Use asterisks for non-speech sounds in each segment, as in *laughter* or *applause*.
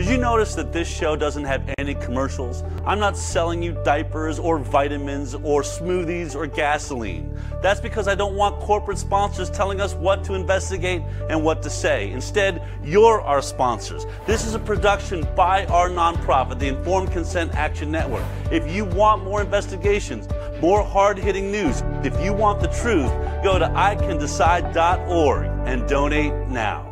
Did you notice that this show doesn't have any commercials? I'm not selling you diapers or vitamins or smoothies or gasoline. That's because I don't want corporate sponsors telling us what to investigate and what to say. Instead, you're our sponsors. This is a production by our nonprofit, the Informed Consent Action Network. If you want more investigations, more hard hitting news, if you want the truth, go to ICanDecide.org and donate now.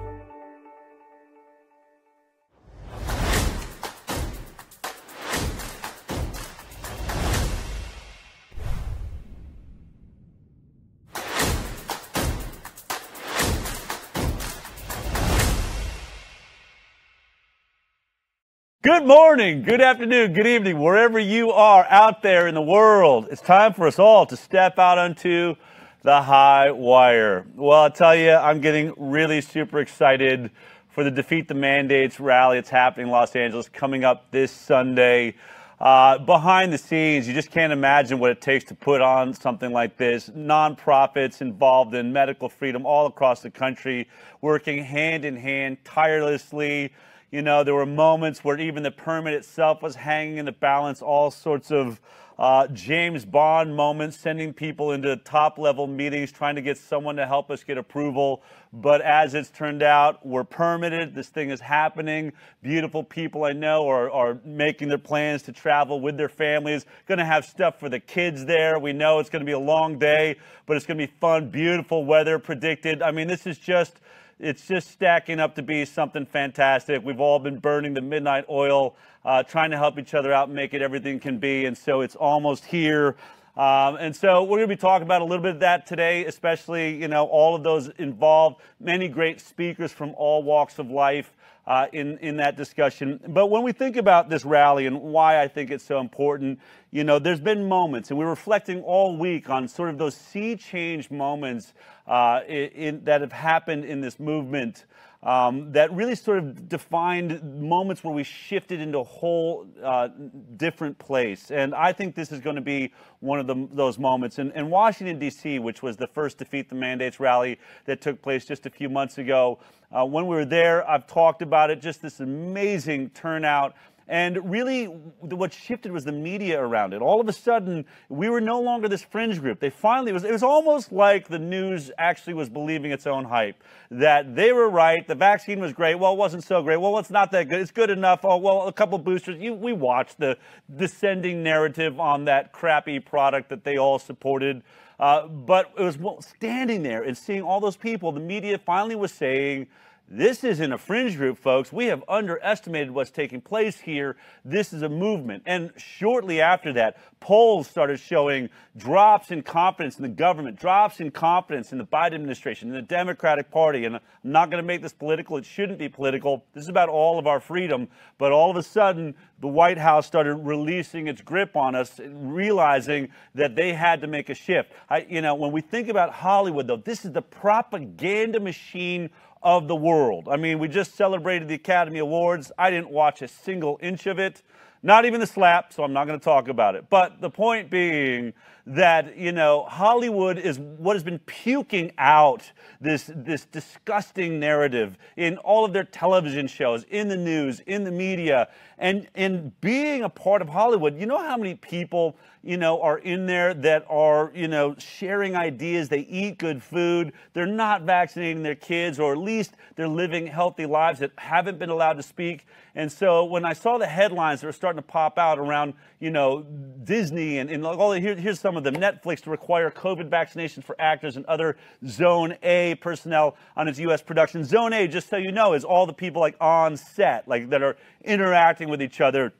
Good morning, good afternoon, good evening, wherever you are out there in the world. It's time for us all to step out onto the high wire. Well, I'll tell you, I'm getting really super excited for the Defeat the Mandates rally. It's happening in Los Angeles coming up this Sunday. Uh, behind the scenes, you just can't imagine what it takes to put on something like this. Nonprofits involved in medical freedom all across the country, working hand in hand, tirelessly you know, there were moments where even the permit itself was hanging in the balance, all sorts of uh, James Bond moments, sending people into top level meetings, trying to get someone to help us get approval. But as it's turned out, we're permitted. This thing is happening. Beautiful people I know are, are making their plans to travel with their families. Going to have stuff for the kids there. We know it's going to be a long day, but it's going to be fun. Beautiful weather predicted. I mean, this is just it's just stacking up to be something fantastic. We've all been burning the midnight oil, uh, trying to help each other out and make it everything can be. And so it's almost here. Um, and so we're going to be talking about a little bit of that today, especially, you know, all of those involved, many great speakers from all walks of life uh, in, in that discussion. But when we think about this rally and why I think it's so important, you know, there's been moments, and we're reflecting all week on sort of those sea change moments uh, in, in, that have happened in this movement um, that really sort of defined moments where we shifted into a whole uh, different place. And I think this is going to be one of the, those moments. In, in Washington, D.C., which was the first Defeat the Mandates rally that took place just a few months ago, uh, when we were there, I've talked about it, just this amazing turnout. And really, what shifted was the media around it. All of a sudden, we were no longer this fringe group. They finally, it was, it was almost like the news actually was believing its own hype. That they were right, the vaccine was great, well, it wasn't so great, well, it's not that good, it's good enough, oh, well, a couple boosters. You, we watched the descending narrative on that crappy product that they all supported. Uh, but it was standing there and seeing all those people, the media finally was saying, this isn't a fringe group, folks. We have underestimated what's taking place here. This is a movement. And shortly after that, polls started showing drops in confidence in the government, drops in confidence in the Biden administration, in the Democratic Party. And I'm not going to make this political. It shouldn't be political. This is about all of our freedom. But all of a sudden, the White House started releasing its grip on us, realizing that they had to make a shift. I, you know, when we think about Hollywood, though, this is the propaganda machine of the world. I mean, we just celebrated the Academy Awards. I didn't watch a single inch of it, not even the slap, so I'm not going to talk about it. But the point being that, you know, Hollywood is what has been puking out this, this disgusting narrative in all of their television shows, in the news, in the media. And in being a part of Hollywood, you know how many people you know, are in there that are, you know, sharing ideas. They eat good food. They're not vaccinating their kids, or at least they're living healthy lives that haven't been allowed to speak. And so when I saw the headlines that were starting to pop out around, you know, Disney and, and all here, here's some of them Netflix to require COVID vaccinations for actors and other Zone A personnel on its U.S. production. Zone A, just so you know, is all the people like on set, like that are interacting with each other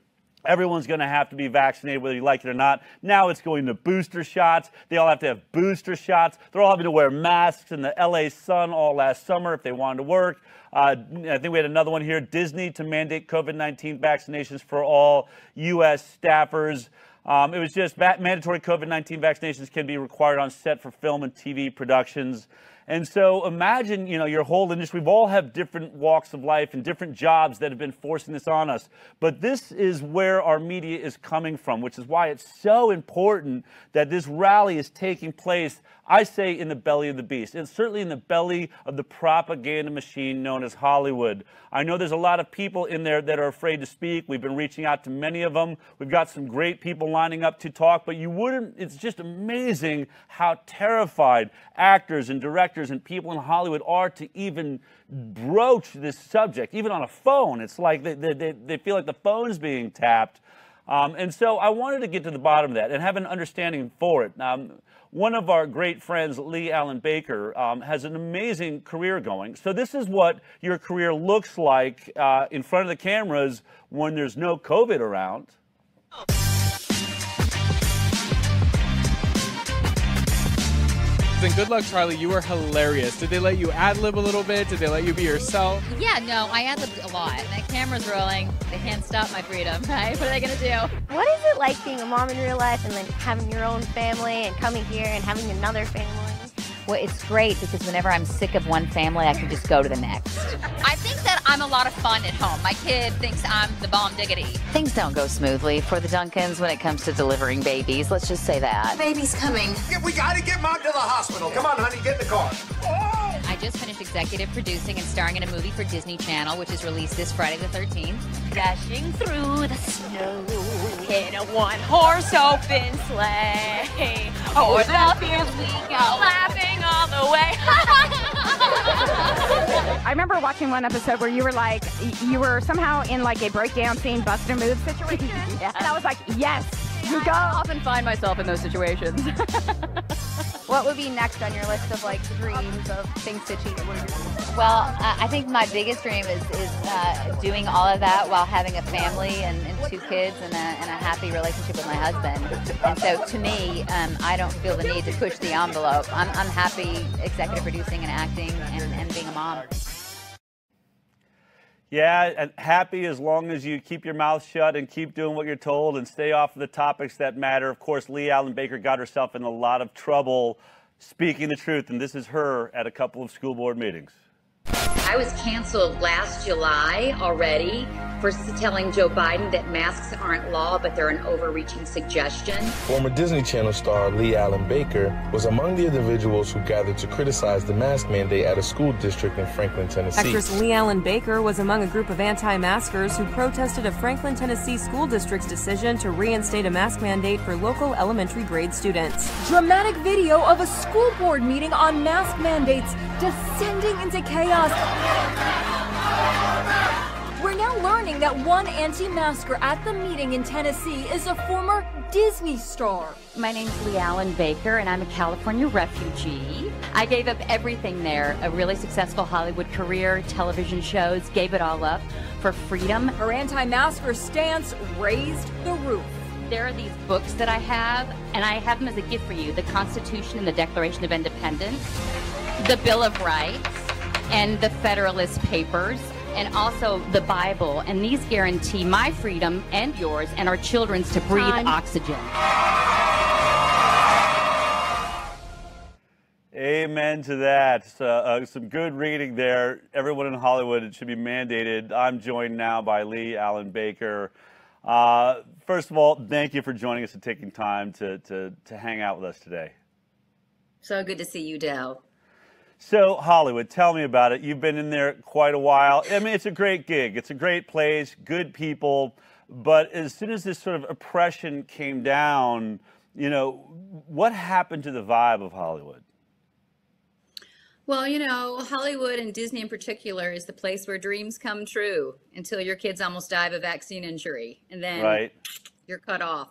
Everyone's going to have to be vaccinated, whether you like it or not. Now it's going to booster shots. They all have to have booster shots. They're all having to wear masks in the LA sun all last summer if they wanted to work. Uh, I think we had another one here Disney to mandate COVID 19 vaccinations for all U.S. staffers. Um, it was just that mandatory COVID 19 vaccinations can be required on set for film and TV productions. And so imagine, you know, your whole industry. We've all have different walks of life and different jobs that have been forcing this on us. But this is where our media is coming from, which is why it's so important that this rally is taking place I say in the belly of the beast, and certainly in the belly of the propaganda machine known as Hollywood. I know there's a lot of people in there that are afraid to speak. We've been reaching out to many of them. We've got some great people lining up to talk, but you wouldn't, it's just amazing how terrified actors and directors and people in Hollywood are to even broach this subject, even on a phone. It's like they, they, they feel like the phone's being tapped. Um, and so I wanted to get to the bottom of that and have an understanding for it. Um, one of our great friends, Leigh-Allyn Baker, um, has an amazing career going. So this is what your career looks like uh, in front of the cameras when there's no COVID around. And good luck, Charlie. You were hilarious. Did they let you ad lib a little bit? Did they let you be yourself? Yeah, no, I ad libbed a lot. The camera's rolling. They can't stop my freedom, *laughs* right? What are they going to do? What is it like being a mom in real life and then having your own family and coming here and having another family? Well, it's great because whenever I'm sick of one family, I can just go to the next. I think that I'm a lot of fun at home. My kid thinks I'm the bomb diggity. Things don't go smoothly for the Duncans when it comes to delivering babies. Let's just say that. Baby's coming. Yeah, we gotta get mom to the hospital. Come on, honey, get in the car. Oh! I just finished executive producing and starring in a movie for Disney Channel, which is released this Friday the 13th. Dashing through the snow in a one-horse open sleigh. Oh, O'er the fields we go, laughing all the way. *laughs* I remember watching one episode where you were like, you were somehow in like a breakdown scene, bust a move situation. *laughs* yeah. And I was like, yes, you go. I often find myself in those situations. *laughs* what would be next on your list of like dreams of things to achieve? Well, I think my biggest dream is, is uh, doing all of that while having a family and, and two kids and a, and a, happy relationship with my husband. And so to me, um, I don't feel the need to push the envelope. I'm, I'm happy executive producing and acting and, and being a mom. Yeah, and happy as long as you keep your mouth shut and keep doing what you're told and stay off of the topics that matter. Of course, Leigh-Allyn Baker got herself in a lot of trouble speaking the truth, and this is her at a couple of school board meetings. I was canceled last July already for telling Joe Biden that masks aren't law, but they're an overreaching suggestion. Former Disney Channel star Leigh-Allyn Baker was among the individuals who gathered to criticize the mask mandate at a school district in Franklin, Tennessee. Actress Leigh-Allyn Baker was among a group of anti-maskers who protested a Franklin, Tennessee school district's decision to reinstate a mask mandate for local elementary grade students. Dramatic video of a school board meeting on mask mandates descending into chaos. We're now learning that one anti-masker at the meeting in Tennessee is a former Disney star. My name's Leigh-Allyn Baker, and I'm a California refugee. I gave up everything there a really successful Hollywood career, television shows, gave it all up for freedom. Her anti masker stance raised the roof. There are these books that I have, and I have them as a gift for you the Constitution and the Declaration of Independence, the Bill of Rights, and the Federalist Papers and also the Bible. And these guarantee my freedom and yours and our children's to breathe Time. oxygen. Amen to that. So, uh, some good reading there. Everyone in Hollywood, it should be mandated. I'm joined now by Leigh-Allyn Baker. Uh, first of all, thank you for joining us and taking time to, to, to hang out with us today. So good to see you, Del. So, Hollywood, tell me about it. You've been in there quite a while. I mean, it's a great gig, it's a great place, good people. But as soon as this sort of oppression came down, you know, what happened to the vibe of Hollywood? Well, you know, Hollywood and Disney in particular is the place where dreams come true until your kids almost die of a vaccine injury. And then right. you're cut off.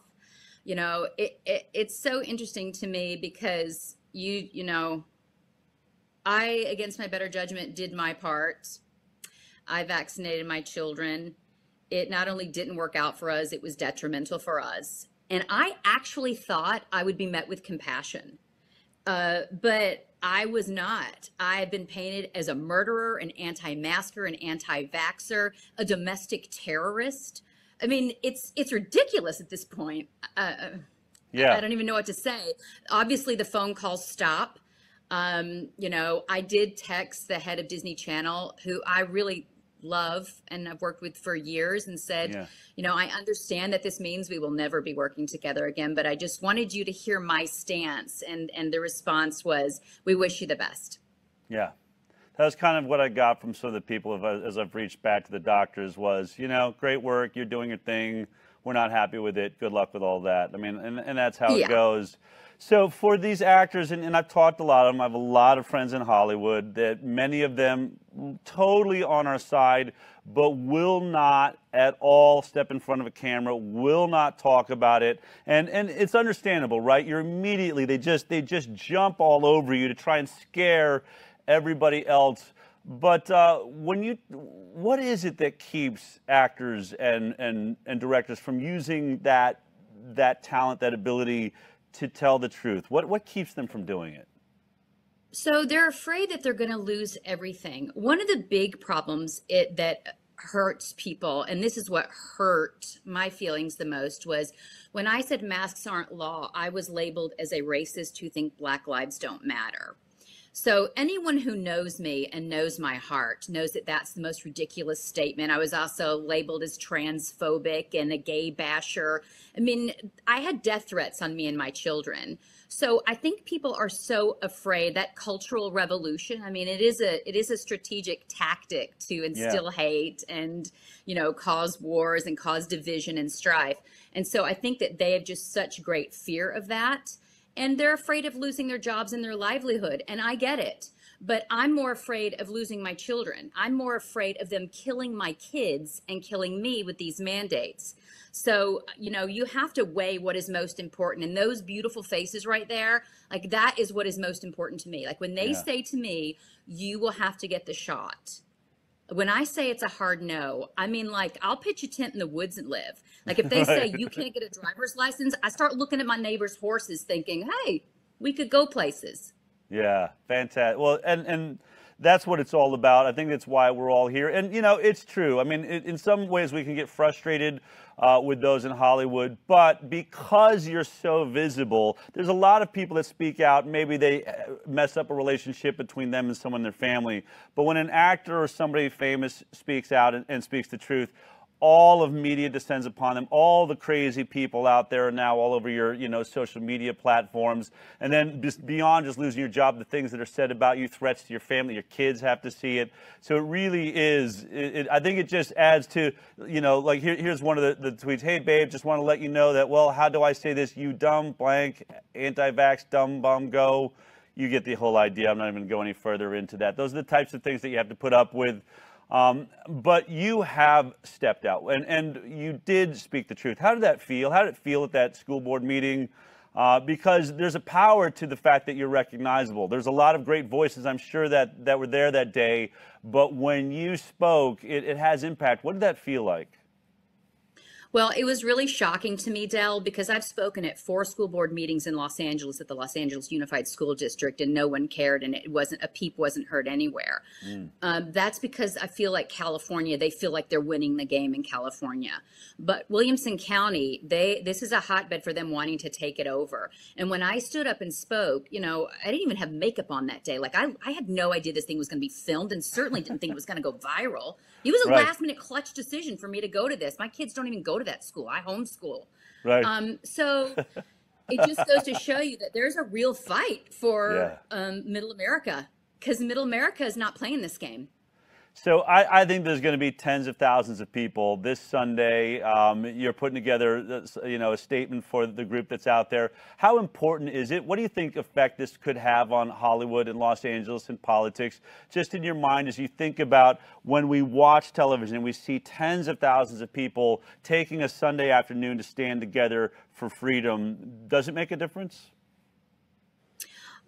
You know, it, it, it's so interesting to me because you, you know, I, against my better judgment, did my part. I vaccinated my children. It not only didn't work out for us, it was detrimental for us. And I actually thought I would be met with compassion. Uh, but I was not. I have been painted as a murderer, an anti masker, an anti vaxxer, a domestic terrorist. I mean, it's it's ridiculous at this point. Uh, uh, yeah. I don't even know what to say. Obviously, the phone calls stop. Um, you know, I did text the head of Disney Channel, who I really love and I've worked with for years, and said, yeah. you know, I understand that this means we will never be working together again, but I just wanted you to hear my stance. And and the response was, we wish you the best. Yeah. That's kind of what I got from some of the people as I've reached back to the doctors was, you know, great work, you're doing your thing. We're not happy with it. Good luck with all that. I mean, and, and that's how yeah. it goes. So for these actors, and, and, I've talked to a lot of them, I have a lot of friends in Hollywood that many of them totally on our side, but will not at all step in front of a camera, will not talk about it. And and it's understandable, right? You're immediately they just they just jump all over you to try and scare everybody else. But uh, when you, what is it that keeps actors and, and, and directors from using that that talent, that ability to tell the truth? What what keeps them from doing it? So they're afraid that they're going to lose everything. One of the big problems it, that hurts people, and this is what hurt my feelings the most, was when I said masks aren't law. I was labeled as a racist who think Black lives don't matter. So anyone who knows me and knows my heart knows that that's the most ridiculous statement. I was also labeled as transphobic and a gay basher. I mean, I had death threats on me and my children. So I think people are so afraid that cultural revolution. I mean, it is a it is a strategic tactic to instill yeah. hate and you know cause wars and cause division and strife. And so I think that they have just such great fear of that and they're afraid of losing their jobs and their livelihood. And I get it. But I'm more afraid of losing my children. I'm more afraid of them killing my kids and killing me with these mandates. So, you know, you have to weigh what is most important. And those beautiful faces right there, like that is what is most important to me. Like when they yeah. say to me, you will have to get the shot when I say it's a hard no, I mean like I'll pitch a tent in the woods and live. Like if *laughs* they say you can't get a driver's license, I start looking at my neighbor's horses thinking, "Hey, we could go places." Yeah, fantastic. Well, and and that's what it's all about. I think that's why we're all here. And, you know, it's true. I mean, in some ways, we can get frustrated uh, with those in Hollywood, but because you're so visible, there's a lot of people that speak out. Maybe they uh, mess up a relationship between them and someone in their family. But when an actor or somebody famous speaks out and, and speaks the truth, all of media descends upon them. All the crazy people out there now all over your, you know, social media platforms. And then just beyond just losing your job, the things that are said about you, threats to your family, your kids have to see it. So it really is. It, it, I think it just adds to, you know, like here, here's one of the, the tweets. Hey, babe, just want to let you know that, well, how do I say this? You dumb blank, anti-vax, dumb bum, go. You get the whole idea. I'm not even going to go any further into that. Those are the types of things that you have to put up with. Um, but you have stepped out and, and you did speak the truth. How did that feel? How did it feel at that school board meeting? Uh, because there's a power to the fact that you're recognizable. There's a lot of great voices, I'm sure, that, that were there that day. But when you spoke, it, it has impact. What did that feel like? Well, it was really shocking to me, Del, because I've spoken at four school board meetings in Los Angeles at the Los Angeles Unified School District, and no one cared, and it wasn't a peep wasn't heard anywhere. Mm. Um, that's because I feel like California, they feel like they're winning the game in California, but Williamson County, they this is a hotbed for them wanting to take it over. And when I stood up and spoke, you know, I didn't even have makeup on that day. Like I, I had no idea this thing was going to be filmed, and certainly didn't think it was going to go viral. It was a right. last minute clutch decision for me to go to this. My kids don't even go to that school. I homeschool. Right. Um, so *laughs* it just goes to show you that there's a real fight for yeah. um, middle America because middle America is not playing this game. So I, I, think there's going to be tens of thousands of people this Sunday. Um, you're putting together, you know, a statement for the group that's out there. How important is it? What do you think effect this could have on Hollywood and Los Angeles and politics? Just in your mind, as you think about when we watch television, we see tens of thousands of people taking a Sunday afternoon to stand together for freedom. Does it make a difference?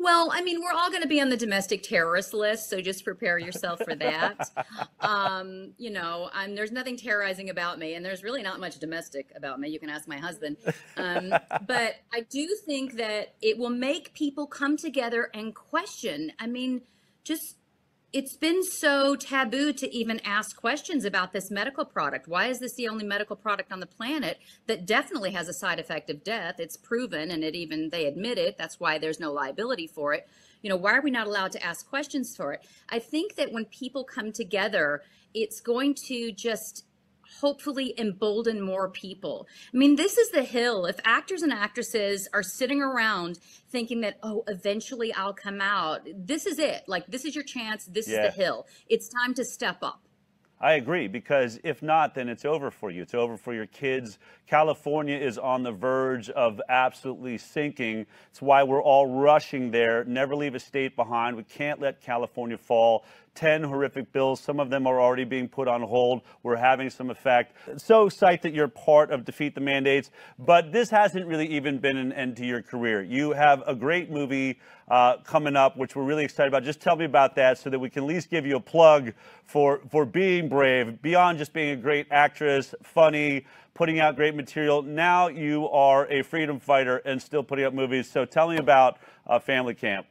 Well, I mean, we're all going to be on the domestic terrorist list, so just prepare yourself for that. *laughs* um, you know, I'm, there's nothing terrorizing about me, and there's really not much domestic about me. You can ask my husband. Um, *laughs* but I do think that it will make people come together and question. I mean, just it's been so taboo to even ask questions about this medical product. Why is this the only medical product on the planet that definitely has a side effect of death? It's proven and it even they admit it. That's why there's no liability for it. You know, why are we not allowed to ask questions for it? I think that when people come together, it's going to just hopefully embolden more people. I mean, this is the hill. If actors and actresses are sitting around thinking that, oh, eventually I'll come out, this is it. Like, this is your chance. This yeah. is the hill. It's time to step up. I agree because if not, then it's over for you. It's over for your kids. California is on the verge of absolutely sinking. It's why we're all rushing there. Never leave a state behind. We can't let California fall. 10 horrific bills. Some of them are already being put on hold. We're having some effect. So psyched that you're part of Defeat the Mandates, but this hasn't really even been an end to your career. You have a great movie uh, coming up, which we're really excited about. Just tell me about that so that we can at least give you a plug for, for being brave, beyond just being a great actress, funny, putting out great material. Now you are a freedom fighter and still putting out movies. So tell me about uh, Family Camp.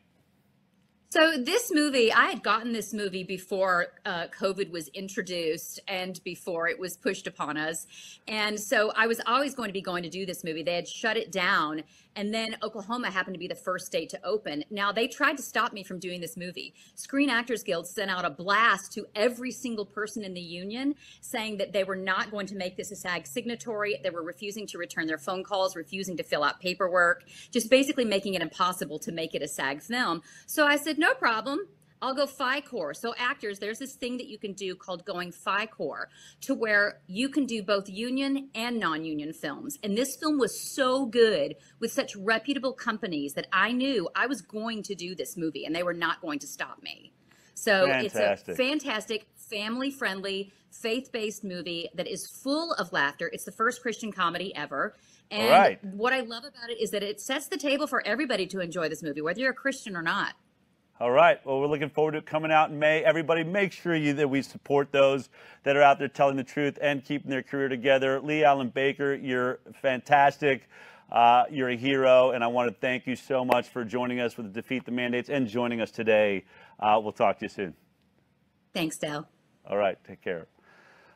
So this movie, I had gotten this movie before uh, COVID was introduced and before it was pushed upon us, and so I was always going to be going to do this movie. They had shut it down, and then Oklahoma happened to be the first state to open. Now, they tried to stop me from doing this movie. Screen Actors Guild sent out a blast to every single person in the union saying that they were not going to make this a SAG signatory. They were refusing to return their phone calls, refusing to fill out paperwork, just basically making it impossible to make it a SAG film. So I said, no problem. I'll go Fi-Core. So actors, there's this thing that you can do called going Fi-Core to where you can do both union and non-union films. And this film was so good with such reputable companies that I knew I was going to do this movie and they were not going to stop me. So fantastic. it's a fantastic, family friendly, faith based movie that is full of laughter. It's the first Christian comedy ever. And right. what I love about it is that it sets the table for everybody to enjoy this movie, whether you're a Christian or not. All right. Well, we're looking forward to it coming out in May. Everybody, make sure you that we support those that are out there telling the truth and keeping their career together. Leigh-Allyn Baker, you're fantastic. Uh, you're a hero, and I want to thank you so much for joining us with Defeat the Mandates and joining us today. Uh, we'll talk to you soon. Thanks, Dale. All right. Take care.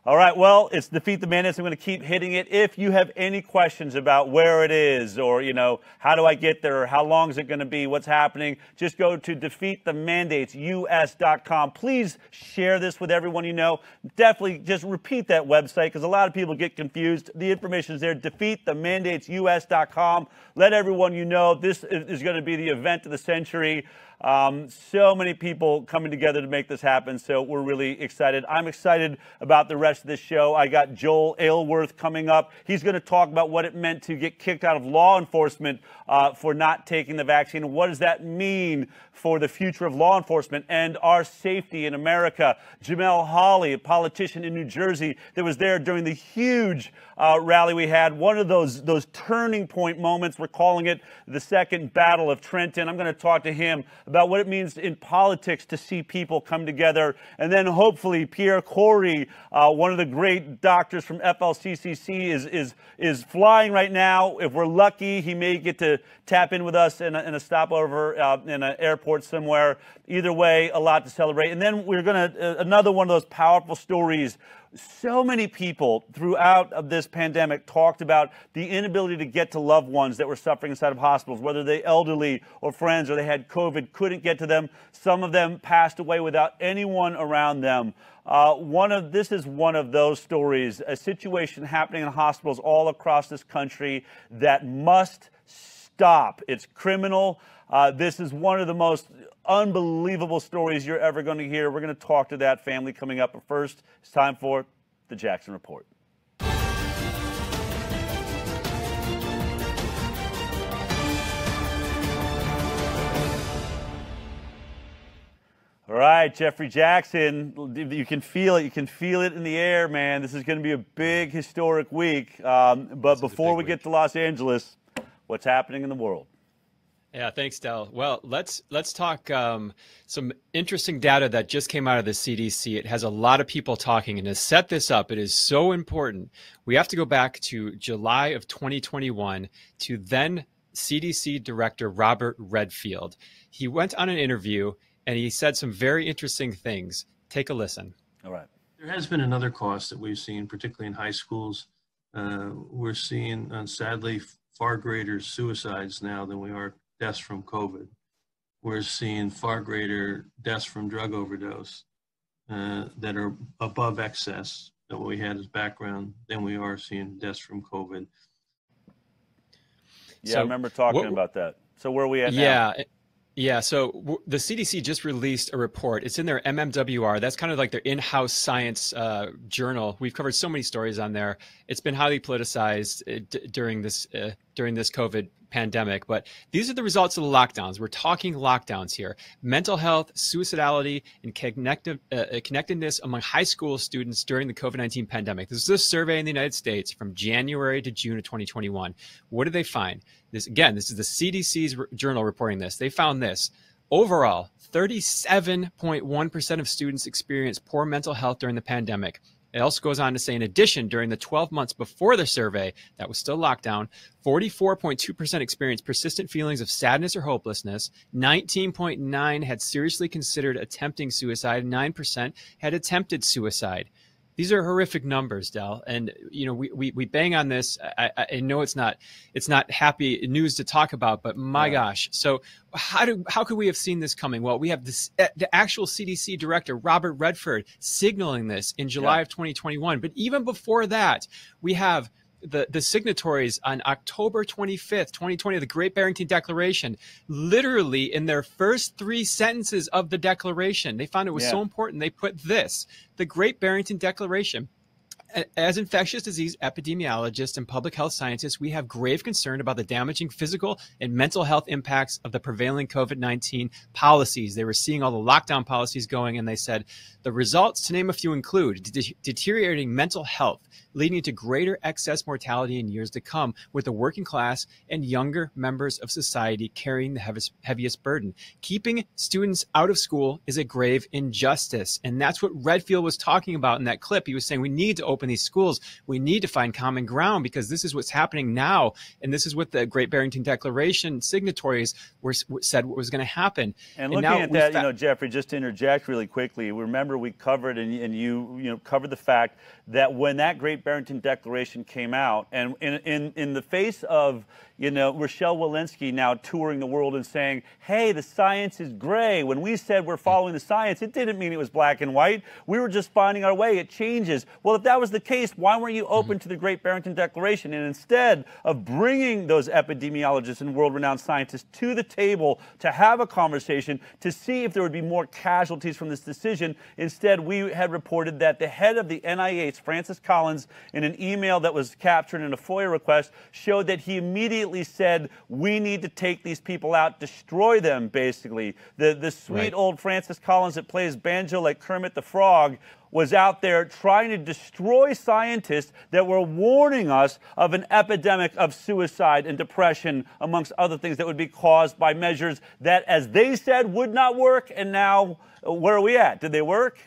All right, well, it's Defeat the Mandates. I'm going to keep hitting it. If you have any questions about where it is or, you know, how do I get there or how long is it going to be, what's happening, just go to defeatthemandatesus.com. Please share this with everyone you know. Definitely just repeat that website because a lot of people get confused. The information is there, defeatthemandatesus.com. Let everyone you know this is going to be the event of the century. Um, so many people coming together to make this happen. So we're really excited. I'm excited about the rest of this show. I got Joel Aylworth coming up. He's going to talk about what it meant to get kicked out of law enforcement uh, for not taking the vaccine. What does that mean for the future of law enforcement and our safety in America? Jamel Holley, a politician in New Jersey that was there during the huge uh, rally we had, one of those, those turning point moments. We're calling it the second battle of Trenton. I'm going to talk to him about what it means in politics to see people come together. And then hopefully Pierre Kory, uh, one of the great doctors from FLCCC, is, is, is flying right now. If we're lucky, he may get to tap in with us in a, in a stopover uh, in an airport somewhere. Either way, a lot to celebrate. And then we're going to, uh, another one of those powerful stories so many people throughout of this pandemic talked about the inability to get to loved ones that were suffering inside of hospitals, whether they elderly or friends or they had COVID, couldn't get to them. Some of them passed away without anyone around them. Uh, one of this is one of those stories, a situation happening in hospitals all across this country that must stop. It's criminal. Uh, this is one of the most unbelievable stories you're ever going to hear. We're going to talk to that family coming up. But first, it's time for the Jackson Report. All right, Jeffrey Jackson, you can feel it. You can feel it in the air, man. This is going to be a big historic week. Um, but before we week. get to Los Angeles, what's happening in the world? Yeah, thanks, Del. Well, let's let's talk um, some interesting data that just came out of the CDC. It has a lot of people talking, and to set this up, it is so important. We have to go back to July of 2021 to then CDC Director Robert Redfield. He went on an interview and he said some very interesting things. Take a listen. All right. There has been another cost that we've seen, particularly in high schools. Uh, we're seeing, uh, sadly, far greater suicides now than we are deaths from COVID. we're seeing far greater deaths from drug overdose uh, that are above excess that what we had as background than we are seeing deaths from COVID. Yeah, so, I remember talking what, about that. So where are we at yeah, now? Yeah, so the CDC just released a report. It's in their MMWR. That's kind of like their in-house science uh, journal. We've covered so many stories on there. It's been highly politicized uh, d- during this uh, during this COVID pandemic. But these are the results of the lockdowns. We're talking lockdowns here: mental health, suicidality, and connective, uh, connectedness among high school students during the COVID nineteen pandemic. This is a survey in the United States from January to June of 2021. What did they find? This again, this is the CDC's journal reporting this. They found this. Overall, 37.1% of students experienced poor mental health during the pandemic. It also goes on to say, in addition, during the 12 months before the survey, that was still lockdown, 44.2% experienced persistent feelings of sadness or hopelessness. 19.9 had seriously considered attempting suicide. 9% had attempted suicide these are horrific numbers, Del, And you know, we, we, we bang on this. I, I know it's not it's not happy news to talk about, but my yeah. gosh. So how do how could we have seen this coming? Well, we have this eh, the actual CDC director Robert Redfield signaling this in July yeah. of 2021. But even before that, we have the, the signatories on October 25th, 2020, the Great Barrington Declaration, literally in their first three sentences of the declaration, they found it was yeah. so important. They put this the Great Barrington Declaration as infectious disease epidemiologists and public health scientists, we have grave concern about the damaging physical and mental health impacts of the prevailing COVID 19 policies. They were seeing all the lockdown policies going, and they said the results, to name a few, include de- deteriorating mental health, leading to greater excess mortality in years to come, with the working class and younger members of society carrying the heaviest, heaviest burden. Keeping students out of school is a grave injustice. And that's what Redfield was talking about in that clip. He was saying we need to open these schools. We need to find common ground because this is what's happening now. And this is what the Great Barrington Declaration signatories were, said what was going to happen. And, and looking at that, you know, Jeffrey, just to interject really quickly, remember we covered and, and you, you know, covered the fact that when that Great Barrington Declaration came out, and in, in, in the face of you know, Rochelle Walensky now touring the world and saying, hey, the science is gray. When we said we're following the science, it didn't mean it was black and white. We were just finding our way. It changes. Well, if that was the case, why weren't you open to the Great Barrington Declaration? And instead of bringing those epidemiologists and world renowned scientists to the table to have a conversation to see if there would be more casualties from this decision, instead we had reported that the head of the NIH, Francis Collins, in an email that was captured in a FOIA request, showed that he immediately immediately said, we need to take these people out, destroy them, basically. The, the sweet right. old Francis Collins that plays banjo like Kermit the Frog was out there trying to destroy scientists that were warning us of an epidemic of suicide and depression, amongst other things that would be caused by measures that, as they said, would not work. And now, uh, where are we at? Did they work?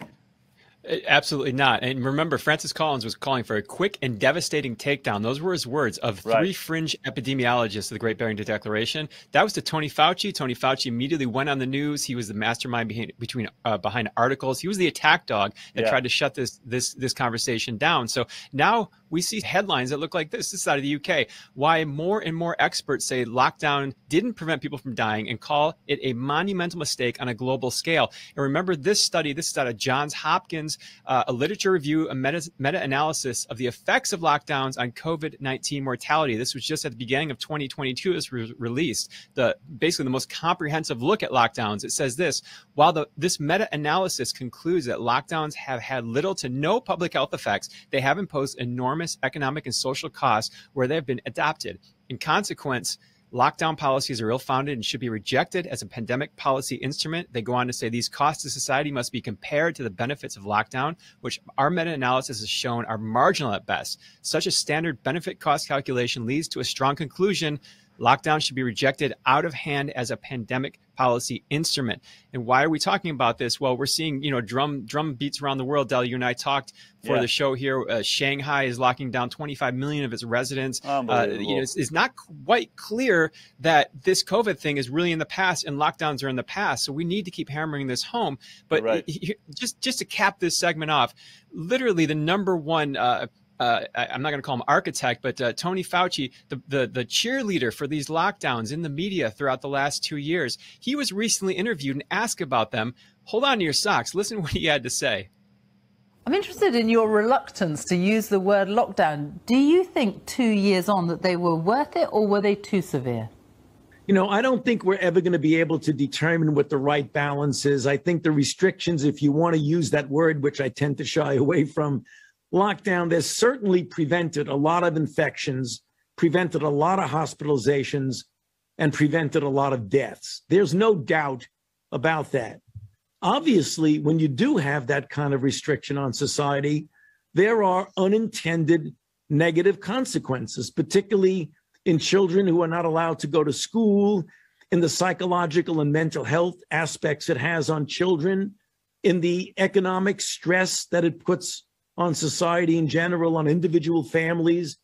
Absolutely not. And remember, Francis Collins was calling for a quick and devastating takedown. Those were his words of three fringe epidemiologists of the Great Barrington Declaration. That was to Tony Fauci. Tony Fauci immediately went on the news. He was the mastermind behind, between uh, behind articles. He was the attack dog that yeah. tried to shut this this this conversation down. So now we see headlines that look like this. This is out of the UK. Why more and more experts say lockdown didn't prevent people from dying and call it a monumental mistake on a global scale. And remember this study. This is out of Johns Hopkins uh, a literature review, a meta, meta-analysis of the effects of lockdowns on COVID-19 mortality. This was just at the beginning of 2022. This was released. The basically the most comprehensive look at lockdowns. It says this: while the, this meta-analysis concludes that lockdowns have had little to no public health effects, they have imposed enormous economic and social costs where they have been adopted. In consequence, Lockdown policies are ill founded and should be rejected as a pandemic policy instrument. They go on to say these costs to society must be compared to the benefits of lockdown, which our meta analysis has shown are marginal at best. Such a standard benefit cost calculation leads to a strong conclusion Lockdown should be rejected out of hand as a pandemic policy instrument. And why are we talking about this? Well, we're seeing, you know, drum drum beats around the world. Del, you and I talked for yeah. the show here. Uh, Shanghai is locking down 25 million of its residents. Uh, you know, it's, it's, not quite clear that this COVID thing is really in the past and lockdowns are in the past. So we need to keep hammering this home. But right. just just to cap this segment off, literally the number one. Uh, uh, I, am not going to call him architect, but uh, Tony Fauci, the, the, the cheerleader for these lockdowns in the media throughout the last two years, he was recently interviewed and asked about them. Hold on to your socks. Listen what he had to say. I'm interested in your reluctance to use the word lockdown. Do you think two years on that they were worth it or were they too severe? You know, I don't think we're ever going to be able to determine what the right balance is. I think the restrictions, if you want to use that word, which I tend to shy away from, lockdown, there's certainly prevented a lot of infections, prevented a lot of hospitalizations, and prevented a lot of deaths. There's no doubt about that obviously, when you do have that kind of restriction on society, there are unintended negative consequences, particularly in children who are not allowed to go to school, in the psychological and mental health aspects it has on children, in the economic stress that it puts on society in general, on individual families.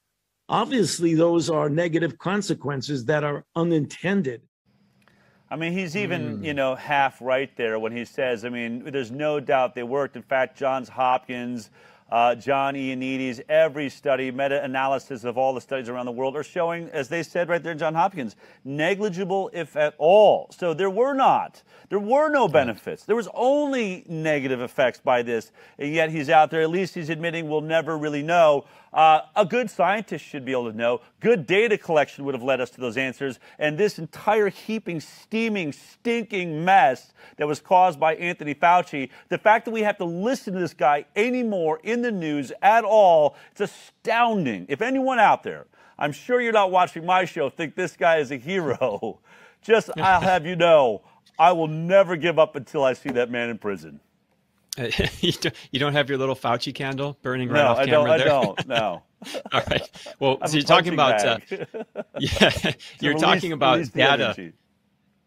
Obviously, those are negative consequences that are unintended. I mean, he's even, mm. you know, half right there when he says, I mean, there's no doubt they worked. In fact, Johns Hopkins, uh, John Ioannidis, every study, meta-analysis of all the studies around the world are showing, as they said right there in John Hopkins, negligible, if at all. So there were not, there were no benefits. There was only negative effects by this, and yet he's out there. At least he's admitting we'll never really know. Uh, a good scientist should be able to know. Good data collection would have led us to those answers. And this entire heaping, steaming, stinking mess that was caused by Anthony Fauci, the fact that we have to listen to this guy anymore in the news at all, it's astounding. If anyone out there, I'm sure you're not watching my show, think this guy is a hero. *laughs* Just, *laughs* I'll have you know, I will never give up until I see that man in prison. *laughs* you, don't, you don't have your little Fauci candle burning right no, off camera I there? don't. No. All right. Well, so you're talking about uh, yeah, you're talking about data.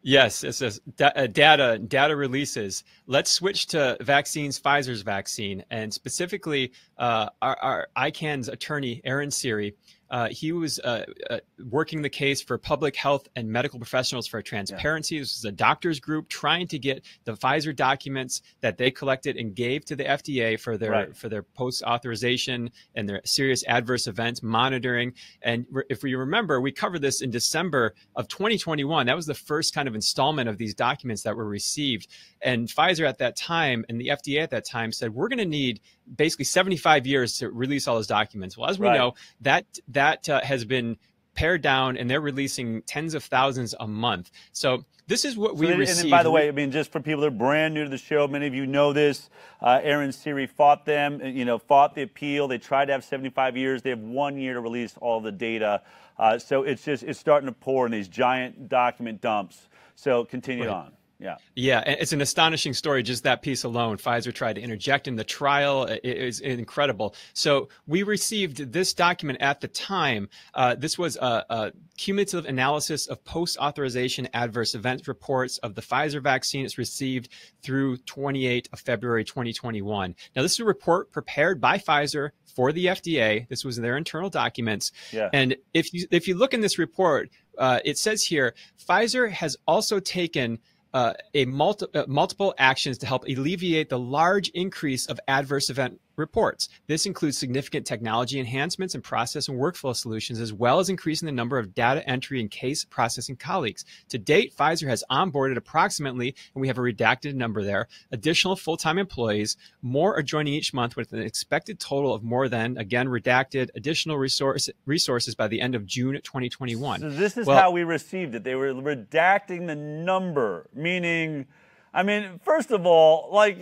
Yes, it says uh, data data releases. Let's switch to vaccines. Pfizer's vaccine, and specifically, uh, our, our ICAN's attorney Aaron Siri uh, he was uh, uh, working the case for public health and medical professionals for transparency. Yeah. This was a doctors group trying to get the Pfizer documents that they collected and gave to the FDA for their right. for their post authorization and their serious adverse events monitoring. And if we remember, we covered this in December of 2021. That was the first kind of installment of these documents that were received. And Pfizer at that time and the FDA at that time said, we're going to need basically 75 years to release all those documents. Well, as we right. know, that that uh, has been pared down, and they're releasing tens of thousands a month. So this is what we so, received. And by the way, I mean, just for people that are brand new to the show, many of you know this. Uh, Aaron Siri fought them, uh, you know, fought the appeal. They tried to have 75 years. They have one year to release all the data. Uh, so it's just it's starting to pour in these giant document dumps. So continue right. on. Yeah. Yeah. It's an astonishing story, just that piece alone. Pfizer tried to interject in the trial. It is incredible. So we received this document at the time. Uh, this was a, a, cumulative analysis of post authorization adverse event reports of the Pfizer vaccine. It's received through 28 of February 2021. Now, this is a report prepared by Pfizer for the FDA. This was their internal documents. Yeah. And if you, if you look in this report, uh, it says here Pfizer has also taken uh, a multi- uh, multiple actions to help alleviate the large increase of adverse event reports. This includes significant technology enhancements and process and workflow solutions, as well as increasing the number of data entry and case processing colleagues. To date, Pfizer has onboarded approximately, and we have a redacted number there, additional full time employees. More are joining each month with an expected total of more than, again, redacted additional resource, resources by the end of June 2021. So, this is well, how we received it. They were redacting the number, meaning, I mean, first of all, like,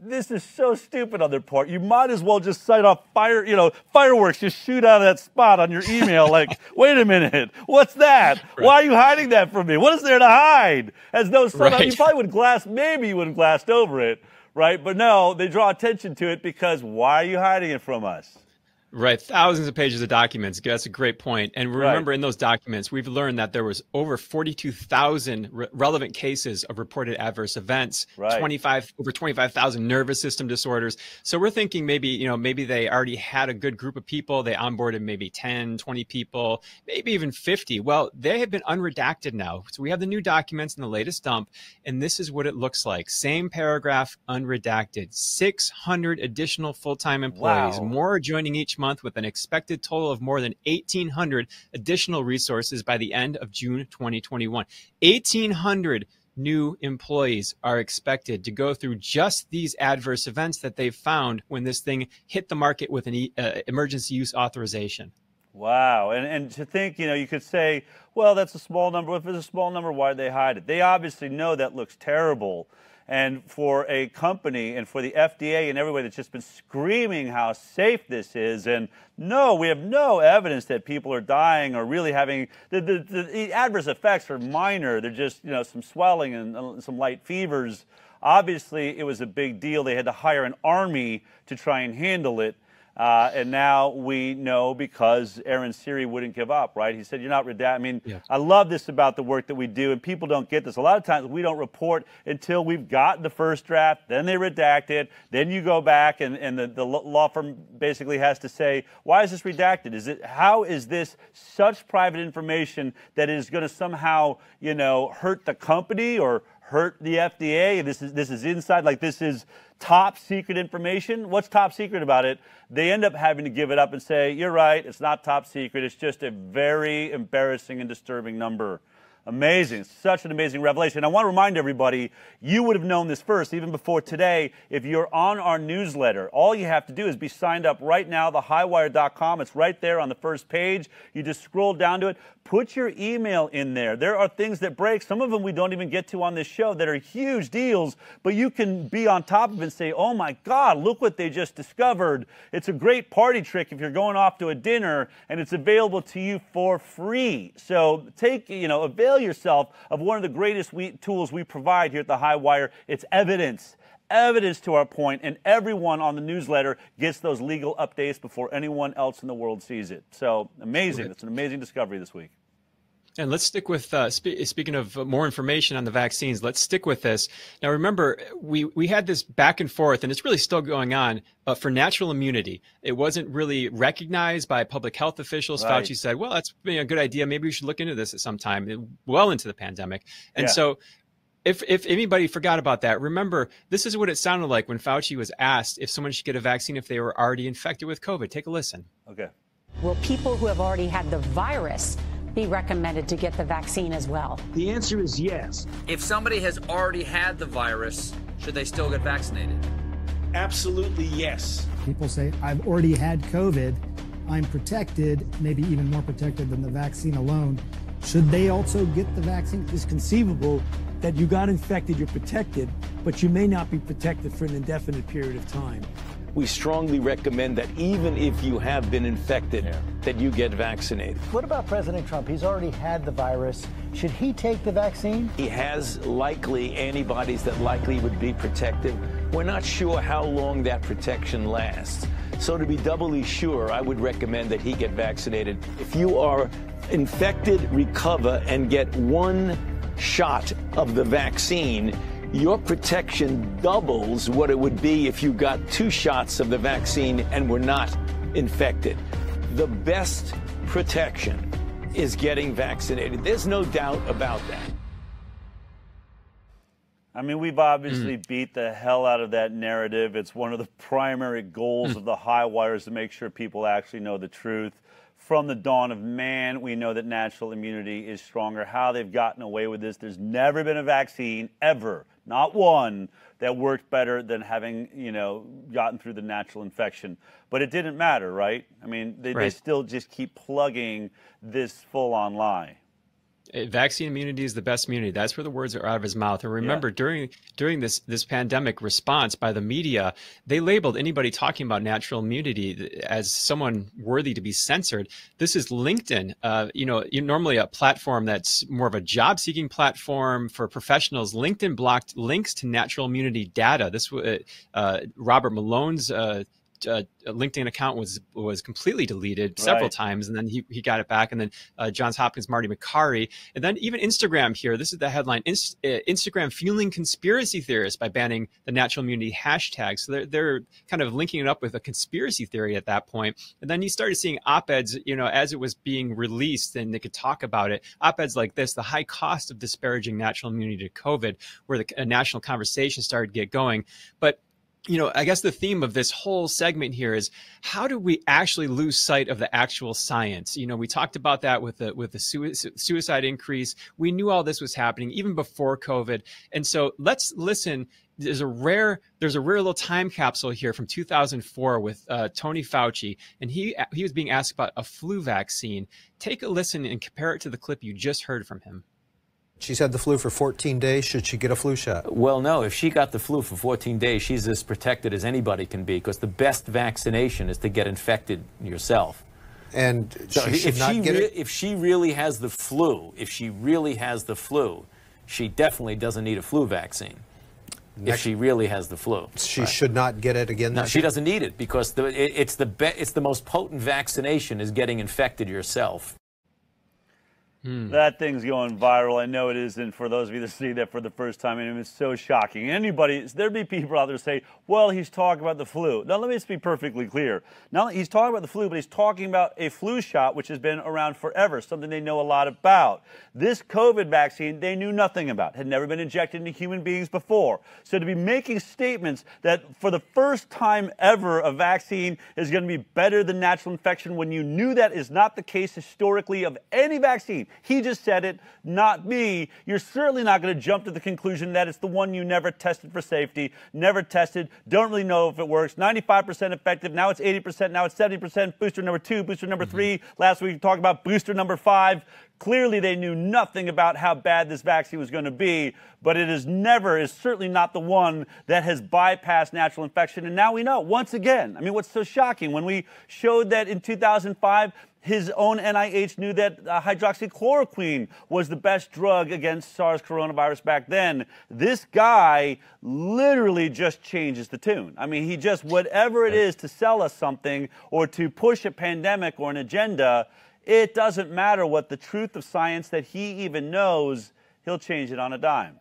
this is so stupid on their part. You might as well just set off fire, you know, fireworks, just shoot out of that spot on your email. like, *laughs* wait a minute, what's that? Right. Why are you hiding that from me? What is there to hide? As though somehow right. you probably would glass, maybe you would have glassed over it, right? But no, they draw attention to it because why are you hiding it from us? Right, thousands of pages of documents. That's a great point. And remember, right. in those documents, we've learned that there was over forty-two thousand re- relevant cases of reported adverse events. Right. Twenty-five over twenty-five thousand nervous system disorders. So we're thinking maybe you know maybe they already had a good group of people. They onboarded maybe 10, 20 people, maybe even fifty. Well, they have been unredacted now. So we have the new documents in the latest dump, and this is what it looks like. Same paragraph, unredacted. Six hundred additional full-time employees. Wow. More joining each month month with an expected total of more than 1,800 additional resources by the end of June 2021. 1,800 new employees are expected to go through just these adverse events that they've found when this thing hit the market with an uh, emergency use authorization. Wow. And, and to think, you know, you could say, well, that's a small number. If it's a small number, why did they hide it? They obviously know that looks terrible. And for a company and for the FDA and everybody that's just been screaming how safe this is, and no, we have no evidence that people are dying or really having the, the, the adverse effects are minor. They're just, you know, some swelling and uh, some light fevers. Obviously, it was a big deal. They had to hire an army to try and handle it. Uh, and now we know because Aaron Siri wouldn't give up, right? He said, You're not redacted. I mean, yeah. I love this about the work that we do, and people don't get this. A lot of times we don't report until we've gotten the first draft, then they redact it, then you go back, and, and the, the law firm basically has to say, Why is this redacted? Is it, how is this such private information that is going to somehow, you know, hurt the company or hurt the FDA? This is, this is inside, like this is top secret information. What's top secret about it? They end up having to give it up and say, You're right, it's not top secret. It's just a very embarrassing and disturbing number. Amazing. Such an amazing revelation. I want to remind everybody, you would have known this first, even before today, if you're on our newsletter. All you have to do is be signed up right now, thehighwire.com. It's right there on the first page. You just scroll down to it. Put your email in there. There are things that break. Some of them we don't even get to on this show that are huge deals, but you can be on top of it and say, oh my God, look what they just discovered. It's a great party trick if you're going off to a dinner and it's available to you for free. So take, you know, avail yourself of one of the greatest we, tools we provide here at the High Wire. It's evidence evidence to our point, and everyone on the newsletter gets those legal updates before anyone else in the world sees it. So amazing. It's an amazing discovery this week. And let's stick with uh, spe- speaking of more information on the vaccines. Let's stick with this. Now, remember, we we had this back and forth, and it's really still going on. Uh, for natural immunity, it wasn't really recognized by public health officials. Right. Fauci said, "Well, that's a good idea. Maybe we should look into this at some time, well into the pandemic." And yeah. so if if anybody forgot about that, remember this is what it sounded like when Fauci was asked if someone should get a vaccine if they were already infected with COVID. Take a listen. Okay. Will people who have already had the virus be recommended to get the vaccine as well? The answer is yes. If somebody has already had the virus, should they still get vaccinated? Absolutely yes. People say, I've already had COVID. I'm protected, maybe even more protected than the vaccine alone. Should they also get the vaccine? It's conceivable that you got infected, you're protected, but you may not be protected for an indefinite period of time. We strongly recommend that even if you have been infected, yeah. that you get vaccinated. What about President Trump? He's already had the virus. Should he take the vaccine? He has likely antibodies that likely would be protective. We're not sure how long that protection lasts. So to be doubly sure, I would recommend that he get vaccinated. If you are infected, recover, and get one shot of the vaccine, your protection doubles what it would be if you got two shots of the vaccine and were not infected. The best protection is getting vaccinated. There's no doubt about that. I mean, we've obviously mm. beat the hell out of that narrative. It's one of the primary goals mm. of the high wires to make sure people actually know the truth from the dawn of man, we know that natural immunity is stronger. How they've gotten away with this, there's never been a vaccine ever, not one, that worked better than having, you know, gotten through the natural infection. But it didn't matter, right? I mean, they, right. they still just keep plugging this full on lie. Uh, vaccine immunity is the best immunity. That's where the words are out of his mouth. And remember, yeah. during during this this pandemic response by the media, they labeled anybody talking about natural immunity as someone worthy to be censored. This is LinkedIn. Uh, you know, normally a platform that's more of a job seeking platform for professionals. LinkedIn blocked links to natural immunity data. This uh, uh Robert Malone's uh, uh, LinkedIn account was was completely deleted several right. times, and then he, he got it back. And then uh, Johns Hopkins Marty Makary, and then even Instagram here. This is the headline: Inst- uh, Instagram fueling conspiracy theorists by banning the natural immunity hashtag. So they're they're kind of linking it up with a conspiracy theory at that point. And then you started seeing op-eds, you know, as it was being released, and they could talk about it. Op-eds like this: the high cost of disparaging natural immunity to COVID, where the national conversation started to get going. But you know, I guess the theme of this whole segment here is how do we actually lose sight of the actual science? You know, we talked about that with the with the suicide increase. We knew all this was happening even before COVID, and so let's listen. There's a rare there's a rare little time capsule here from 2004 with uh, Tony Fauci, and he he was being asked about a flu vaccine. Take a listen and compare it to the clip you just heard from him. She's had the flu for 14 days. Should she get a flu shot? Well, no. If she got the flu for 14 days, she's as protected as anybody can be because the best vaccination is to get infected yourself. And so she if, she if she really has the flu, if she really has the flu, she definitely doesn't need a flu vaccine. Next, if she really has the flu, she right. should not get it again. No, she doesn't need it because the, it, it's the be, it's the most potent vaccination is getting infected yourself. Hmm. That thing's going viral. I know it is, and for those of you that see that for the first time, mean, it's so shocking. Anybody, there'd be people out there say, "Well, he's talking about the flu." Now, let me just be perfectly clear. Now, he's talking about the flu, but he's talking about a flu shot, which has been around forever, something they know a lot about. This COVID vaccine, they knew nothing about, had never been injected into human beings before. So, to be making statements that for the first time ever, a vaccine is going to be better than natural infection when you knew that is not the case historically of any vaccine he just said it, not me. You're certainly not going to jump to the conclusion that it's the one you never tested for safety, never tested, don't really know if it works. 95% effective. Now it's 80%. Now it's 70%. Booster number two, booster number mm-hmm. three. Last week we talked about booster number five. Clearly, they knew nothing about how bad this vaccine was going to be, but it is never, is certainly not the one that has bypassed natural infection. And now we know, once again. I mean, what's so shocking? When we showed that in 2005, his own NIH knew that uh, hydroxychloroquine was the best drug against SARS coronavirus back then. This guy literally just changes the tune. I mean, he just, whatever it is to sell us something or to push a pandemic or an agenda, it doesn't matter what the truth of science that he even knows, he'll change it on a dime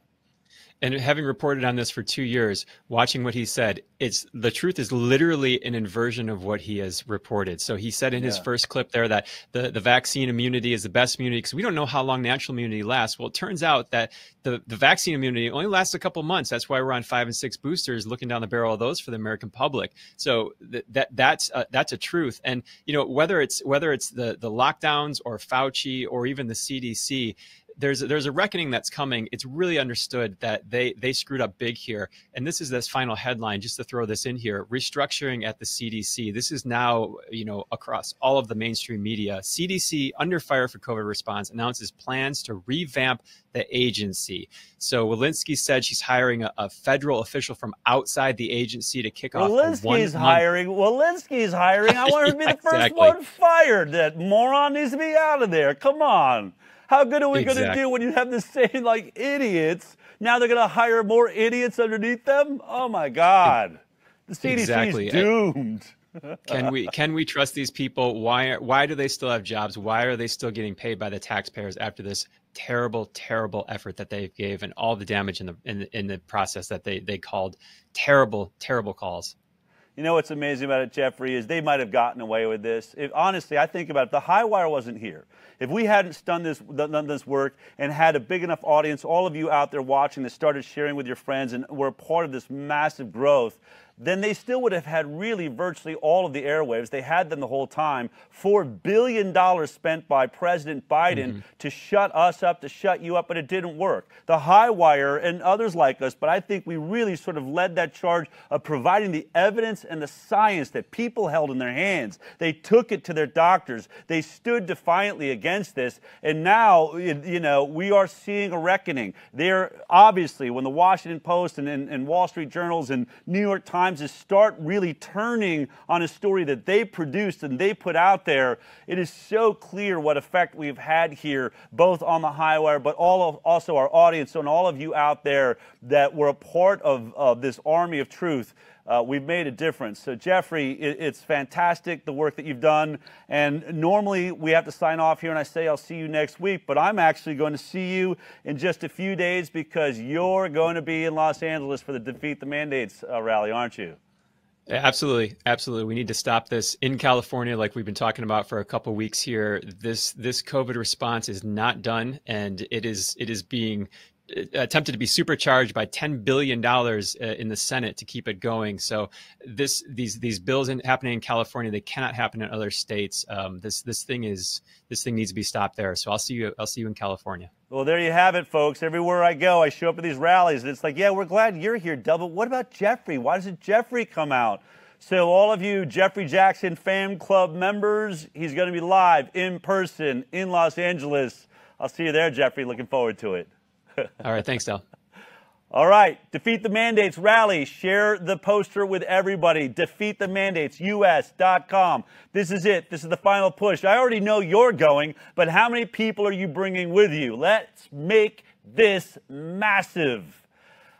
and having reported on this for two years, watching what he said, it's the truth is literally an inversion of what he has reported. So he said in yeah. his first clip there that the, the vaccine immunity is the best immunity because we don't know how long natural immunity lasts. Well, it turns out that the, the vaccine immunity only lasts a couple months. That's why we're on five and six boosters, looking down the barrel of those for the American public. So th- that that's a, that's a truth. And you know whether it's whether it's the the lockdowns or Fauci or even the CDC, there's there's a reckoning that's coming. It's really understood that they they screwed up big here. And this is this final headline. Just to throw this in here: restructuring at the CDC. This is now you know across all of the mainstream media. CDC under fire for COVID response announces plans to revamp the agency. So Walensky said she's hiring a, a federal official from outside the agency to kick off. Walensky's hiring. Walensky's hiring. I want her to be *laughs* the first exactly. one fired. That moron needs to be out of there. Come on. How good are we exactly. going to do when you have the same like idiots? Now they're going to hire more idiots underneath them. Oh my God, the CDC exactly. is doomed. *laughs* can we can we trust these people? Why why do they still have jobs? Why are they still getting paid by the taxpayers after this terrible terrible effort that they gave and all the damage in the in, in the process that they they called terrible terrible calls? You know what's amazing about it, Jeffrey, is they might have gotten away with this. If, honestly, I think about it, the high wire wasn't here, if we hadn't done this, done this work and had a big enough audience, all of you out there watching that started sharing with your friends and were a part of this massive growth, then they still would have had really virtually all of the airwaves. They had them the whole time. $4 billion spent by President Biden mm-hmm. to shut us up, to shut you up, but it didn't work. The High Wire and others like us, but I think we really sort of led that charge of providing the evidence and the science that people held in their hands. They took it to their doctors. They stood defiantly against this. And now, you know, we are seeing a reckoning. They're obviously, when the Washington Post and, and, and Wall Street Journals and New York Times times is start really turning on a story that they produced and they put out there, it is so clear what effect we've had here, both on the high wire, but all of, also our audience and all of you out there that were a part of, of this army of truth uh, we've made a difference. So, Jeffrey, it, it's fantastic the work that you've done. And normally we have to sign off here, and I say I'll see you next week, but I'm actually going to see you in just a few days because you're going to be in Los Angeles for the Defeat the Mandates uh, rally, aren't you? Absolutely, absolutely. We need to stop this in California, like we've been talking about for a couple weeks here. This this COVID response is not done, and it is it is being attempted to be supercharged by 10 billion dollars uh, in the Senate to keep it going. So this these these bills in, happening in California they cannot happen in other states. Um, this this thing is this thing needs to be stopped there. So I'll see you I'll see you in California. Well, there you have it, folks. Everywhere I go, I show up at these rallies, and it's like, yeah, we're glad you're here, Double. What about Jeffrey? Why doesn't Jeffrey come out? So, all of you Jeffrey Jackson fan club members, he's going to be live in person in Los Angeles. I'll see you there, Jeffrey. Looking forward to it. All right. Thanks, Del. All right. Defeat the mandates rally. Share the poster with everybody. Defeat the mandates us.com. This is it. This is the final push. I already know you're going, but how many people are you bringing with you? Let's make this massive.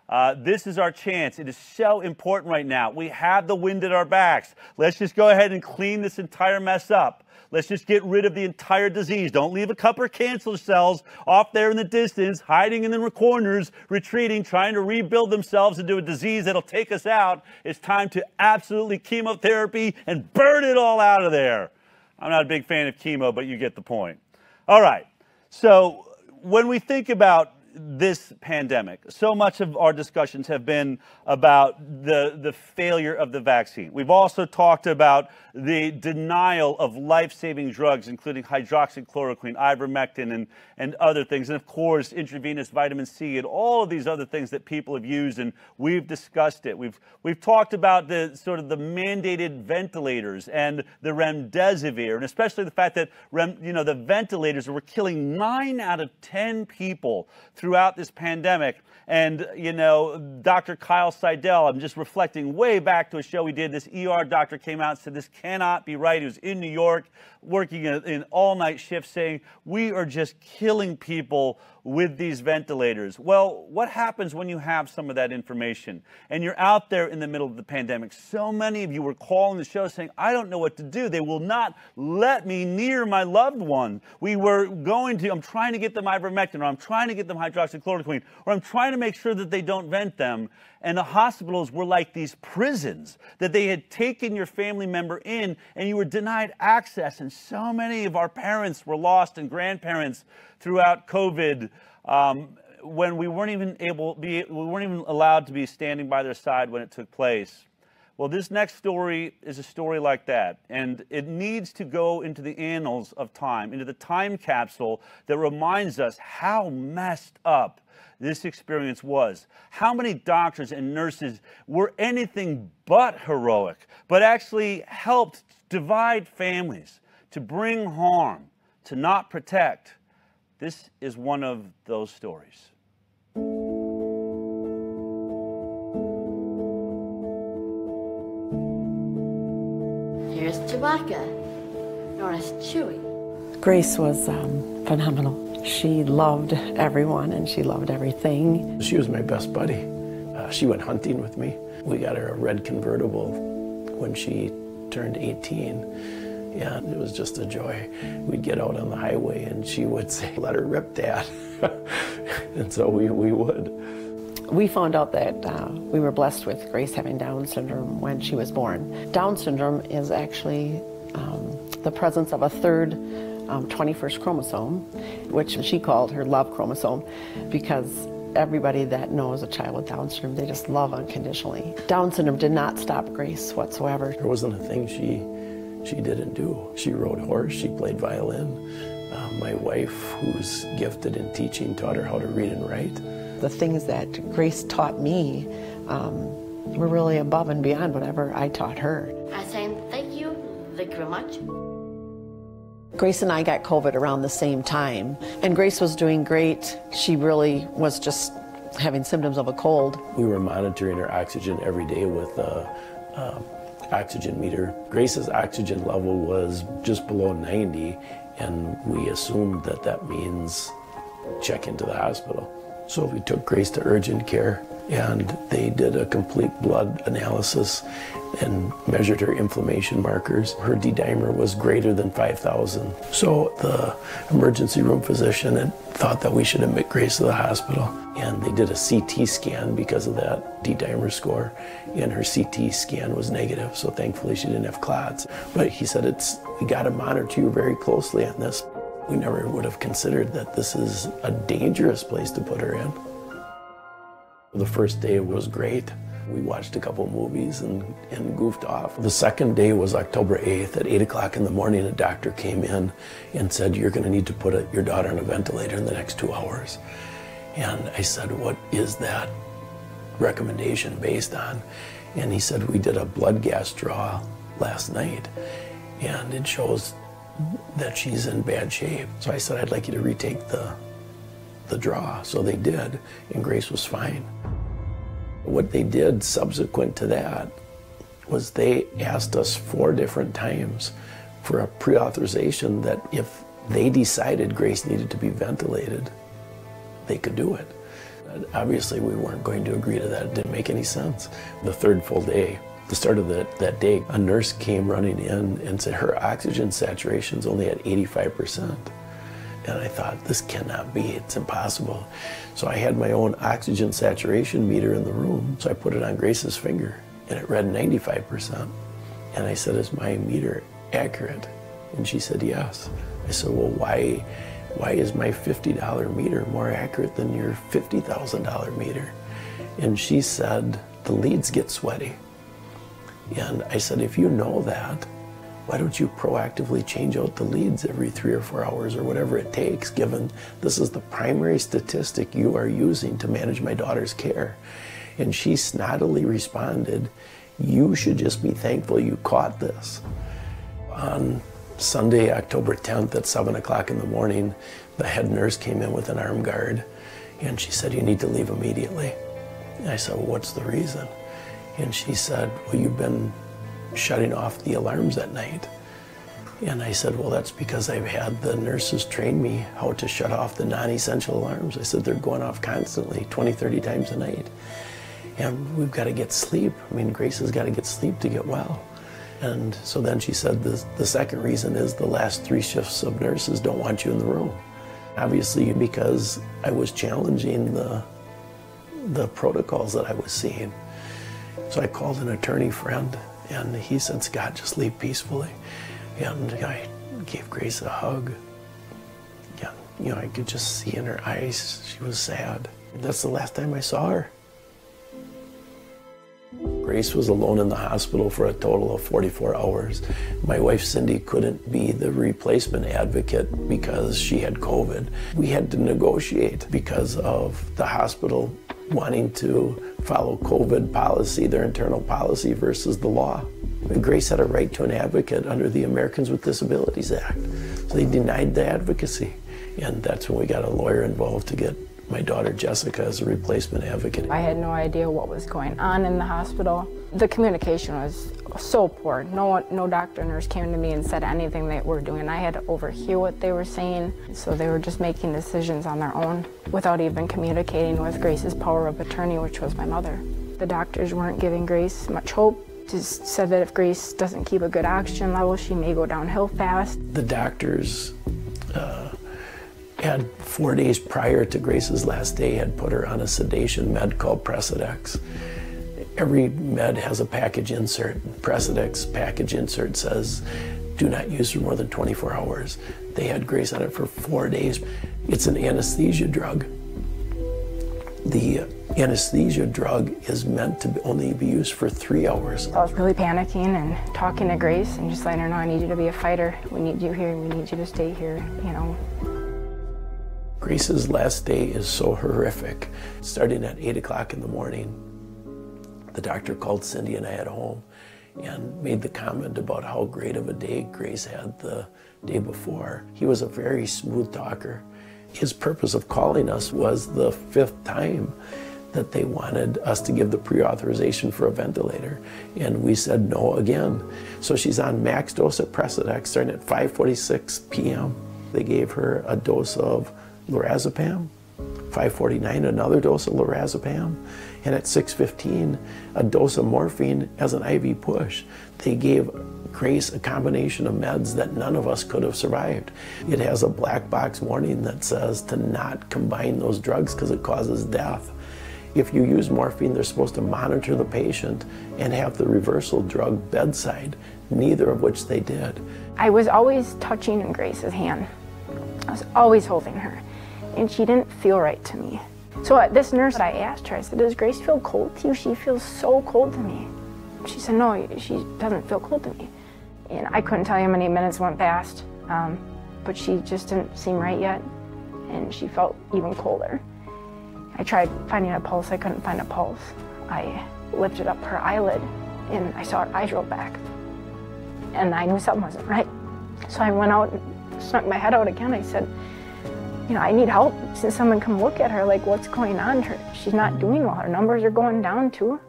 Uh, this is our chance. It is so important right now. We have the wind at our backs. Let's just go ahead and clean this entire mess up. Let's just get rid of the entire disease. Don't leave a couple of cancer cells off there in the distance, hiding in the corners, retreating, trying to rebuild themselves into a disease that'll take us out. It's time to absolutely chemotherapy and burn it all out of there. I'm not a big fan of chemo, but you get the point. All right. So when we think about this pandemic. So much of our discussions have been about the, the failure of the vaccine. We've also talked about the denial of life saving drugs, including hydroxychloroquine, ivermectin, and, and other things. And of course, intravenous vitamin C and all of these other things that people have used. And we've discussed it. We've, we've talked about the sort of the mandated ventilators and the remdesivir, and especially the fact that rem, you know, the ventilators were killing nine out of 10 people throughout this pandemic. And, you know, Dr. Kyle Sidell, I'm just reflecting way back to a show we did. This ER doctor came out and said, This cannot be right. He was in New York working in all night shifts saying, We are just killing people with these ventilators. Well, what happens when you have some of that information and you're out there in the middle of the pandemic? So many of you were calling the show saying, I don't know what to do. They will not let me near my loved one. We were going to, I'm trying to get them ivermectin, or I'm trying to get them hydroxychloroquine, or I'm trying to make sure that they don't vent them. And the hospitals were like these prisons that they had taken your family member in and you were denied access. And so many of our parents were lost and grandparents throughout COVID. Um, when we weren't even able be we weren't even allowed to be standing by their side when it took place. Well, this next story is a story like that, and it needs to go into the annals of time, into the time capsule that reminds us how messed up this experience was. How many doctors and nurses were anything but heroic, but actually helped divide families, to bring harm, to not protect. This is one of those stories. Here's Chewbacca, known as Chewie. Grace was um, phenomenal. She loved everyone and she loved everything. She was my best buddy. Uh, she went hunting with me. We got her a red convertible when she turned 18. and it was just a joy. We'd get out on the highway and she would say, let her rip, Dad. *laughs* and so we, we would. We found out that uh, we were blessed with Grace having Down syndrome when she was born. Down syndrome is actually um, the presence of a third um, 21st chromosome, which she called her love chromosome because everybody that knows a child with Down syndrome, they just love unconditionally. Down syndrome did not stop Grace whatsoever. There wasn't a thing she, she didn't do. She rode horse, she played violin. Uh, my wife, who's gifted in teaching, taught her how to read and write. The things that Grace taught me um, were really above and beyond whatever I taught her. I say thank you, thank you very much. Grace and I got COVID around the same time, and Grace was doing great. She really was just having symptoms of a cold. We were monitoring her oxygen every day with a, a oxygen meter. Grace's oxygen level was just below 90, and we assumed that that means check into the hospital. So we took Grace to urgent care, and they did a complete blood analysis and measured her inflammation markers. Her D-dimer was greater than 5,000. So the emergency room physician had thought that we should admit Grace to the hospital. And they did a CT scan because of that D-dimer score. And her CT scan was negative, so thankfully she didn't have clots. But he said, it's, we got to monitor you very closely on this. We never would have considered that this is a dangerous place to put her in. The first day was great. We watched a couple movies and, and goofed off. The second day was October 8th. At 8 o'clock in the morning, a doctor came in and said, You're going to need to put a, your daughter on a ventilator in the next two hours. And I said, What is that recommendation based on? And he said, We did a blood gas draw last night, and it shows that she's in bad shape. So I said, I'd like you to retake the, the draw. So they did, and Grace was fine. What they did subsequent to that was they asked us four different times for a pre authorization that if they decided Grace needed to be ventilated, they could do it. Obviously, we weren't going to agree to that. It didn't make any sense. The third full day, the start of the, that day, a nurse came running in and said her oxygen saturation is only at 85%. And I thought, this cannot be, it's impossible. So I had my own oxygen saturation meter in the room. So I put it on Grace's finger and it read 95%. And I said, is my meter accurate? And she said, yes. I said, well, why, why is my $50 meter more accurate than your $50,000 meter? And she said, the leads get sweaty. And I said, if you know that, why don't you proactively change out the leads every three or four hours or whatever it takes, given this is the primary statistic you are using to manage my daughter's care? And she snottily responded, You should just be thankful you caught this. On Sunday, October 10th at 7 o'clock in the morning, the head nurse came in with an arm guard and she said, You need to leave immediately. And I said, well, What's the reason? And she said, Well, you've been shutting off the alarms at night. And I said, Well, that's because I've had the nurses train me how to shut off the non essential alarms. I said, They're going off constantly, 20, 30 times a night. And we've got to get sleep. I mean, Grace has got to get sleep to get well. And so then she said, the, the second reason is the last three shifts of nurses don't want you in the room. Obviously, because I was challenging the, the protocols that I was seeing. So I called an attorney friend and he said, Scott, just leave peacefully. And I gave Grace a hug. Yeah, you know, I could just see in her eyes she was sad. That's the last time I saw her. Grace was alone in the hospital for a total of 44 hours. My wife Cindy couldn't be the replacement advocate because she had COVID. We had to negotiate because of the hospital wanting to follow COVID policy, their internal policy versus the law. Grace had a right to an advocate under the Americans with Disabilities Act. So they denied the advocacy. And that's when we got a lawyer involved to get my daughter Jessica as a replacement advocate. I had no idea what was going on in the hospital. The communication was so poor. No no doctor nurse came to me and said anything they were doing. I had to overhear what they were saying. So they were just making decisions on their own without even communicating with Grace's power of attorney, which was my mother. The doctors weren't giving Grace much hope. Just said that if Grace doesn't keep a good oxygen level, she may go downhill fast. The doctors uh, had four days prior to Grace's last day had put her on a sedation med called Precedex. Every med has a package insert. Precedex package insert says do not use for more than 24 hours. They had Grace on it for four days. It's an anesthesia drug. The anesthesia drug is meant to only be used for three hours. I was really panicking and talking to Grace and just letting her know I need you to be a fighter. We need you here. We need you to stay here, you know. Grace's last day is so horrific. Starting at 8 o'clock in the morning, the doctor called Cindy and I at home and made the comment about how great of a day Grace had the day before. He was a very smooth talker. His purpose of calling us was the fifth time that they wanted us to give the pre-authorization for a ventilator. And we said no again. So she's on max dose of Precedex starting at 5.46 p.m. They gave her a dose of lorazepam, 549 another dose of lorazepam, and at 615 a dose of morphine as an IV push. They gave Grace a combination of meds that none of us could have survived. It has a black box warning that says to not combine those drugs because it causes death. If you use morphine, they're supposed to monitor the patient and have the reversal drug bedside, neither of which they did. I was always touching Grace's hand. I was always holding her and she didn't feel right to me. So uh, this nurse, I asked her, I said, does Grace feel cold to you? She feels so cold to me. She said, no, she doesn't feel cold to me. And I couldn't tell you how many minutes went past, um, but she just didn't seem right yet. And she felt even colder. I tried finding a pulse, I couldn't find a pulse. I lifted up her eyelid and I saw her eyes roll back. And I knew something wasn't right. So I went out and snuck my head out again. I said, you know, I need help. Since someone come look at her, like what's going on? Her, she's not doing well. Her numbers are going down too.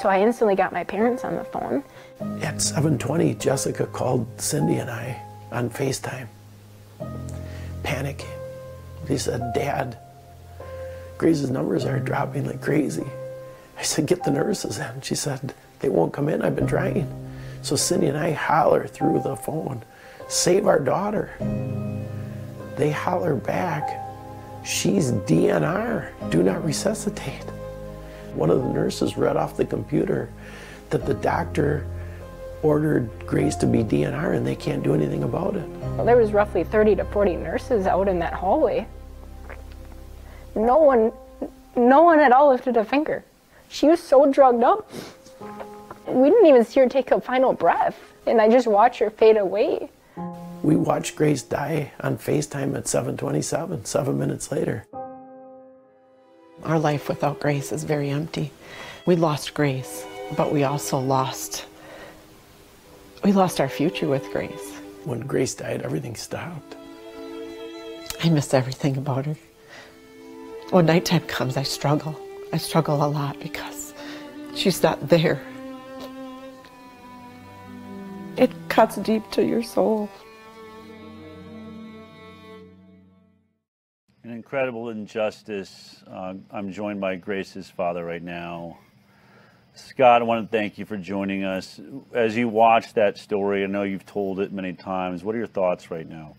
So I instantly got my parents on the phone. At 7:20, Jessica called Cindy and I on FaceTime, panicking. She said, "Dad, Grace's numbers are dropping like crazy." I said, "Get the nurses in." She said, "They won't come in. I've been trying." So Cindy and I holler through the phone, "Save our daughter!" They holler back, "She's DNR. Do not resuscitate." One of the nurses read off the computer that the doctor ordered Grace to be DNR and they can't do anything about it. Well, there was roughly 30 to 40 nurses out in that hallway. No one, no one at all lifted a finger. She was so drugged up. We didn't even see her take a final breath, and I just watched her fade away. We watched Grace die on FaceTime at 7:27, seven minutes later. Our life without Grace is very empty. We lost Grace, but we also lost we lost our future with Grace. When Grace died, everything stopped. I miss everything about her. When nighttime comes, I struggle. I struggle a lot because she's not there. It cuts deep to your soul. An incredible injustice. Uh, I'm joined by Grace's father right now. Scott, I want to thank you for joining us. As you watch that story, I know you've told it many times. What are your thoughts right now?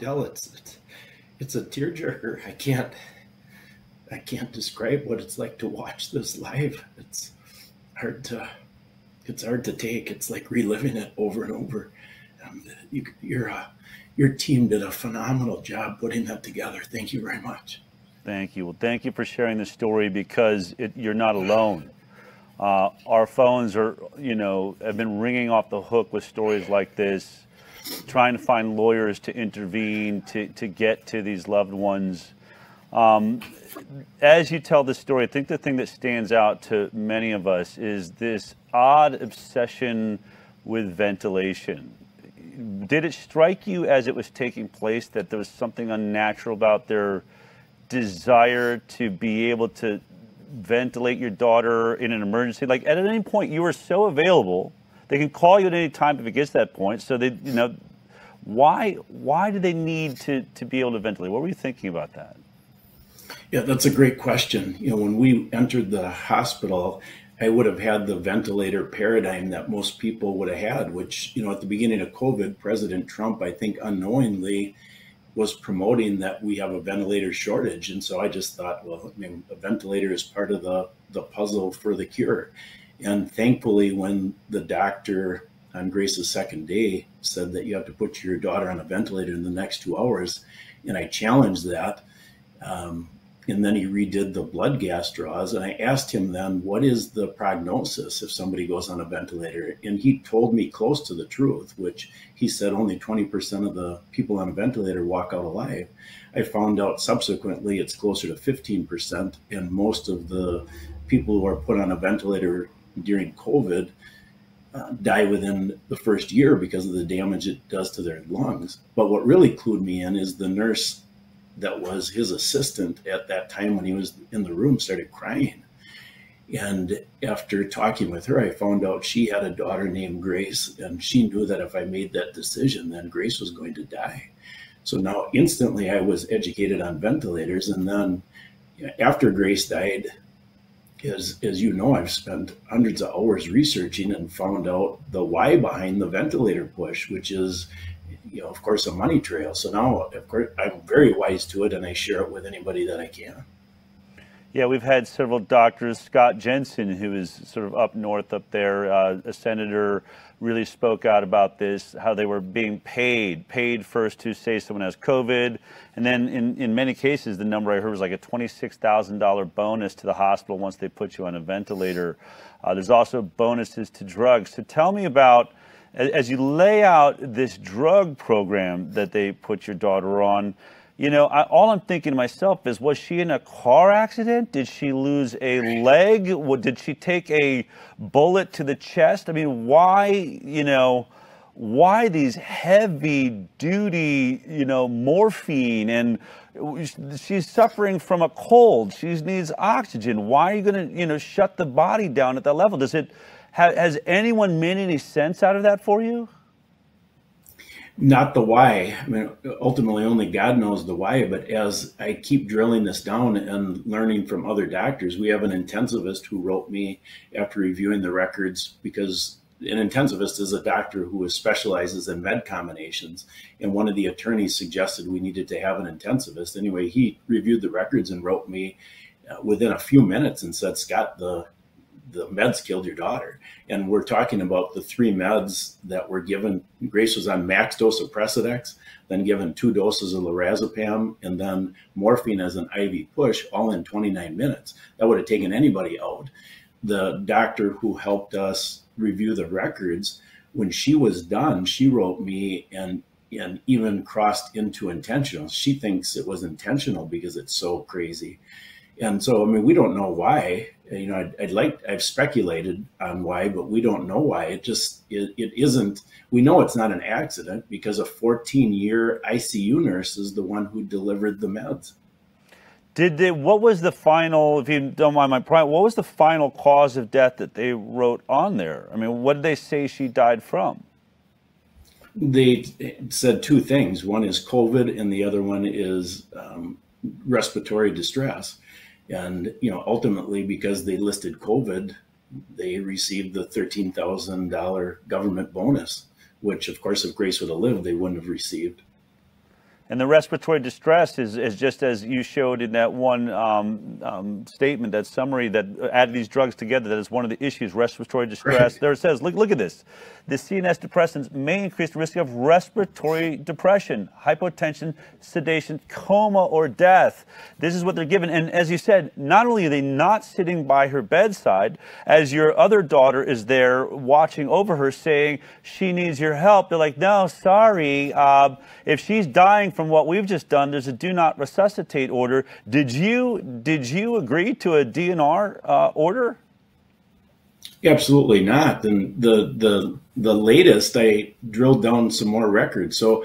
Del, it's, it's, a tearjerker. I can't I can't describe what it's like to watch this live. It's hard to it's hard to take. It's like reliving it over and over. Um, You're uh, your team did a phenomenal job putting that together. Thank you very much. Thank you. Well, thank you for sharing the story because it, you're not alone. Uh, our phones are, you know, have been ringing off the hook with stories like this, trying to find lawyers to intervene to, to get to these loved ones. Um, as you tell the story, I think the thing that stands out to many of us is this odd obsession with ventilation. Did it strike you as it was taking place that there was something unnatural about their desire to be able to ventilate your daughter in an emergency? Like at any point, you are so available. They can call you at any time if it gets to that point. So they, you know, why why do they need to to be able to ventilate? What were you thinking about that? Yeah, that's a great question. You know, when we entered the hospital, I would have had the ventilator paradigm that most people would have had, which, you know, at the beginning of COVID, President Trump, I think unknowingly, was promoting that we have a ventilator shortage. And so I just thought, well, I mean, a ventilator is part of the, the puzzle for the cure. And thankfully, when the doctor on Grace's second day said that you have to put your daughter on a ventilator in the next two hours, and I challenged that, um, and then he redid the blood gas draws. And I asked him then, what is the prognosis if somebody goes on a ventilator? And he told me close to the truth, which he said only 20% of the people on a ventilator walk out alive. I found out subsequently it's closer to 15%. And most of the people who are put on a ventilator during COVID uh, die within the first year because of the damage it does to their lungs. But what really clued me in is the nurse that was his assistant at that time when he was in the room started crying. And after talking with her, I found out she had a daughter named Grace, and she knew that if I made that decision, then Grace was going to die. So now instantly I was educated on ventilators. And then after Grace died, as, as you know, I've spent hundreds of hours researching and found out the why behind the ventilator push, which is you know, of course, a money trail. So now, of course, I'm very wise to it, and I share it with anybody that I can. Yeah, we've had several doctors. Scott Jensen, who is sort of up north up there, uh, a senator, really spoke out about this, how they were being paid, paid first to say someone has COVID. And then in, in many cases, the number I heard was like a $26,000 bonus to the hospital once they put you on a ventilator. Uh, there's also bonuses to drugs. So tell me about, as you lay out this drug program that they put your daughter on, you know, I, all I'm thinking to myself is, was she in a car accident? Did she lose a leg? What, did she take a bullet to the chest? I mean, why, you know, why these heavy duty, you know, morphine and she's suffering from a cold. She needs oxygen. Why are you going to, you know, shut the body down at that level? Does it, has anyone made any sense out of that for you? not the why. I mean, ultimately, only God knows the why. But as I keep drilling this down and learning from other doctors, we have an intensivist who wrote me after reviewing the records because an intensivist is a doctor who specializes in med combinations. And one of the attorneys suggested we needed to have an intensivist. Anyway, he reviewed the records and wrote me uh, within a few minutes and said, Scott, the the meds killed your daughter. And we're talking about the three meds that were given. Grace was on max dose of Precedex, then given two doses of lorazepam, and then morphine as an IV push, all in 29 minutes. That would have taken anybody out. The doctor who helped us review the records, when she was done, she wrote me and and even crossed into intentional. She thinks it was intentional because it's so crazy. And so, I mean, we don't know why. You know, I'd, I'd, like I've speculated on why, but we don't know why. It just it, it isn't. We know it's not an accident because a 14 year ICU nurse is the one who delivered the meds. Did they? What was the final? If you don't mind my pride, what was the final cause of death that they wrote on there? I mean, what did they say she died from? They said two things. One is COVID, and the other one is um, respiratory distress and, you know, ultimately because they listed COVID, they received the $13,000 government bonus, which of course, if Grace would have lived, they wouldn't have received. And the respiratory distress is, is just as you showed in that one um, um, statement, that summary that added these drugs together, that is one of the issues, respiratory distress. Right. There it says, look, look at this. The CNS depressants may increase the risk of respiratory depression, hypotension, sedation, coma, or death. This is what they're given. And as you said, not only are they not sitting by her bedside, as your other daughter is there watching over her saying she needs your help, they're like, no, sorry. Uh, if she's dying from what we've just done, there's a do not resuscitate order. Did you, did you agree to a DNR uh, order? Absolutely not. And the the the latest, I drilled down some more records. So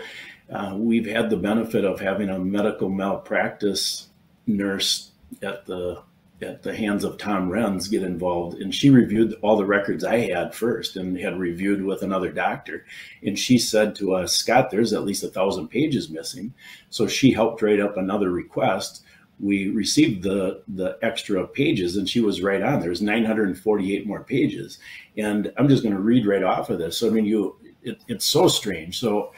uh, we've had the benefit of having a medical malpractice nurse at the at the hands of Tom Renz get involved, and she reviewed all the records I had first, and had reviewed with another doctor, and she said to us, Scott, there's at least a thousand pages missing. So she helped write up another request. We received the the extra pages and she was right on. There's 948 more pages. And i'm just going to read right off of this. So i mean you it, it's so strange. So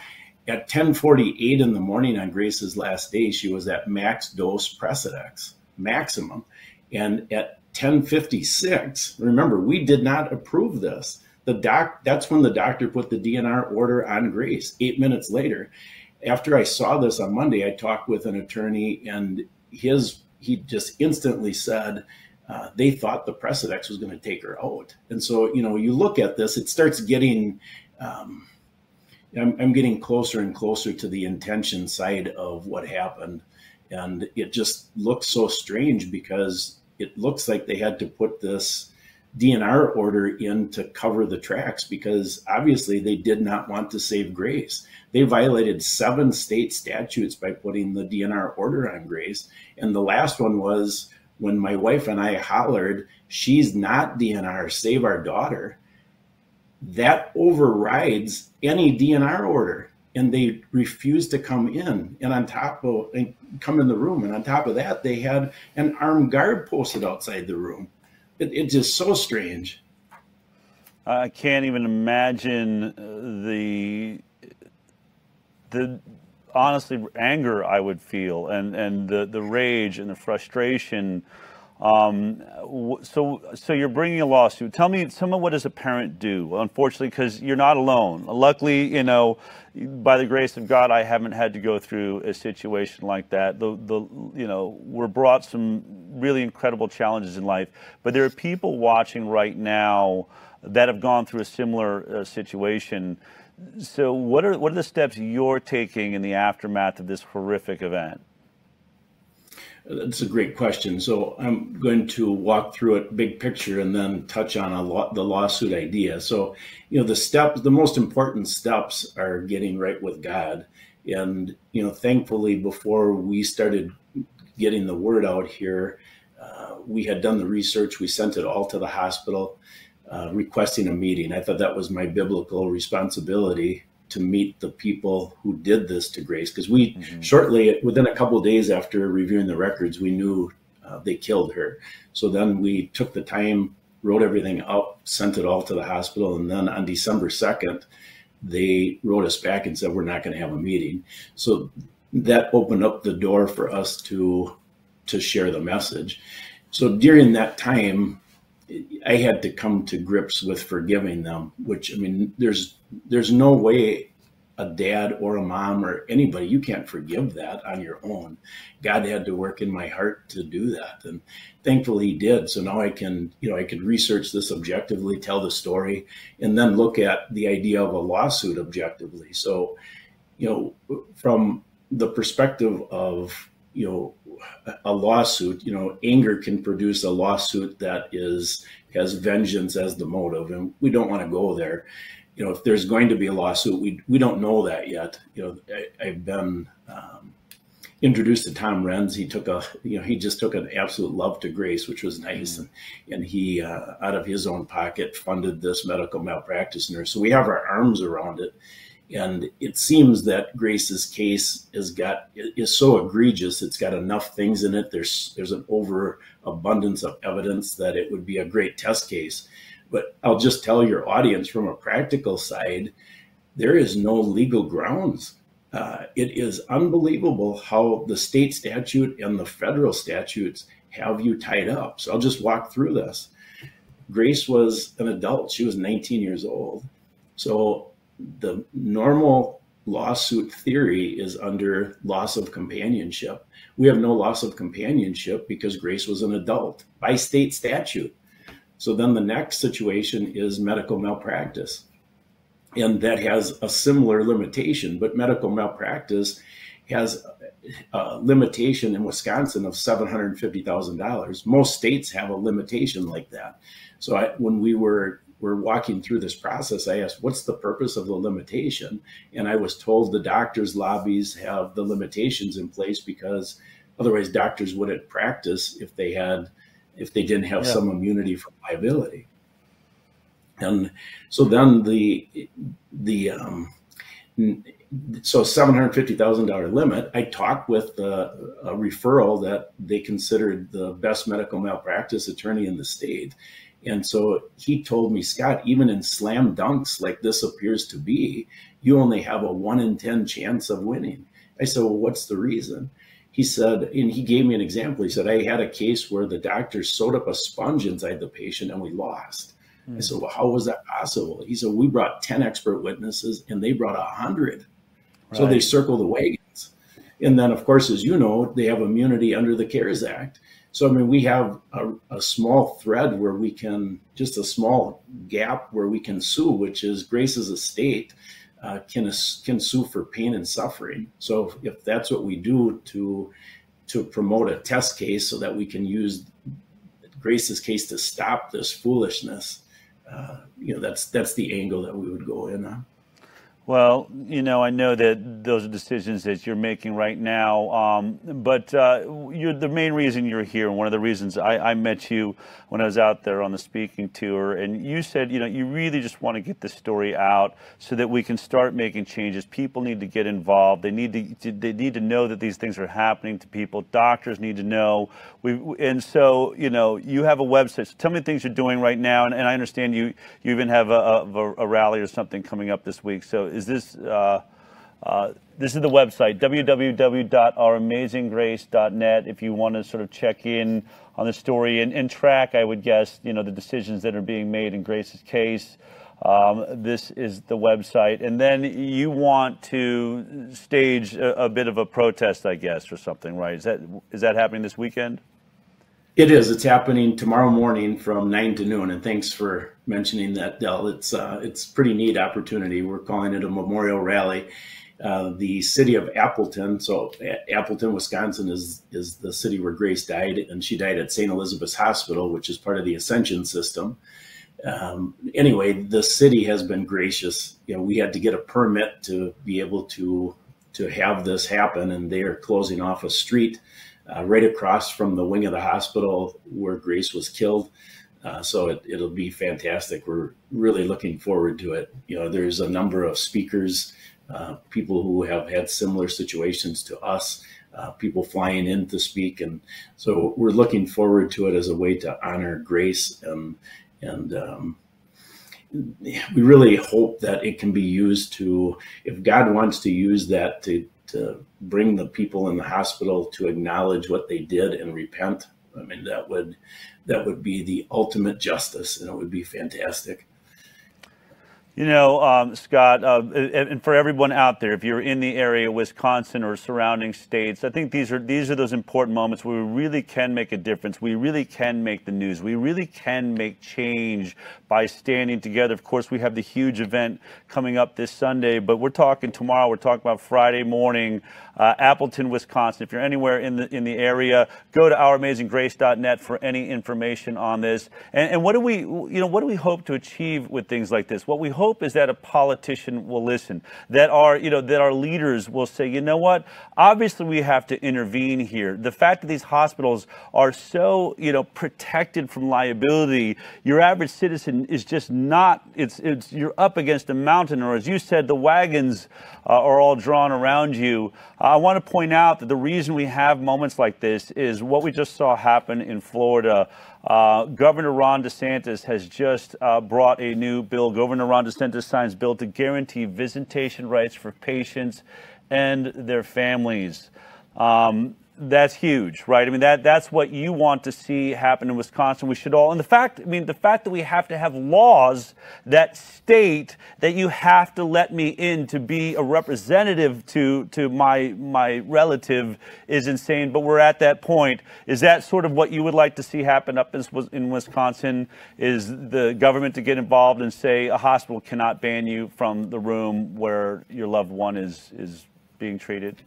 at 1048 in the morning on grace's last day she was at max dose precedex maximum and at 1056 remember we did not approve this the doc that's when the doctor put the dnr order on grace eight minutes later after i saw this on monday i talked with an attorney and his he just instantly said uh, they thought the Precedex was going to take her out. And so, you know, you look at this, it starts getting, um, I'm, I'm, getting closer and closer to the intention side of what happened. And it just looks so strange because it looks like they had to put this DNR order in to cover the tracks because obviously they did not want to save Grace. They violated seven state statutes by putting the DNR order on Grace. And the last one was when my wife and I hollered, She's not DNR, save our daughter. That overrides any DNR order. And they refused to come in. And on top of, and come in the room. And on top of that, they had an armed guard posted outside the room it, it's just so strange. I can't even imagine uh, the the honestly anger I would feel and and the the rage and the frustration Um, so, so you're bringing a lawsuit. Tell me, some of what does a parent do? Unfortunately, because you're not alone. Luckily, you know, by the grace of God, I haven't had to go through a situation like that. The, the, you know, we're brought some really incredible challenges in life, but there are people watching right now that have gone through a similar uh, situation. So, what are what are the steps you're taking in the aftermath of this horrific event? That's a great question. So I'm going to walk through it big picture and then touch on a lot the lawsuit idea. So, you know, the steps, the most important steps are getting right with God. And, you know, thankfully, before we started getting the word out here, uh, we had done the research. We sent it all to the hospital, uh, requesting a meeting. I thought that was my biblical responsibility to meet the people who did this to Grace because we mm-hmm. shortly within a couple days after reviewing the records we knew uh, they killed her. So then we took the time, wrote everything up, sent it all to the hospital, and then on December second, they wrote us back and said we're not going to have a meeting. So that opened up the door for us to to share the message. So during that time, I had to come to grips with forgiving them, which I mean, there's there's no way a dad or a mom or anybody you can't forgive that on your own. God had to work in my heart to do that, and thankfully He did. So now I can, you know, I could research this objectively, tell the story, and then look at the idea of a lawsuit objectively. So, you know, from the perspective of you know a lawsuit, you know, anger can produce a lawsuit that is has vengeance as the motive, and we don't want to go there. You know, if there's going to be a lawsuit, we we don't know that yet. You know, I, have been um, introduced to Tom Renz. He took a, you know, he just took an absolute love to Grace, which was nice, mm-hmm. and and he uh, out of his own pocket funded this medical malpractice nurse. So we have our arms around it and it seems that Grace's case has got is so egregious. It's got enough things in it. There's there's an overabundance of evidence that it would be a great test case. But I'll just tell your audience from a practical side, there is no legal grounds. Uh, it is unbelievable how the state statute and the federal statutes have you tied up. So I'll just walk through this. Grace was an adult. She was 19 years old. So the normal lawsuit theory is under loss of companionship. We have no loss of companionship because Grace was an adult by state statute. So then the next situation is medical malpractice. And that has a similar limitation, but medical malpractice has a limitation in Wisconsin of $750,000. Most states have a limitation like that. So I, when we were were walking through this process, I asked, what's the purpose of the limitation? And I was told the doctors' lobbies have the limitations in place because otherwise doctors wouldn't practice if they had if they didn't have yeah. some immunity from liability. And so then the the um, so seven hundred fifty thousand dollar limit. I talked with a, a referral that they considered the best medical malpractice attorney in the state, and so he told me, Scott, even in slam dunks like this appears to be, you only have a one in 10 chance of winning. I said, Well, what's the reason? He said, and he gave me an example. He said, I had a case where the doctor sewed up a sponge inside the patient and we lost. Mm. I said, Well, how was that possible? He said, We brought 10 expert witnesses and they brought 100. Right. So they circled the wagons. And then, of course, as you know, they have immunity under the CARES Act. So, I mean, we have a, a, small thread where we can, just a small gap where we can sue, which is Grace's estate uh, can, can sue for pain and suffering. So, if that's what we do to, to promote a test case so that we can use Grace's case to stop this foolishness, uh, you know, that's, that's the angle that we would go in on. Well, you know, I know that those are decisions that you're making right now, um, but uh, the main reason you're here, and one of the reasons I, I, met you when I was out there on the speaking tour, and you said, you know, you really just want to get the story out so that we can start making changes. People need to get involved. They need to they need to know that these things are happening to people. Doctors need to know. We and so you know, you have a website. So tell me the things you're doing right now, and, and I understand you you even have a, a, a rally or something coming up this week. So is this uh, Uh, this is the website, www.ouramazinggrace.net. If you want to sort of check in on the story and, and track, I would guess, you know, the decisions that are being made in Grace's case. Um, this is the website. And then you want to stage a, a, bit of a protest, I guess, or something, right? Is that is that happening this weekend? It is. It's happening tomorrow morning from nine to noon. And thanks for mentioning that, Del. It's uh, it's pretty neat opportunity. We're calling it a memorial rally. Uh, the city of Appleton, so Appleton, Wisconsin, is is the city where Grace died, and she died at St. Elizabeth's Hospital, which is part of the Ascension system. Um, anyway, the city has been gracious. You know, we had to get a permit to be able to to have this happen, and they are closing off a street uh, right across from the wing of the hospital where Grace was killed. Uh, so it, it'll be fantastic. We're really looking forward to it. You know, there's a number of speakers, uh, people who have had similar situations to us, uh, people flying in to speak, and so we're looking forward to it as a way to honor Grace and and um, we really hope that it can be used to, if God wants to use that to to bring the people in the hospital to acknowledge what they did and repent. I mean, that would that would be the ultimate justice, and it would be fantastic. You know, um, Scott, uh, and for everyone out there, if you're in the area, Wisconsin or surrounding states, I think these are these are those important moments where we really can make a difference. We really can make the news. We really can make change by standing together. Of course, we have the huge event coming up this Sunday, but we're talking tomorrow. We're talking about Friday morning, uh, Appleton, Wisconsin. If you're anywhere in the in the area, go to ouramazinggrace.net for any information on this. And, and what do we, you know, what do we hope to achieve with things like this? What we hope is that a politician will listen, that our, you know, that our leaders will say, you know what, obviously we have to intervene here. The fact that these hospitals are so, you know, protected from liability, your average citizen is just not, it's, it's, you're up against a mountain, or as you said, the wagons uh, are all drawn around you. I want to point out that the reason we have moments like this is what we just saw happen in Florida. Uh, Governor Ron DeSantis has just uh, brought a new bill. Governor Ron DeSantis signs bill to guarantee visitation rights for patients and their families. Um, that's huge, right? I mean, that that's what you want to see happen in Wisconsin. We should all, and the fact, I mean, the fact that we have to have laws that state that you have to let me in to be a representative to to my my relative is insane. But we're at that point. Is that sort of what you would like to see happen up in, in Wisconsin? Is the government to get involved and say a hospital cannot ban you from the room where your loved one is is being treated?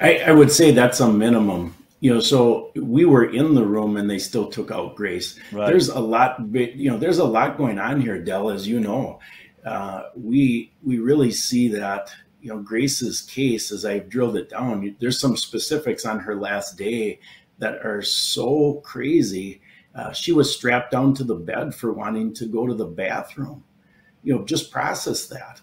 I, I would say that's a minimum. You know, so we were in the room and they still took out Grace. Right. There's a lot, you know, there's a lot going on here, Del as you know. Uh, we we really see that you know Grace's case as I've drilled it down. There's some specifics on her last day that are so crazy. Uh, she was strapped down to the bed for wanting to go to the bathroom. You know, just process that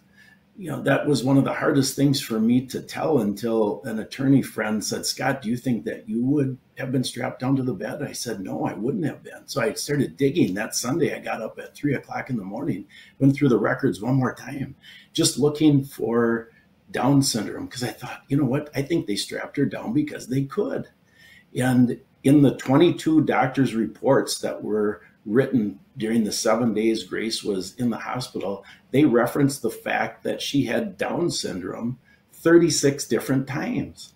you know, that was one of the hardest things for me to tell until an attorney friend said, Scott, do you think that you would have been strapped down to the bed? I said, no, I wouldn't have been. So I started digging that Sunday. I got up at three o'clock in the morning, went through the records one more time, just looking for Down syndrome. Because I thought, you know what? I think they strapped her down because they could. And in the 22 doctors' reports that were written during the seven days Grace was in the hospital, they referenced the fact that she had Down syndrome 36 different times.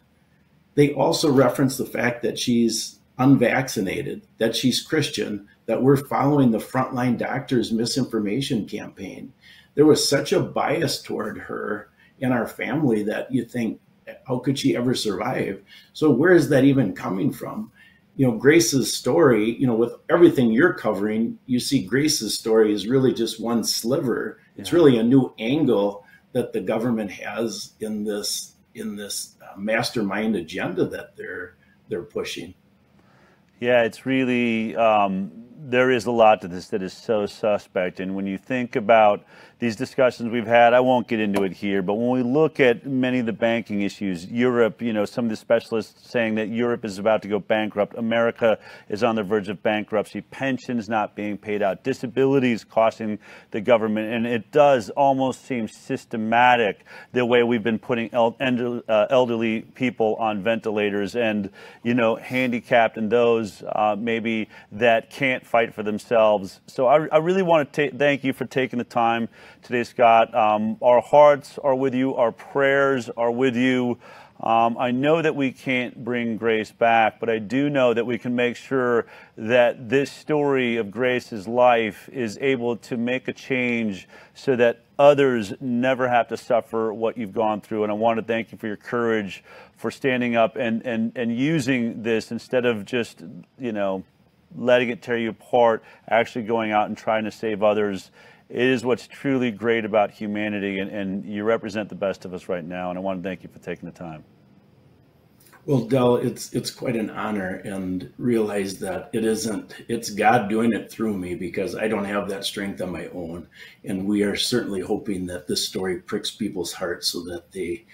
They also referenced the fact that she's unvaccinated, that she's Christian, that we're following the frontline doctors' misinformation campaign. There was such a bias toward her in our family that you think, how could she ever survive? So, where is that even coming from? You know grace's story you know with everything you're covering you see grace's story is really just one sliver yeah. it's really a new angle that the government has in this in this uh, mastermind agenda that they're they're pushing yeah it's really um, there is a lot to this that is so suspect. And when you think about these discussions we've had, I won't get into it here, but when we look at many of the banking issues, Europe, you know, some of the specialists saying that Europe is about to go bankrupt, America is on the verge of bankruptcy, pensions not being paid out, disabilities costing the government, and it does almost seem systematic the way we've been putting uh, elderly people on ventilators and, you know, handicapped and those uh, maybe that can't fight for themselves. So I, I really want to thank you for taking the time today, Scott. Um, our hearts are with you, our prayers are with you. Um, I know that we can't bring Grace back, but I do know that we can make sure that this story of Grace's life is able to make a change so that others never have to suffer what you've gone through. And I want to thank you for your courage for standing up and, and, and using this instead of just, you know, letting it tear you apart, actually going out and trying to save others it is what's truly great about humanity, and, and you represent the best of us right now. And I want to thank you for taking the time. Well, Del, it's it's quite an honor, and realize that it isn't. It's God doing it through me because I don't have that strength on my own, and we are certainly hoping that this story pricks people's hearts so that they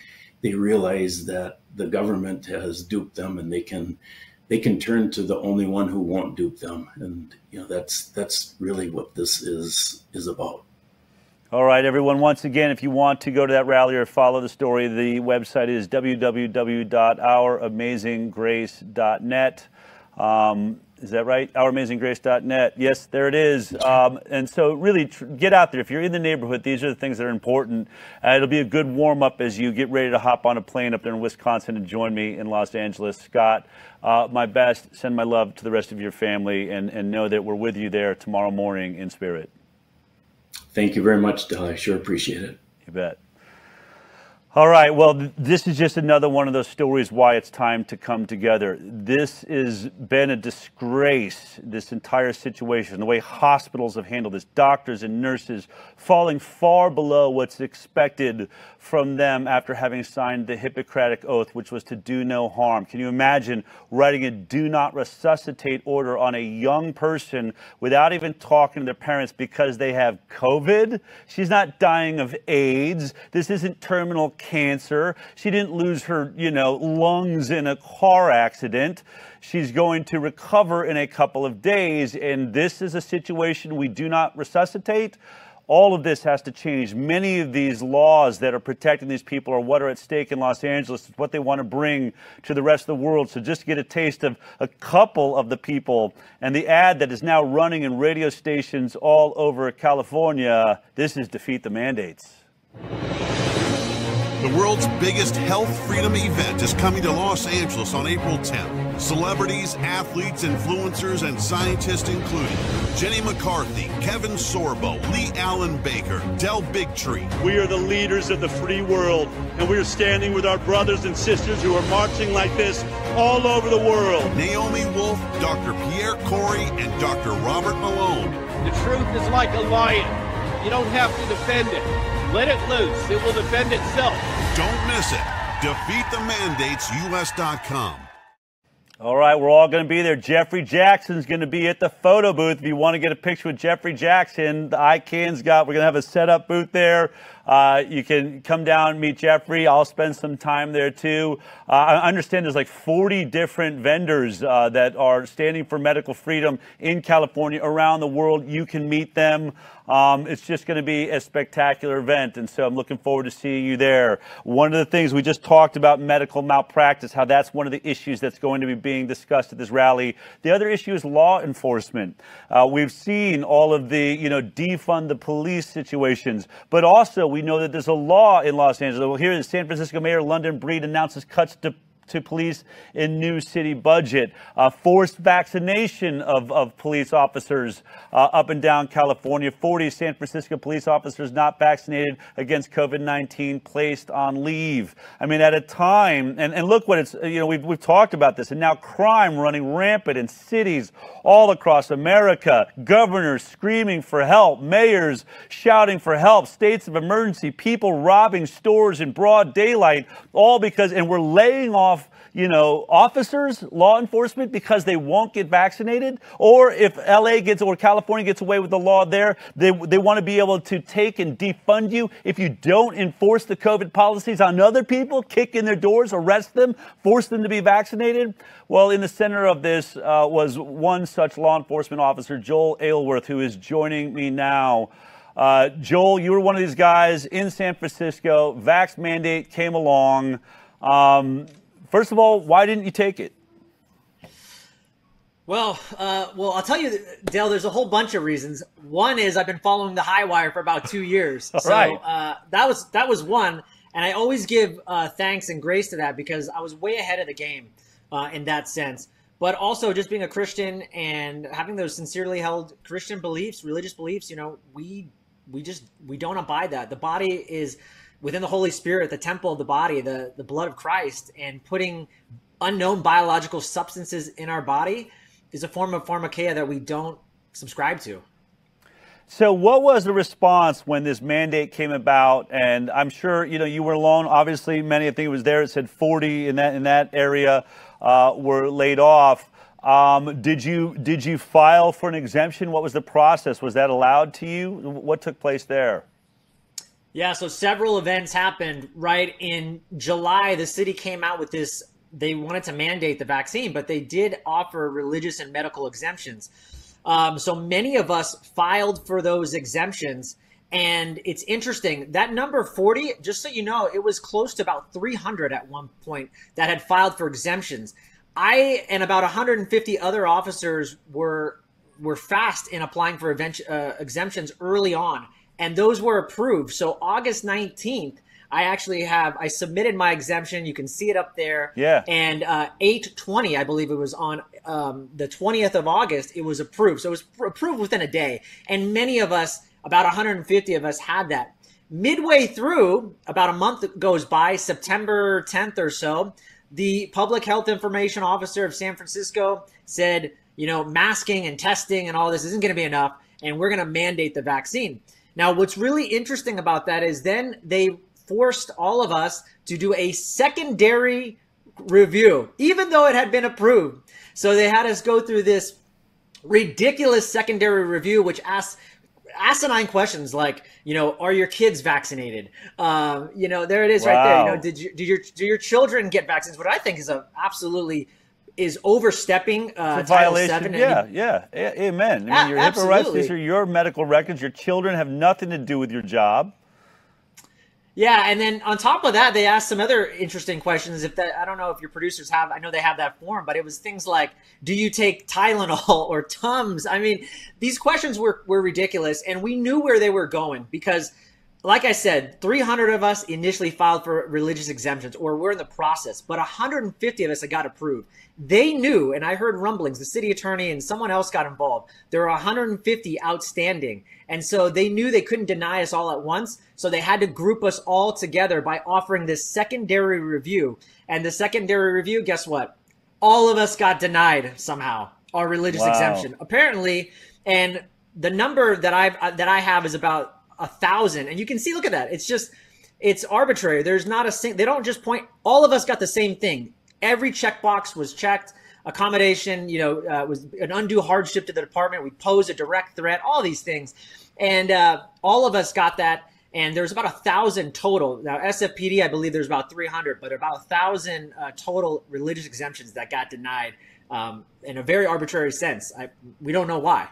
they realize that the government has duped them, and they can they can turn to the only one who won't dupe them. And you know that's that's really what this is is about. All right everyone once again if you want to go to that rally or follow the story the website is www.ouramazinggrace.net um, is that right? OurAmazingGrace.net. Yes, there it is. Um, and so, really, tr- get out there. If you're in the neighborhood, these are the things that are important. Uh, it'll be a good warm up as you get ready to hop on a plane up there in Wisconsin and join me in Los Angeles. Scott, uh, my best. Send my love to the rest of your family and, and know that we're with you there tomorrow morning in spirit. Thank you very much, Del. I sure appreciate it. You bet. All right. Well, th- this is just another one of those stories why it's time to come together. This has been a disgrace, this entire situation, the way hospitals have handled this, doctors and nurses falling far below what's expected from them after having signed the Hippocratic Oath, which was to do no harm. Can you imagine writing a do not resuscitate order on a young person without even talking to their parents because they have COVID? She's not dying of AIDS. This isn't terminal cancer. She didn't lose her, you know, lungs in a car accident. She's going to recover in a couple of days. And this is a situation we do not resuscitate. All of this has to change. Many of these laws that are protecting these people are what are at stake in Los Angeles. What they want to bring to the rest of the world. So just to get a taste of a couple of the people and the ad that is now running in radio stations all over California, this is Defeat the Mandates. The world's biggest health freedom event is coming to Los Angeles on April 10th. Celebrities, athletes, influencers, and scientists including Jenny McCarthy, Kevin Sorbo, Leigh-Allyn Baker, Del Bigtree. We are the leaders of the free world, and we are standing with our brothers and sisters who are marching like this all over the world. Naomi Wolf, Dr. Pierre Kory, and Dr. Robert Malone. The truth is like a lion. You don't have to defend it. Let it loose. It will defend itself. Don't miss it. DefeatTheMandatesUS.com. All right, we're all going to be there. Jeffrey Jackson's going to be at the photo booth. If you want to get a picture with Jeffrey Jackson, the ICAN's got, we're going to have a setup booth there. Uh, you can come down, meet Jeffrey. I'll spend some time there too. Uh, I understand there's like 40 different vendors uh, that are standing for medical freedom in California, around the world. You can meet them. Um, it's just going to be a spectacular event, and so I'm looking forward to seeing you there. One of the things we just talked about medical malpractice, how that's one of the issues that's going to be being discussed at this rally. The other issue is law enforcement. Uh, we've seen all of the, you know, defund the police situations, but also we know that there's a law in Los Angeles. Well, here, San Francisco Mayor London Breed announces cuts to to police in new city budget, uh, forced vaccination of, of police officers uh, up and down California, 40 San Francisco police officers not vaccinated against COVID-19 placed on leave. I mean, at a time, and, and look what it's, you know, we've, we've talked about this, and now crime running rampant in cities all across America, governors screaming for help, mayors shouting for help, states of emergency, people robbing stores in broad daylight, all because, and we're laying off off, you know, officers, law enforcement because they won't get vaccinated? Or if LA gets or California gets away with the law there, they, they want to be able to take and defund you if you don't enforce the COVID policies on other people, kick in their doors, arrest them, force them to be vaccinated? Well, in the center of this uh, was one such law enforcement officer, Joel Aylworth, who is joining me now. Uh, Joel, you were one of these guys in San Francisco. Vax mandate came along. Um, first of all, why didn't you take it? Well, uh, well, I'll tell you, Dale. There's a whole bunch of reasons. One is I've been following the HighWire for about two years, *laughs* so right. uh, that was that was one. And I always give uh, thanks and grace to that because I was way ahead of the game uh, in that sense. But also, just being a Christian and having those sincerely held Christian beliefs, religious beliefs, you know, we we just we don't abide that. The body is within the Holy Spirit, the temple of the body, the the blood of Christ, and putting unknown biological substances in our body is a form of pharmakeia that we don't subscribe to. So, what was the response when this mandate came about? And I'm sure you know you were alone. Obviously, many I think it was there. It said 40 in that in that area uh, were laid off. Um, did you did you file for an exemption? What was the process? Was that allowed to you? What took place there? Yeah, so several events happened. Right in July, the city came out with this. They wanted to mandate the vaccine, but they did offer religious and medical exemptions. Um, so many of us filed for those exemptions. And it's interesting that number 40, just so you know, it was close to about 300 at one point that had filed for exemptions. I and about 150 other officers were were fast in applying for event, uh, exemptions early on, and those were approved. So August 19th, I actually have I submitted my exemption. You can see it up there. Yeah. And uh, 820, I believe it was on um, the 20th of August. It was approved. So it was approved within a day, and many of us, about 150 of us, had that. Midway through, about a month goes by, September 10th or so the public health information officer of San Francisco said, you know, masking and testing and all this isn't going to be enough, and we're going to mandate the vaccine. Now, what's really interesting about that is then they forced all of us to do a secondary review, even though it had been approved. So they had us go through this ridiculous secondary review, which asks asinine questions like, you know, are your kids vaccinated? Um, you know, there it is wow. right there. You know, did you do your do your children get vaccines? What I think is a absolutely is overstepping uh, violation. Yeah, yeah, a- amen. I mean, your HIPAA rights; these are your medical records. Your children have nothing to do with your job. Yeah, and then on top of that, they asked some other interesting questions. If that, I don't know if your producers have, I know they have that form, but it was things like, "Do you take Tylenol *laughs* or Tums?" I mean, these questions were were ridiculous, and we knew where they were going because, like I said, 300 of us initially filed for religious exemptions, or we're in the process, but 150 of us had got approved. They knew, and I heard rumblings. The city attorney and someone else got involved. There were 150 outstanding and so they knew they couldn't deny us all at once. So they had to group us all together by offering this secondary review. And the secondary review, guess what? All of us got denied somehow our religious wow. exemption. Apparently, and the number that I've uh, that I have is about a thousand. And you can see, look at that. It's just it's arbitrary. There's not a sing- they don't just point. All of us got the same thing. Every checkbox was checked accommodation, you know, uh, was an undue hardship to the department. We posed a direct threat, all these things. And uh, all of us got that. And there's about a thousand total. Now, SFPD, I believe there's about 300, but about a thousand uh, total religious exemptions that got denied um, in a very arbitrary sense. I, we don't know why.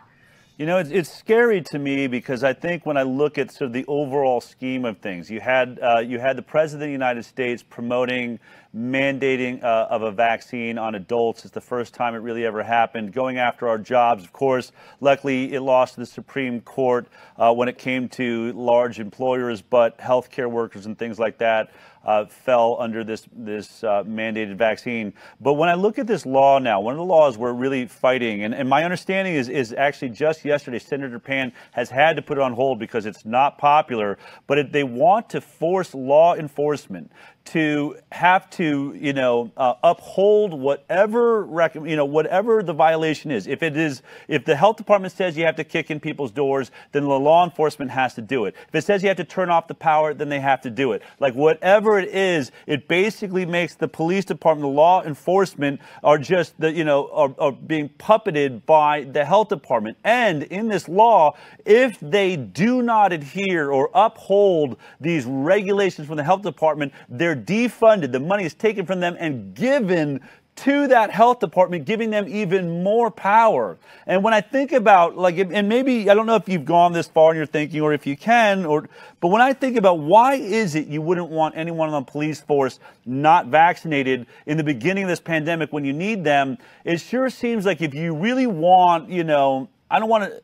You know, it's, it's scary to me because I think when I look at sort of the overall scheme of things, you had uh, you had the president of the United States promoting mandating uh, of a vaccine on adults. It's the first time it really ever happened. Going after our jobs, of course. Luckily, it lost to the Supreme Court uh, when it came to large employers, but healthcare workers and things like that uh, fell under this this uh, mandated vaccine. But when I look at this law now, one of the laws we're really fighting, and, and my understanding is is actually just yesterday, Senator Pan has had to put it on hold because it's not popular. But it, they want to force law enforcement to have to, you know, uh, uphold whatever, rec- you know, whatever the violation is. If it is, if the health department says you have to kick in people's doors, then the law enforcement has to do it. If it says you have to turn off the power, then they have to do it. Like whatever it is, it basically makes the police department, the law enforcement are just the, you know, are, are being puppeted by the health department. And in this law, if they do not adhere or uphold these regulations from the health department, they're defunded. The money is taken from them and given to that health department, giving them even more power. And when I think about like, and maybe I don't know if you've gone this far in your thinking or if you can, or but when I think about why is it you wouldn't want anyone on the police force not vaccinated in the beginning of this pandemic when you need them, it sure seems like if you really want, you know, I don't want to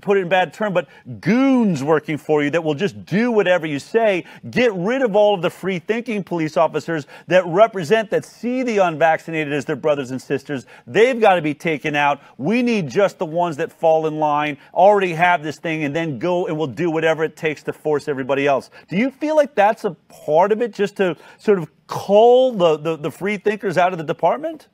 put it in bad term, but goons working for you that will just do whatever you say. Get rid of all of the free thinking police officers that represent, that see the unvaccinated as their brothers and sisters. They've got to be taken out. We need just the ones that fall in line, already have this thing, and then go and will do whatever it takes to force everybody else. Do you feel like that's a part of it, just to sort of cull the, the, the free thinkers out of the department?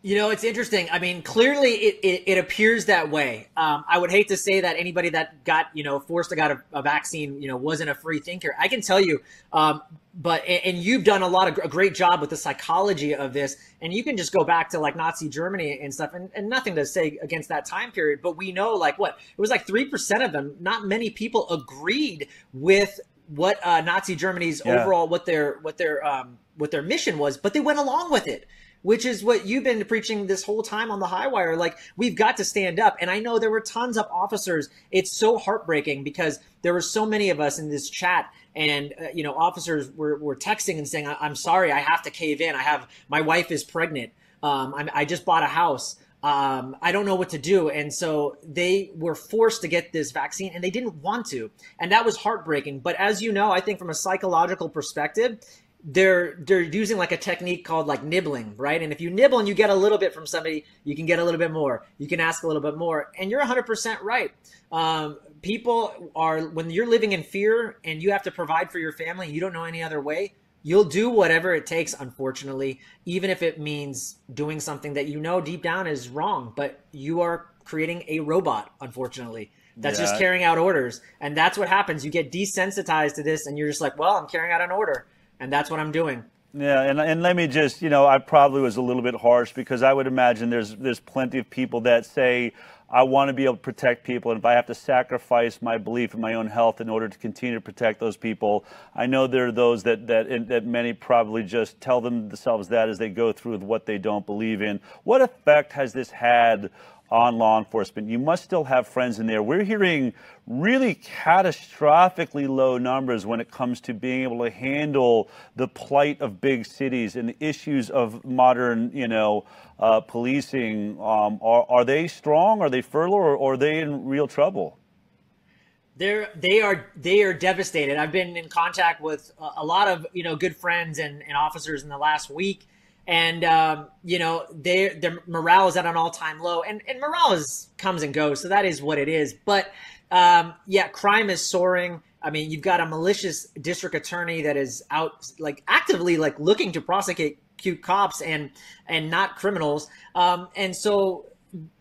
You know, it's interesting. I mean, clearly it, it, it appears that way. Um, I would hate to say that anybody that got, you know, forced to got a, a vaccine, you know, wasn't a free thinker. I can tell you, um, but, and you've done a lot of a great job with the psychology of this. And you can just go back to like Nazi Germany and stuff and, and nothing to say against that time period. But we know like what, it was like 3% of them, not many people agreed with what uh, Nazi Germany's yeah. overall, what their, what their, um, what their mission was, but they went along with it which is what you've been preaching this whole time on the HighWire. Like, we've got to stand up. And I know there were tons of officers. It's so heartbreaking because there were so many of us in this chat and uh, you know officers were, were texting and saying i'm sorry i have to cave in i have my wife is pregnant um, i just bought a house um, I don't know what to do. And so they were forced to get this vaccine and they didn't want to. And that was heartbreaking. But as you know, I think from a psychological perspective, they're they're using like a technique called like nibbling, right? And if you nibble and you get a little bit from somebody, you can get a little bit more. You can ask a little bit more, and you're 100% right. Um, people are when you're living in fear and you have to provide for your family, you don't know any other way. You'll do whatever it takes, unfortunately, even if it means doing something that you know deep down is wrong. But you are creating a robot, unfortunately that's yeah. just carrying out orders and that's what happens you get desensitized to this and you're just like well i'm carrying out an order and that's what I'm doing. Yeah, and, and let me just, you know, I probably was a little bit harsh because I would imagine there's there's plenty of people that say I want to be able to protect people, and if I have to sacrifice my belief in my own health in order to continue to protect those people, I know there are those that that that many probably just tell themselves that as they go through with what they don't believe in. What effect has this had on law enforcement. You must still have friends in there. We're hearing really catastrophically low numbers when it comes to being able to handle the plight of big cities and the issues of modern, you know, uh, policing. Um, are, are they strong? Are they fertile, or, or are they in real trouble? They're they are they are devastated. I've been in contact with a lot of you know good friends and, and officers in the last week and um, you know their their morale is at an all time low, and and morale is comes and goes, so that is what it is. But um, yeah, crime is soaring. I mean, you've got a malicious district attorney that is out like actively like looking to prosecute cute cops and and not criminals. Um, and so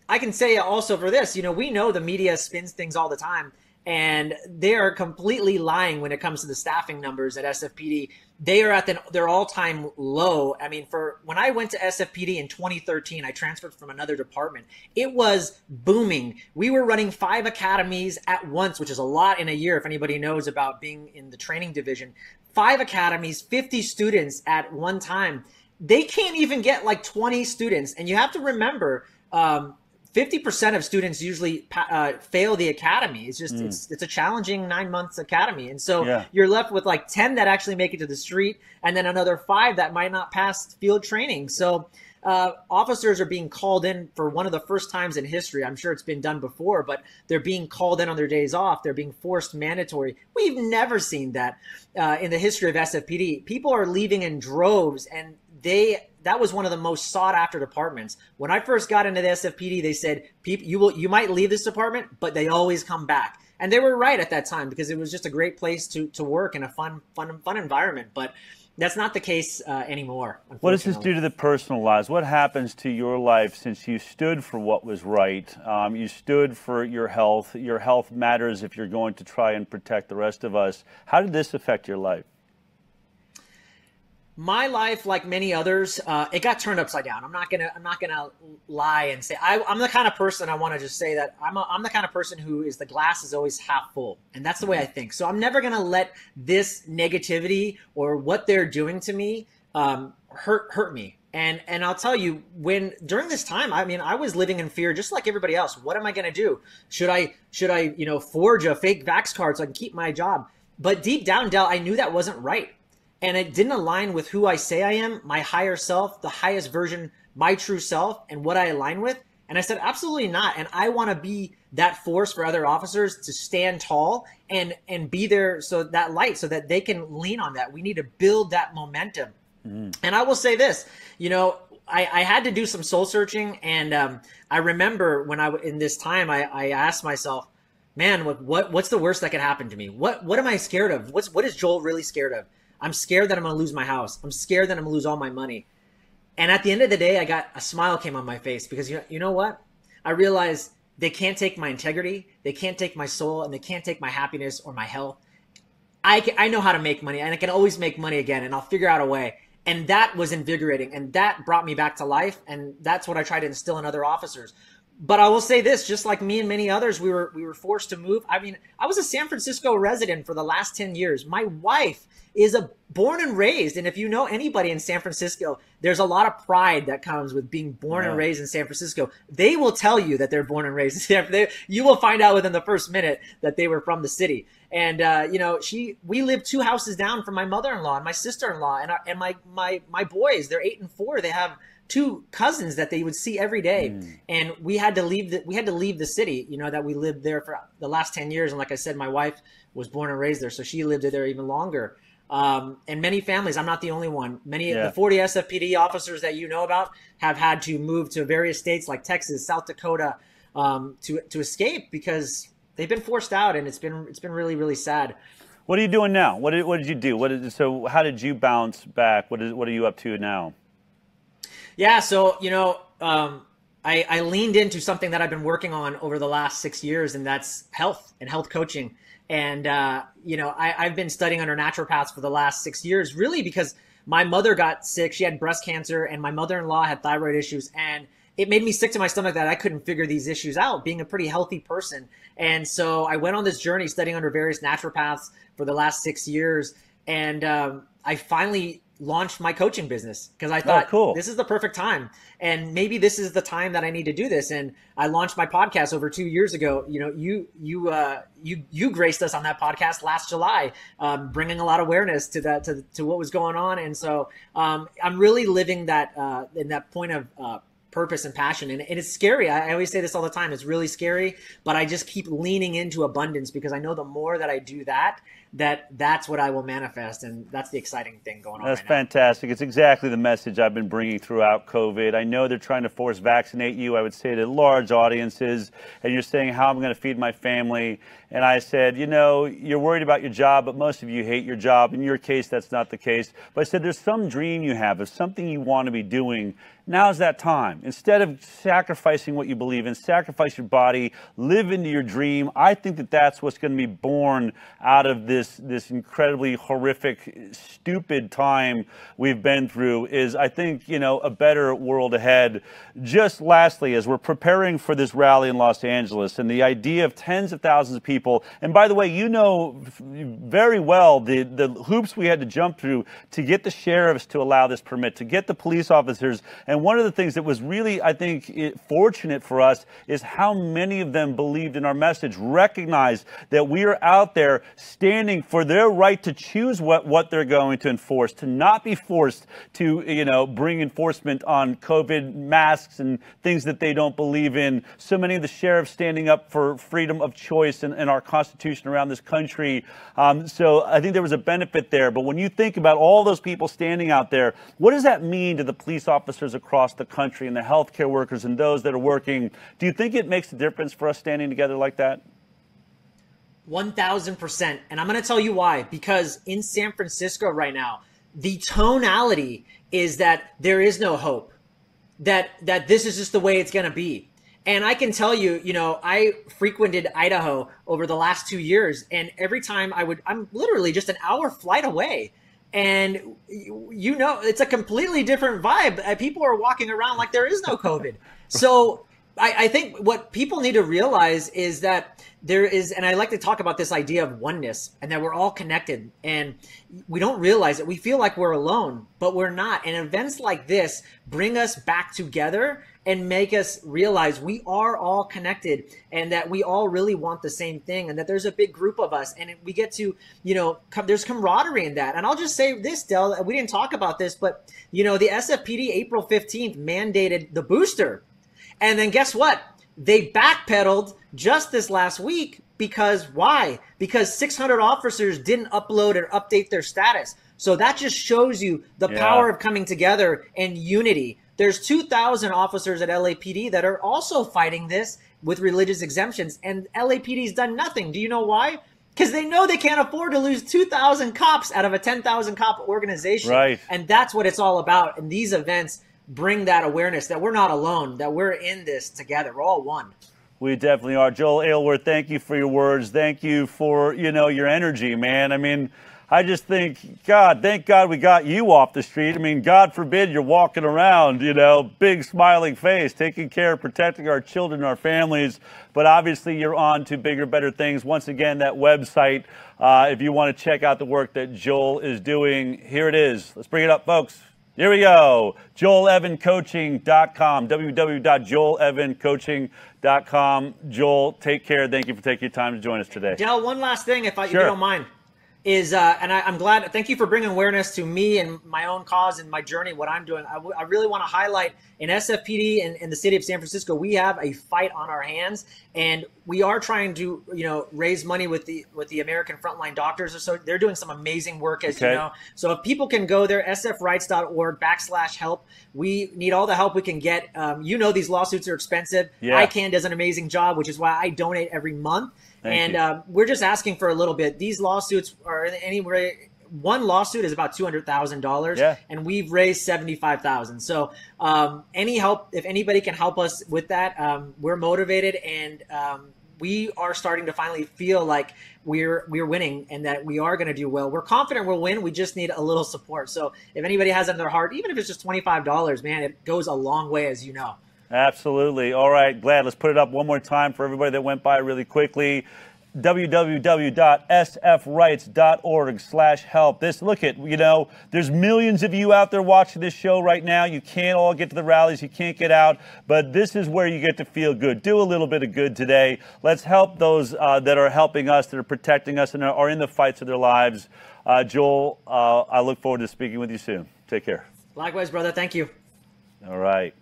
I can say also for this, you know, we know the media spins things all the time and they are completely lying when it comes to the staffing numbers at SFPD. They are at the, their all-time low. I mean, for when I went to SFPD in 2013, I transferred from another department. It was booming. We were running five academies at once, which is a lot in a year. If anybody knows about being in the training division, five academies, 50 students at one time. They can't even get like 20 students, and you have to remember. Um, 50% of students usually uh, fail the academy. It's just, mm. it's, it's a challenging nine months academy. And so yeah. you're left with like 10 that actually make it to the street and then another five that might not pass field training. So, uh, officers are being called in for one of the first times in history. I'm sure it's been done before, but they're being called in on their days off. They're being forced mandatory. We've never seen that uh, in the history of SFPD. People are leaving in droves and they that was one of the most sought after departments. When I first got into the SFPD, they said, "People, you will, you might leave this department, but they always come back." and they were right at that time because it was just a great place to to work in a fun fun fun environment. But that's not the case uh, anymore. What does this do to the personal lives? What happens to your life since you stood for what was right? Um, you stood for your health. Your health matters if you're going to try and protect the rest of us. How did this affect your life? My life, like many others, uh, it got turned upside down. I'm not gonna, I'm not gonna lie and say I, am the kind of person. I want to just say that I'm, a, I'm the kind of person who is the glass is always half full, and that's the way I think. So I'm never gonna let this negativity or what they're doing to me um, hurt hurt me. And and I'll tell you, when during this time, I mean, I was living in fear, just like everybody else. What am I gonna do? Should I should I you know forge a fake vax card so I can keep my job? But deep down, Del, I knew that wasn't right and it didn't align with who I say I am, my higher self, the highest version, my true self, and what I align with. And I said, absolutely not. And I want to be that force for other officers to stand tall and and be there so that light so that they can lean on that. We need to build that momentum. Mm. And I will say this, you know, I, I had to do some soul searching, and um, I remember when I in this time I, I asked myself, man, what, what what's the worst that could happen to me? What what am I scared of? What's what is Joel really scared of? I'm scared that I'm going to lose my house. I'm scared that I'm going to lose all my money. And at the end of the day, I got a smile came on my face because you you know what? I realized they can't take my integrity, they can't take my soul, and they can't take my happiness or my health. I can, I know how to make money, and I can always make money again, and I'll figure out a way. And that was invigorating, and that brought me back to life, and that's what I try to instill in other officers. But I will say this: just like me and many others, we were we were forced to move. I mean, I was a San Francisco resident for the last ten years. My wife is a born and raised. And if you know anybody in San Francisco, there's a lot of pride that comes with being born yeah. and raised in San Francisco. They will tell you that they're born and raised in San Francisco. You will find out within the first minute that they were from the city. And uh, you know, she we live two houses down from my mother-in-law and my sister-in-law and our, and my my my boys. They're eight and four. They have two cousins that they would see every day mm. and we had to leave the, we had to leave the city you know that we lived there for the last 10 years and like i said my wife was born and raised there so she lived there even longer um, and many families, I'm not the only one. Many yeah. of the 40 SFPD officers that you know about have had to move to various states like Texas, South Dakota, um, to to escape because they've been forced out, and it's been it's been really really sad. What are you doing now? What did, what did you do? What did, so how did you bounce back? What is what are you up to now? Yeah, so you know, um, I, I leaned into something that I've been working on over the last six years, and that's health and health coaching. And, uh, you know, I, I've been studying under naturopaths for the last six years, really because my mother got sick. She had breast cancer, and my mother in law had thyroid issues. And it made me sick to my stomach that I couldn't figure these issues out, being a pretty healthy person. And so I went on this journey studying under various naturopaths for the last six years. And um, I finally launched my coaching business because I oh, thought, oh, cool. this is the perfect time. And maybe this is the time that I need to do this. And I launched my podcast over two years ago. You know, you, you, uh, you, you graced us on that podcast last July, um, bringing a lot of awareness to that, to, to what was going on. And so, um, I'm really living that, uh, in that point of, uh, purpose and passion. And, it's scary. I, always say this all the time. It's really scary, but I just keep leaning into abundance because I know the more that I do that, that that's what I will manifest. And that's the exciting thing going on. That's right fantastic. It's exactly the message I've been bringing throughout COVID. I know they're trying to force vaccinate you. I would say to large audiences, and you're saying how I'm going to feed my family. And I said, you know, you're worried about your job, but most of you hate your job. In your case, that's not the case. But I said, there's some dream you have, there's something you want to be doing. Now's that time. Instead of sacrificing what you believe in, sacrifice your body, live into your dream. I think that that's what's going to be born out of this, this incredibly horrific, stupid time we've been through is, I think, you know, a better world ahead. Just lastly, as we're preparing for this rally in Los Angeles and the idea of tens of thousands of people people. And by the way, you know very well the, the hoops we had to jump through to get the sheriffs to allow this permit, to get the police officers. And one of the things that was really, I think, fortunate for us is how many of them believed in our message, recognized that we are out there standing for their right to choose what, what they're going to enforce, to not be forced to, you know, bring enforcement on COVID masks and things that they don't believe in. So many of the sheriffs standing up for freedom of choice and, and our Constitution around this country. Um, so I think there was a benefit there. But when you think about all those people standing out there, what does that mean to the police officers across the country and the healthcare workers and those that are working? Do you think it makes a difference for us standing together like that? 1000%. And I'm going to tell you why. Because in San Francisco right now, the tonality is that there is no hope. That that this is just the way it's going to be. And I can tell you, you know, I frequented Idaho over the last 2 years and every time I would I'm literally just an hour flight away. And you know it's a completely different vibe. Uh, people are walking around like there is no covid. *laughs* So I, I, think what people need to realize is that there is and i like to talk about this idea of oneness and that we're all connected. And we don't realize it. We feel like we're alone but we're not. And events like this bring us back together and make us realize we are all connected and that we all really want the same thing and that there's a big group of us. And we get to you know there's camaraderie in that. And i'll just say this Del we didn't talk about this but you know the sfpd april 15th mandated the booster. And then guess what? They backpedaled just this last week because why? Because 600 officers didn't upload or update their status. So that just shows you the yeah. power of coming together and unity there's 2,000 officers at LAPD that are also fighting this with religious exemptions, and LAPD's done nothing. Do you know why? Because they know they can't afford to lose 2,000 cops out of a 10,000 cop organization. Right. And that's what it's all about. And these events bring that awareness that we're not alone, that we're in this together. We're all one. We definitely are. Joel Aylworth, thank you for your words. Thank you for, you know, your energy, man. I mean, I just think, God, thank God we got you off the street. I mean, God forbid you're walking around, you know, big smiling face, taking care, of protecting our children, our families. But obviously, you're on to bigger, better things. Once again, that website, uh, if you want to check out the work that Joel is doing, here it is. Let's bring it up, folks. Here we go. JoelEvanCoaching.com. www.joelevancoaching.com. Joel, take care. Thank you for taking your time to join us today. Del, one last thing, if, I, sure. if you don't mind is uh, and I, am glad thank you for bringing awareness to me and my own cause and my journey what i'm doing. I, w- I really want to highlight in sfpd and in the city of san francisco we have a fight on our hands and we are trying to you know raise money with the with the american frontline doctors or so they're doing some amazing work as okay. you know. So if people can go there sfrights.org backslash help. We need all the help we can get. Um, you know these lawsuits are expensive. Yeah. ICAN does an amazing job which is why i donate every month Thank and uh, we're just asking for a little bit. These lawsuits are anywhere. One lawsuit is about two hundred thousand yeah. dollars, and we've raised seventy five thousand. So, um, any help, if anybody can help us with that, um, we're motivated, and um, we are starting to finally feel like we're we're winning and that we are going to do well. We're confident we'll win. We just need a little support. So, if anybody has it in their heart, even if it's just twenty five dollars, man, it goes a long way, as you know. Absolutely. All right, glad. Let's put it up one more time for everybody that went by really quickly www.sfrights.org slash help. This, look at, you know, there's millions of you out there watching this show right now. You can't all get to the rallies. You can't get out, but this is where you get to feel good. Do a little bit of good today. Let's help those uh, that are helping us, that are protecting us, and are in the fights of their lives. Uh, Joel, uh, I look forward to speaking with you soon. Take care. Likewise, brother. Thank you. All right.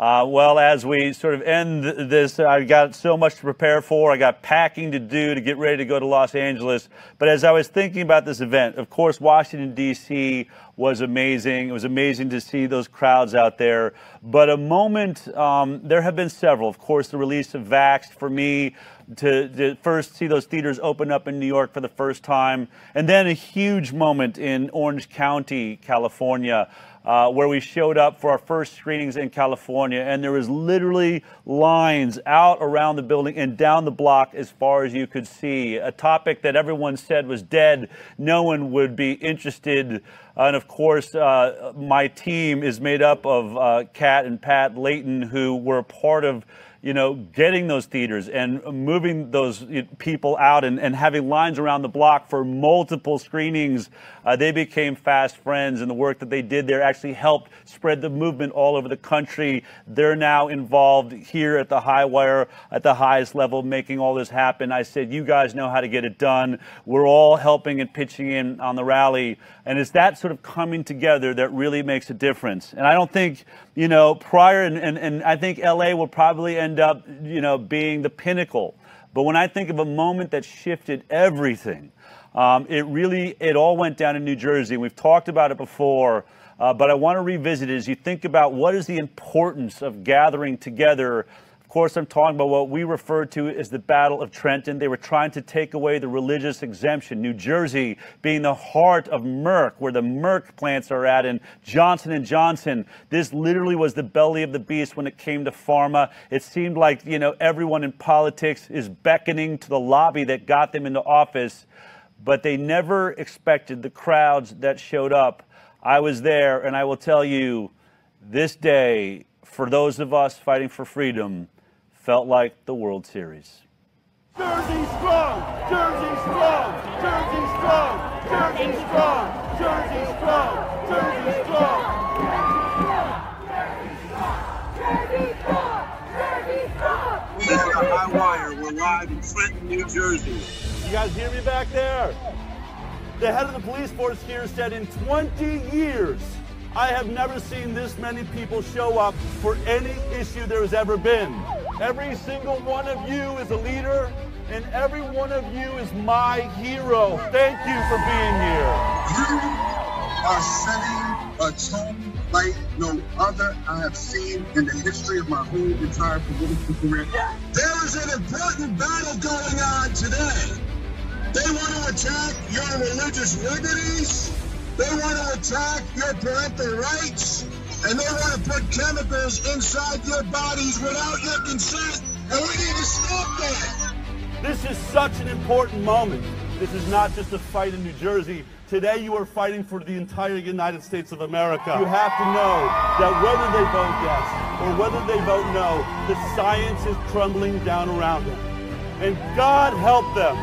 Uh, well, as we sort of end this, I've got so much to prepare for. I got packing to do to get ready to go to Los Angeles. But as I was thinking about this event, of course, Washington, D.C. was amazing. It was amazing to see those crowds out there. But a moment, um, there have been several. Of course, the release of Vaxxed for me, to, to, first see those theaters open up in New York for the first time, and then a huge moment in Orange County, California, uh, where we showed up for our first screenings in California, and there was literally lines out around the building and down the block as far as you could see. A topic that everyone said was dead. No one would be interested. And of course, uh, my team is made up of uh, Kat and Pat Layton, who were part of you know, getting those theaters and moving those people out and, and having lines around the block for multiple screenings, uh, they became fast friends. And the work that they did there actually helped spread the movement all over the country. They're now involved here at the HighWire at the highest level, making all this happen. I said, you guys know how to get it done. We're all helping and pitching in on the rally. And it's that sort of coming together that really makes a difference. And I don't think, you know, prior, and, and, and I think LA will probably end end up, you know, being the pinnacle. But when I think of a moment that shifted everything, um, it really, it all went down in New Jersey. We've talked about it before, uh, but I want to revisit it as you think about what is the importance of gathering together Of course, I'm talking about what we refer to as the Battle of Trenton. They were trying to take away the religious exemption. New Jersey being the heart of Merck, where the Merck plants are at, and Johnson and Johnson. This literally was the belly of the beast when it came to pharma. It seemed like you know everyone in politics is beckoning to the lobby that got them into office, but they never expected the crowds that showed up. I was there, and I will tell you, this day for those of us fighting for freedom felt like the World Series. Jersey strong! Jersey strong! Jersey strong! Jersey strong! Jersey strong! Jersey strong! We're at the HighWire. We're live in Trenton, New Jersey. You guys hear me back there? The head of the police force here said in 20 years, I have never seen this many people show up for any issue there has ever been. Every single one of you is a leader, and every one of you is my hero. Thank you for being here. You are setting a tone like no other I have seen in the history of my whole entire political career. There is an important battle going on today. They want to attack your religious liberties. They want to attack your parental rights, and they want to put chemicals inside your bodies without your consent, and we need to stop that. This is such an important moment. This is not just a fight in New Jersey. Today you are fighting for the entire United States of America. You have to know that whether they vote yes or whether they vote no, the science is crumbling down around them. And God help them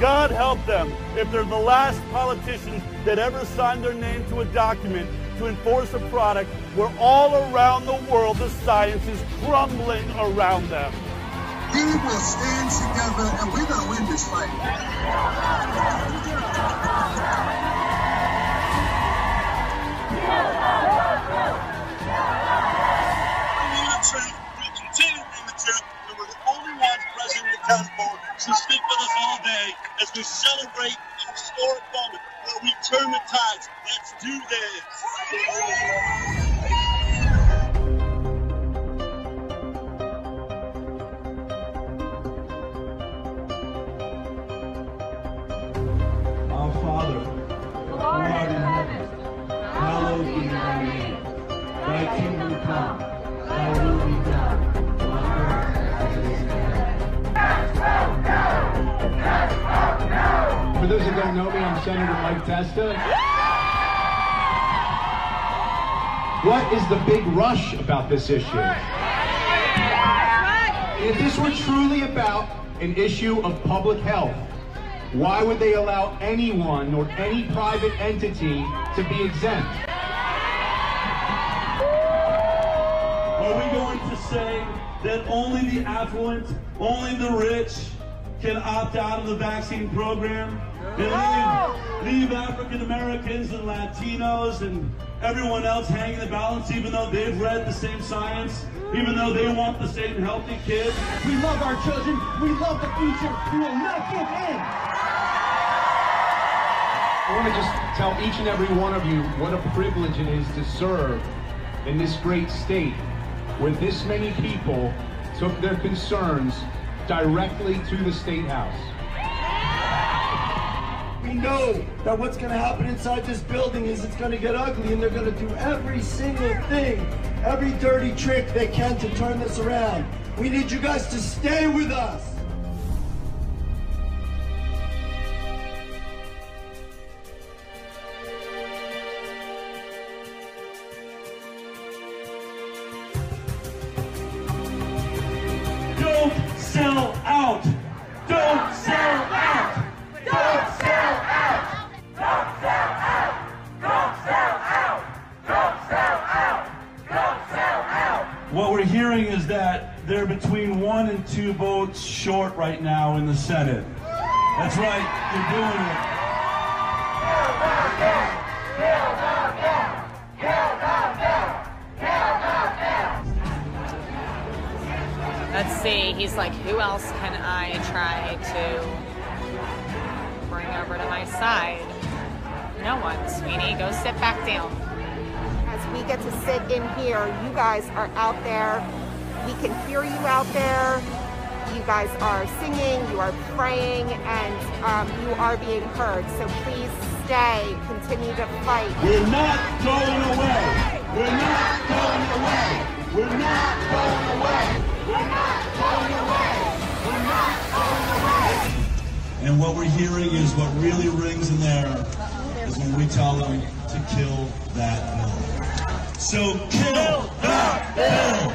God help them if they're the last politicians that ever signed their name to a document to enforce a product where all around the world the science is crumbling around them. We will stand together and we're going to win this fight. We continue in the trip. We were the only ones president accountable to stick with us all day as we celebrate an historic moment where we turn the tides. Let's do this. Our Father, who art in heaven, hallowed be thy name. Thy kingdom come, thy will be done, on earth as it is in heaven. For those that don't know me, I'm Senator Mike Testa. What is the big rush about this issue? If this were truly about an issue of public health, why would they allow anyone or any private entity to be exempt? Are we going to say that only the affluent, only the rich can opt out of the vaccine program and oh! leave, leave African Americans and Latinos and everyone else hanging the balance even though they've read the same science, even though they want the same healthy kids? We love our children. We love the future. We will not give in. I want to just tell each and every one of you what a privilege it is to serve in this great state where this many people took their concerns directly to the State House. We know that what's going to happen inside this building is it's going to get ugly and they're going to do every single thing, every dirty trick they can to turn this around. We need you guys to stay with us. Being heard. So please stay, continue to fight. We're not going away. We're not going away. We're not going away. We're not going away. We're not going away. And what we're hearing is what really rings in there is when we tell them to kill that bill. So kill that bill.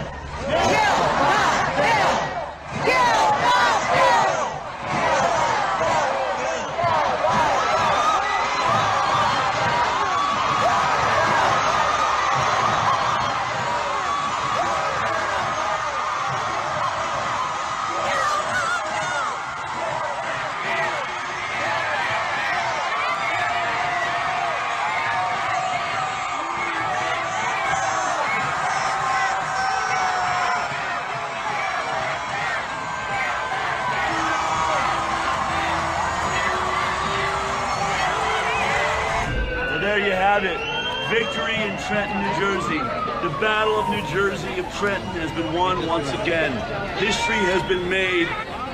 Trenton has been won once again. History has been made.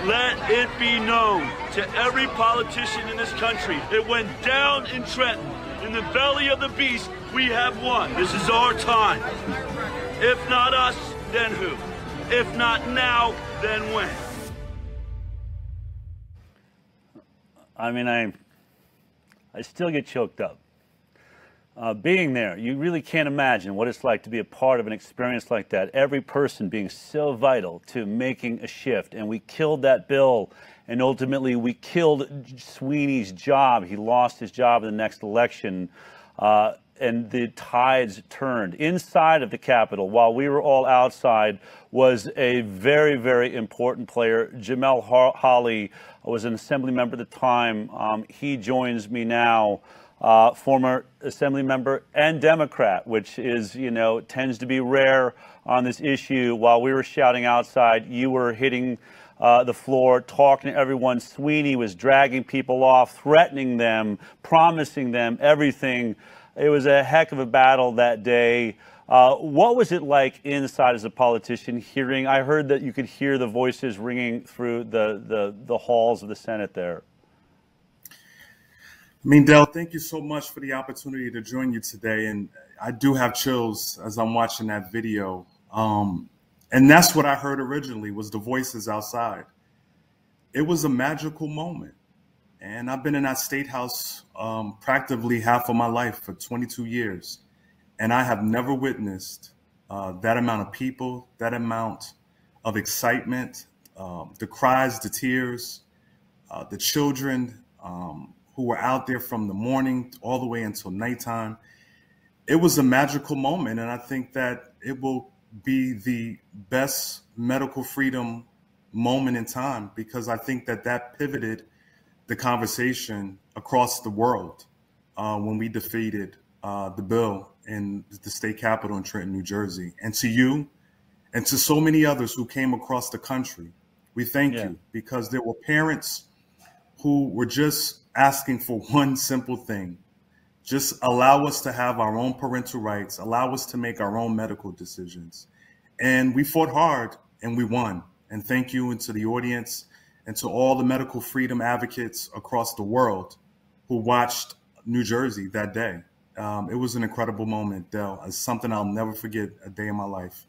Let it be known to every politician in this country. It went down in Trenton. In the belly of the beast, we have won. This is our time. If not us, then who? If not now, then when? I mean, I, I still get choked up. Uh, being there, you really can't imagine what it's like to be a part of an experience like that. Every person being so vital to making a shift. And we killed that bill, and ultimately we killed Sweeney's job. He lost his job in the next election. Uh, and the tides turned. Inside of the Capitol, while we were all outside, was a very, very important player. Jamel Ho- Holley was an assembly member at the time. Um, he joins me now, uh, former assembly member and Democrat, which is, you know, tends to be rare on this issue. While we were shouting outside, you were hitting uh, the floor, talking to everyone. Sweeney was dragging people off, threatening them, promising them everything. It was a heck of a battle that day. Uh, what was it like inside as a politician hearing? I heard that you could hear the voices ringing through the, the, the halls of the Senate there. I mean, Del, thank you so much for the opportunity to join you today. And I do have chills as I'm watching that video. Um, and that's what I heard originally was the voices outside. It was a magical moment. And I've been in that state house um, practically half of my life for 22 years. And I have never witnessed uh, that amount of people, that amount of excitement, um, the cries, the tears, uh, the children um, who were out there from the morning all the way until nighttime. It was a magical moment. And I think that it will be the best medical freedom moment in time because I think that that pivoted the conversation across the world uh, when we defeated uh, the bill in the state capitol in Trenton, New Jersey. And to you and to so many others who came across the country, we thank Yeah. you because there were parents who were just asking for one simple thing just allow us to have our own parental rights, allow us to make our own medical decisions. And we fought hard and we won. And thank you and to the audience and to all the medical freedom advocates across the world who watched New Jersey that day. Um, it was an incredible moment, Del. It's something I'll never forget a day in my life.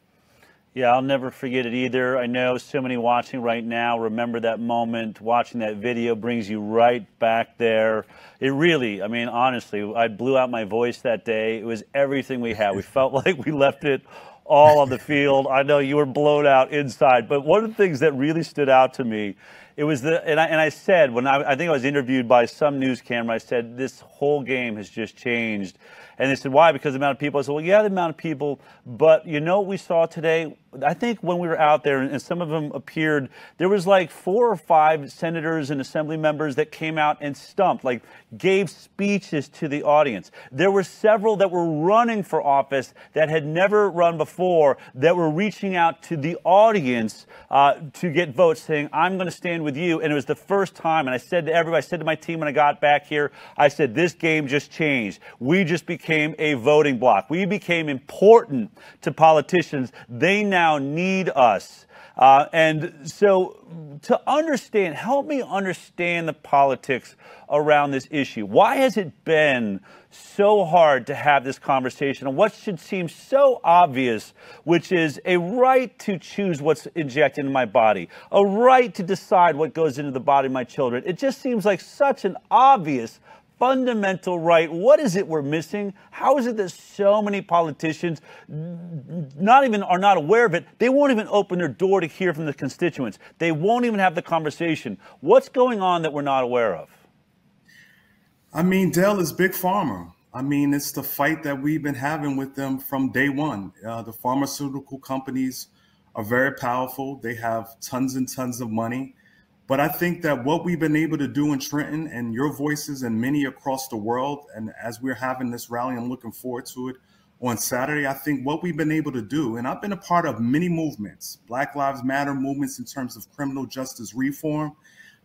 Yeah, I'll never forget it either. I know so many watching right now remember that moment. Watching that video brings you right back there. It really, I mean, honestly, I blew out my voice that day. It was everything we had. We felt *laughs* like we left it all on the field. I know you were blown out inside, but one of the things that really stood out to me, it was the, and I, and I said, when I, I think I was interviewed by some news camera, I said, this whole game has just changed. And they said, why? Because the amount of people. I said, well, yeah, the amount of people. But you know what we saw today? I think when we were out there and some of them appeared, there was like four or five senators and assembly members that came out and stumped, like gave speeches to the audience. There were several that were running for office that had never run before that were reaching out to the audience uh, to get votes saying, I'm going to stand with you. And it was the first time. And I said to everybody, I said to my team when I got back here, I said, this game just changed. We just became a voting bloc. We became important to politicians. They now now need us. Uh, and so, to understand, help me understand the politics around this issue. Why has it been so hard to have this conversation on what should seem so obvious, which is a right to choose what's injected in my body, a right to decide what goes into the body of my children? It just seems like such an obvious fundamental right. What is it we're missing? How is it that so many politicians not even are not aware of it? They won't even open their door to hear from the constituents. They won't even have the conversation. What's going on that we're not aware of? I mean, Del is big pharma. I mean, it's the fight that we've been having with them from day one. Uh, the pharmaceutical companies are very powerful. They have tons and tons of money. But I think that what we've been able to do in Trenton and your voices and many across the world, and as we're having this rally, I'm looking forward to it on Saturday. I think what we've been able to do, and I've been a part of many movements, Black Lives Matter movements in terms of criminal justice reform.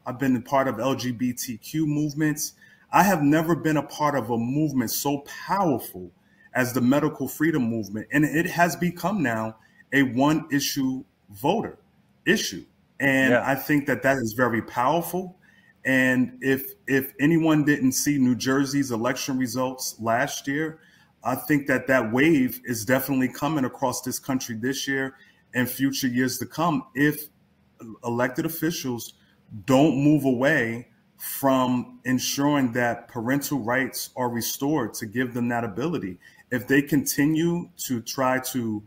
I've been a part of LGBTQ movements. I have never been a part of a movement so powerful as the medical freedom movement. And it has become now a one issue voter issue. And yeah. I think that that is very powerful. And if if anyone didn't see New Jersey's election results last year, I think that that wave is definitely coming across this country this year and future years to come if elected officials don't move away from ensuring that parental rights are restored to give them that ability. If they continue to try to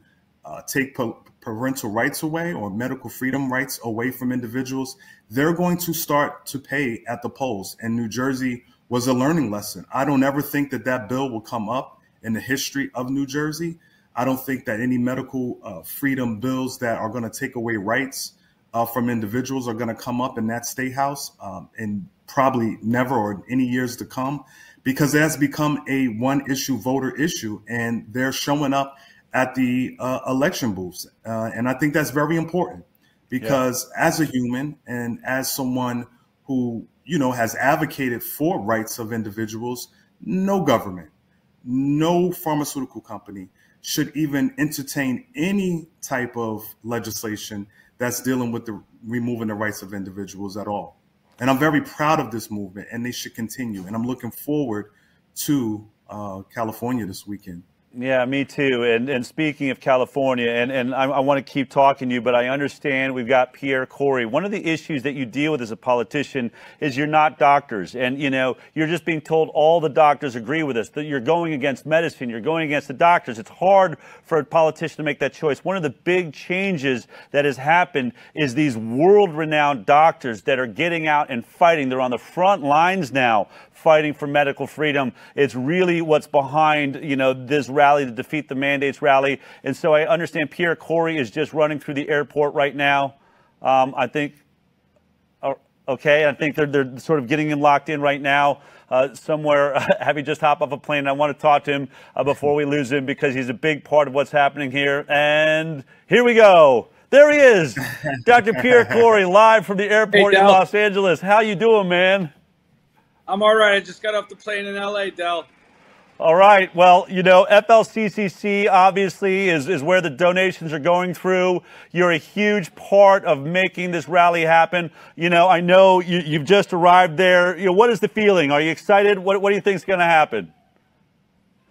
uh, take parental rights away or medical freedom rights away from individuals, they're going to start to pay at the polls. And New Jersey was a learning lesson. I don't ever think that that bill will come up in the history of New Jersey. I don't think that any medical uh, freedom bills that are going to take away rights uh, from individuals are going to come up in that state house um, and probably never or any years to come because it has become a one issue voter issue and they're showing up at the uh, election booths. Uh, and I think that's very important because yeah. as a human and as someone who, you know, has advocated for rights of individuals, no government, no pharmaceutical company should even entertain any type of legislation that's dealing with the removing the rights of individuals at all. And I'm very proud of this movement and they should continue. And I'm looking forward to uh, California this weekend. Yeah, me too. And and speaking of California, and, and I, I want to keep talking to you, but I understand we've got Pierre Kory. One of the issues that you deal with as a politician is you're not doctors. And, you know, you're just being told all the doctors agree with us, that you're going against medicine, you're going against the doctors. It's hard for a politician to make that choice. One of the big changes that has happened is these world renowned doctors that are getting out and fighting. They're on the front lines now fighting for medical freedom. It's really what's behind, you know, this rally, the Defeat the Mandates rally. And so I understand Pierre Kory is just running through the airport right now. Um, I think, uh, okay, I think they're, they're sort of getting him locked in right now. Uh, somewhere, *laughs* having just hop off a plane. I want to talk to him uh, before we lose him because he's a big part of what's happening here. And here we go. There he is, Dr. Pierre Kory, live from the airport hey, in Los Angeles. How you doing, man? I'm all right. I just got off the plane in LA, Del. All right. Well, you know, FLCCC obviously is, is where the donations are going through. You're a huge part of making this rally happen. You know, I know you, you've just arrived there. You know, what is the feeling? Are you excited? What, what do you think is going to happen?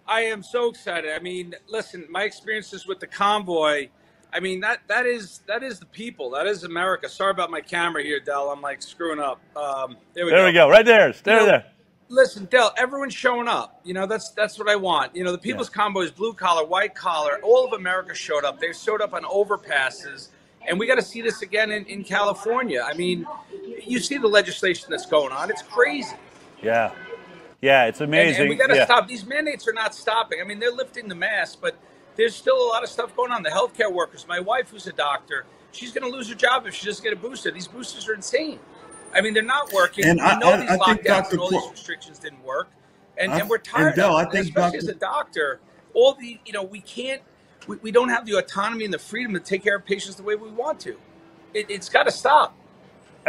I am so excited. I mean, listen, my experiences with the convoy I mean that that is that is the people. That is America. Sorry about my camera here, Del. I'm like screwing up. Um, there we there go. we go. Right there. Stay you know, there. Listen, Del. Everyone's showing up. You know that's that's what I want. You know the People's yeah. Convoy is blue collar, white collar. All of America showed up. They showed up on overpasses, and we got to see this again in, in California. I mean, you see the legislation that's going on. It's crazy. Yeah. Yeah, it's amazing. And, and we got to yeah. stop. These mandates are not stopping. I mean, they're lifting the mask, but there's still a lot of stuff going on. The healthcare workers, my wife, who's a doctor, she's going to lose her job if she doesn't get a booster. These boosters are insane. I mean, they're not working. And I, know I, these I lockdowns and all these restrictions didn't work, and, and we're tired. And Del, I think especially Dr. as a doctor, all the you know we can't, we, we don't have the autonomy and the freedom to take care of patients the way we want to. It, it's got to stop.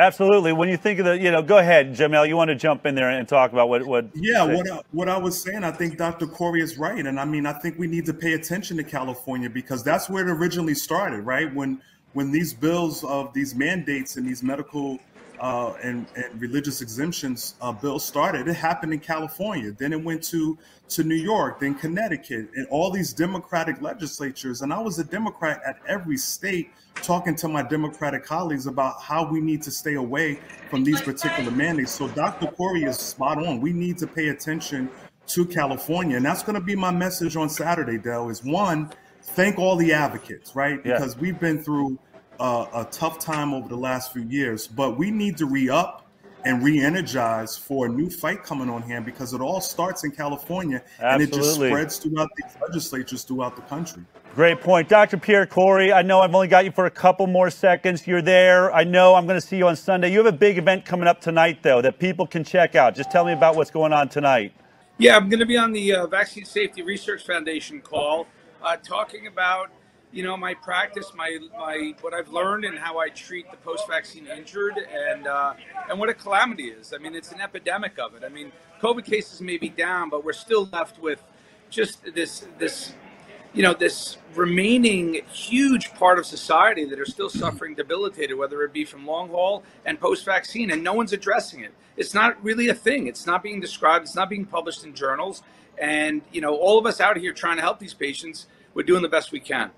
Absolutely. When you think of the, you know, go ahead, Jamel. You want to jump in there and talk about what what? Yeah, what I, what I was saying, I think Dr. Kory is right, and I mean, I think we need to pay attention to California because that's where it originally started, right? When when these bills of these mandates and these medical uh, and, and religious exemptions uh, bill started. It happened in California. Then it went to to New York, then Connecticut, and all these Democratic legislatures. And I was a Democrat at every state, talking to my Democratic colleagues about how we need to stay away from these particular mandates. So Dr. Kory is spot on. We need to pay attention to California, and that's going to be my message on Saturday. Del is one, thank all the advocates, right? Yeah. Because we've been through uh, a tough time over the last few years, but we need to re up and re energize for a new fight coming on hand because it all starts in California and it just spreads throughout these legislatures throughout the country. Great point. Dr. Pierre Kory, I know I've only got you for a couple more seconds. You're there. I know I'm going to see you on Sunday. You have a big event coming up tonight, though, that people can check out. Just tell me about what's going on tonight. Yeah, I'm going to be on the uh, Vaccine Safety Research Foundation call, uh, talking about you know my practice, my my what I've learned, and how I treat the post-vaccine injured, and uh, and what a calamity is. I mean, it's an epidemic of it. I mean, COVID cases may be down, but we're still left with just this this you know this remaining huge part of society that are still suffering debilitated whether it be from long haul and post vaccine and no one's addressing it. It's not really a thing. It's not being described. It's not being published in journals. And you know all of us out here trying to help these patients we're doing the best we can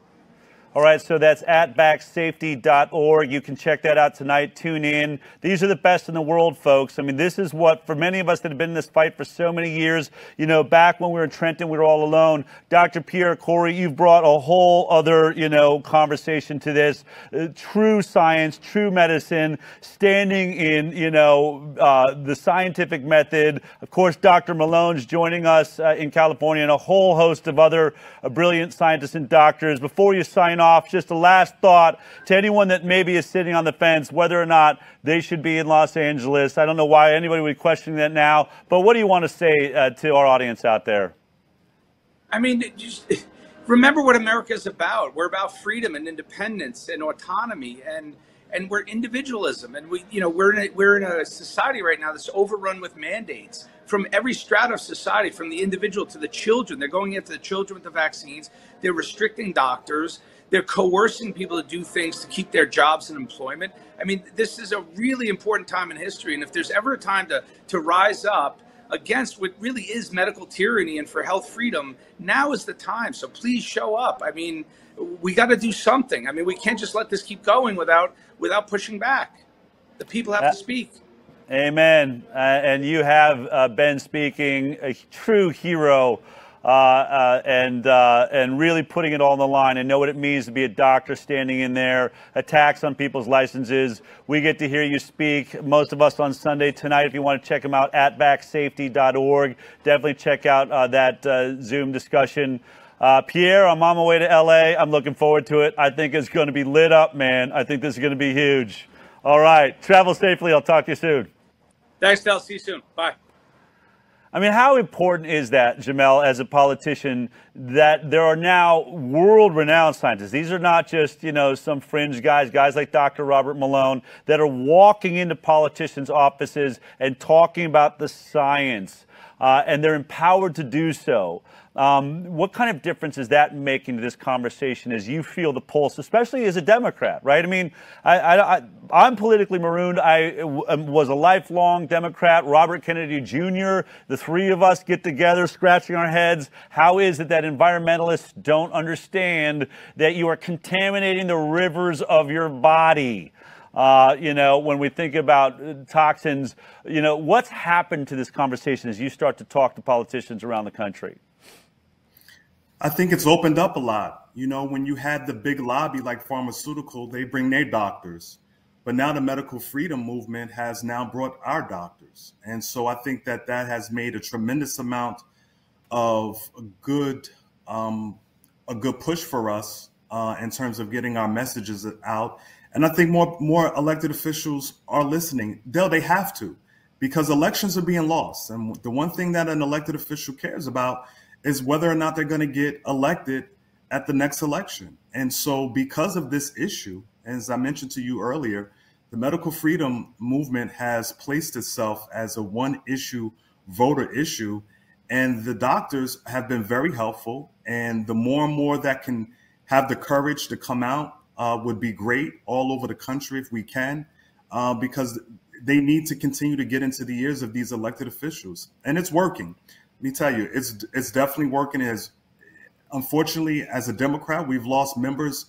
All right, so that's at backsafety.org. You can check that out tonight. Tune in. These are the best in the world, folks. I mean, this is what, for many of us that have been in this fight for so many years, you know, back when we were in Trenton, we were all alone. Dr. Pierre Kory, you've brought a whole other, you know, conversation to this. Uh, true science, true medicine, standing in, you know, uh, the scientific method. Of course, Dr. Malone's joining us uh, in California and a whole host of other uh, brilliant scientists and doctors. Before you sign off, just a last thought to anyone that maybe is sitting on the fence whether or not they should be in Los Angeles. I don't know why anybody would be questioning that now, but what do you want to say uh, to our audience out there? I mean, just remember what America is about. We're about freedom and independence and autonomy, and and we're individualism. And we, you know, we're in a, we're in a society right now that's overrun with mandates from every strata of society, from the individual to the children. They're going after the children with the vaccines. They're restricting doctors. They're coercing people to do things to keep their jobs and employment. I mean, this is a really important time in history. And if there's ever a time to to rise up against what really is medical tyranny and for health freedom, now is the time. So please show up. I mean, we got to do something. I mean, we can't just let this keep going without without pushing back. The people have Uh, to speak. Amen. Uh, and you have uh, been speaking a true hero. Uh, uh, and uh, and really putting it all on the line and know what it means to be a doctor standing in there, attacks on people's licenses. We get to hear you speak. Most of us on Sunday tonight. If you want to check them out at backsafety.org, definitely check out that Zoom discussion. Uh, Pierre, I'm on my way to LA. I'm looking forward to it. I think it's going to be lit up, man. I think this is going to be huge. All right, travel safely. I'll talk to you soon. Thanks, Del. See you soon. Bye. I mean, how important is that, Jamel, as a politician, that there are now world renowned scientists? These are not just, you know, some fringe guys, guys like Dr. Robert Malone, that are walking into politicians' offices and talking about the science, uh, and they're empowered to do so. Um, what kind of difference is that making to this conversation as you feel the pulse, especially as a Democrat, right? I mean, I, I'm politically marooned. I was a lifelong Democrat. Robert Kennedy Jr., the three of us get together, scratching our heads. How is it that environmentalists don't understand that you are contaminating the rivers of your body? Uh, you know, when we think about uh, toxins, you know, what's happened to this conversation as you start to talk to politicians around the country? I think it's opened up a lot. You know, when you had the big lobby like pharmaceutical, they bring their doctors. But now the medical freedom movement has now brought our doctors. And so I think that that has made a tremendous amount of good, um, a good push for us uh, in terms of getting our messages out. And I think more, more elected officials are listening. They'll, they have to because elections are being lost. And the one thing that an elected official cares about is whether or not they're going to get elected at the next election. And so, because of this issue, as I mentioned to you earlier, the medical freedom movement has placed itself as a one issue voter issue. And the doctors have been very helpful. And the more and more that can have the courage to come out uh, would be great all over the country if we can, uh, because they need to continue to get into the ears of these elected officials. And it's working. Let me tell you, it's it's definitely working. As unfortunately, as a Democrat, we've lost members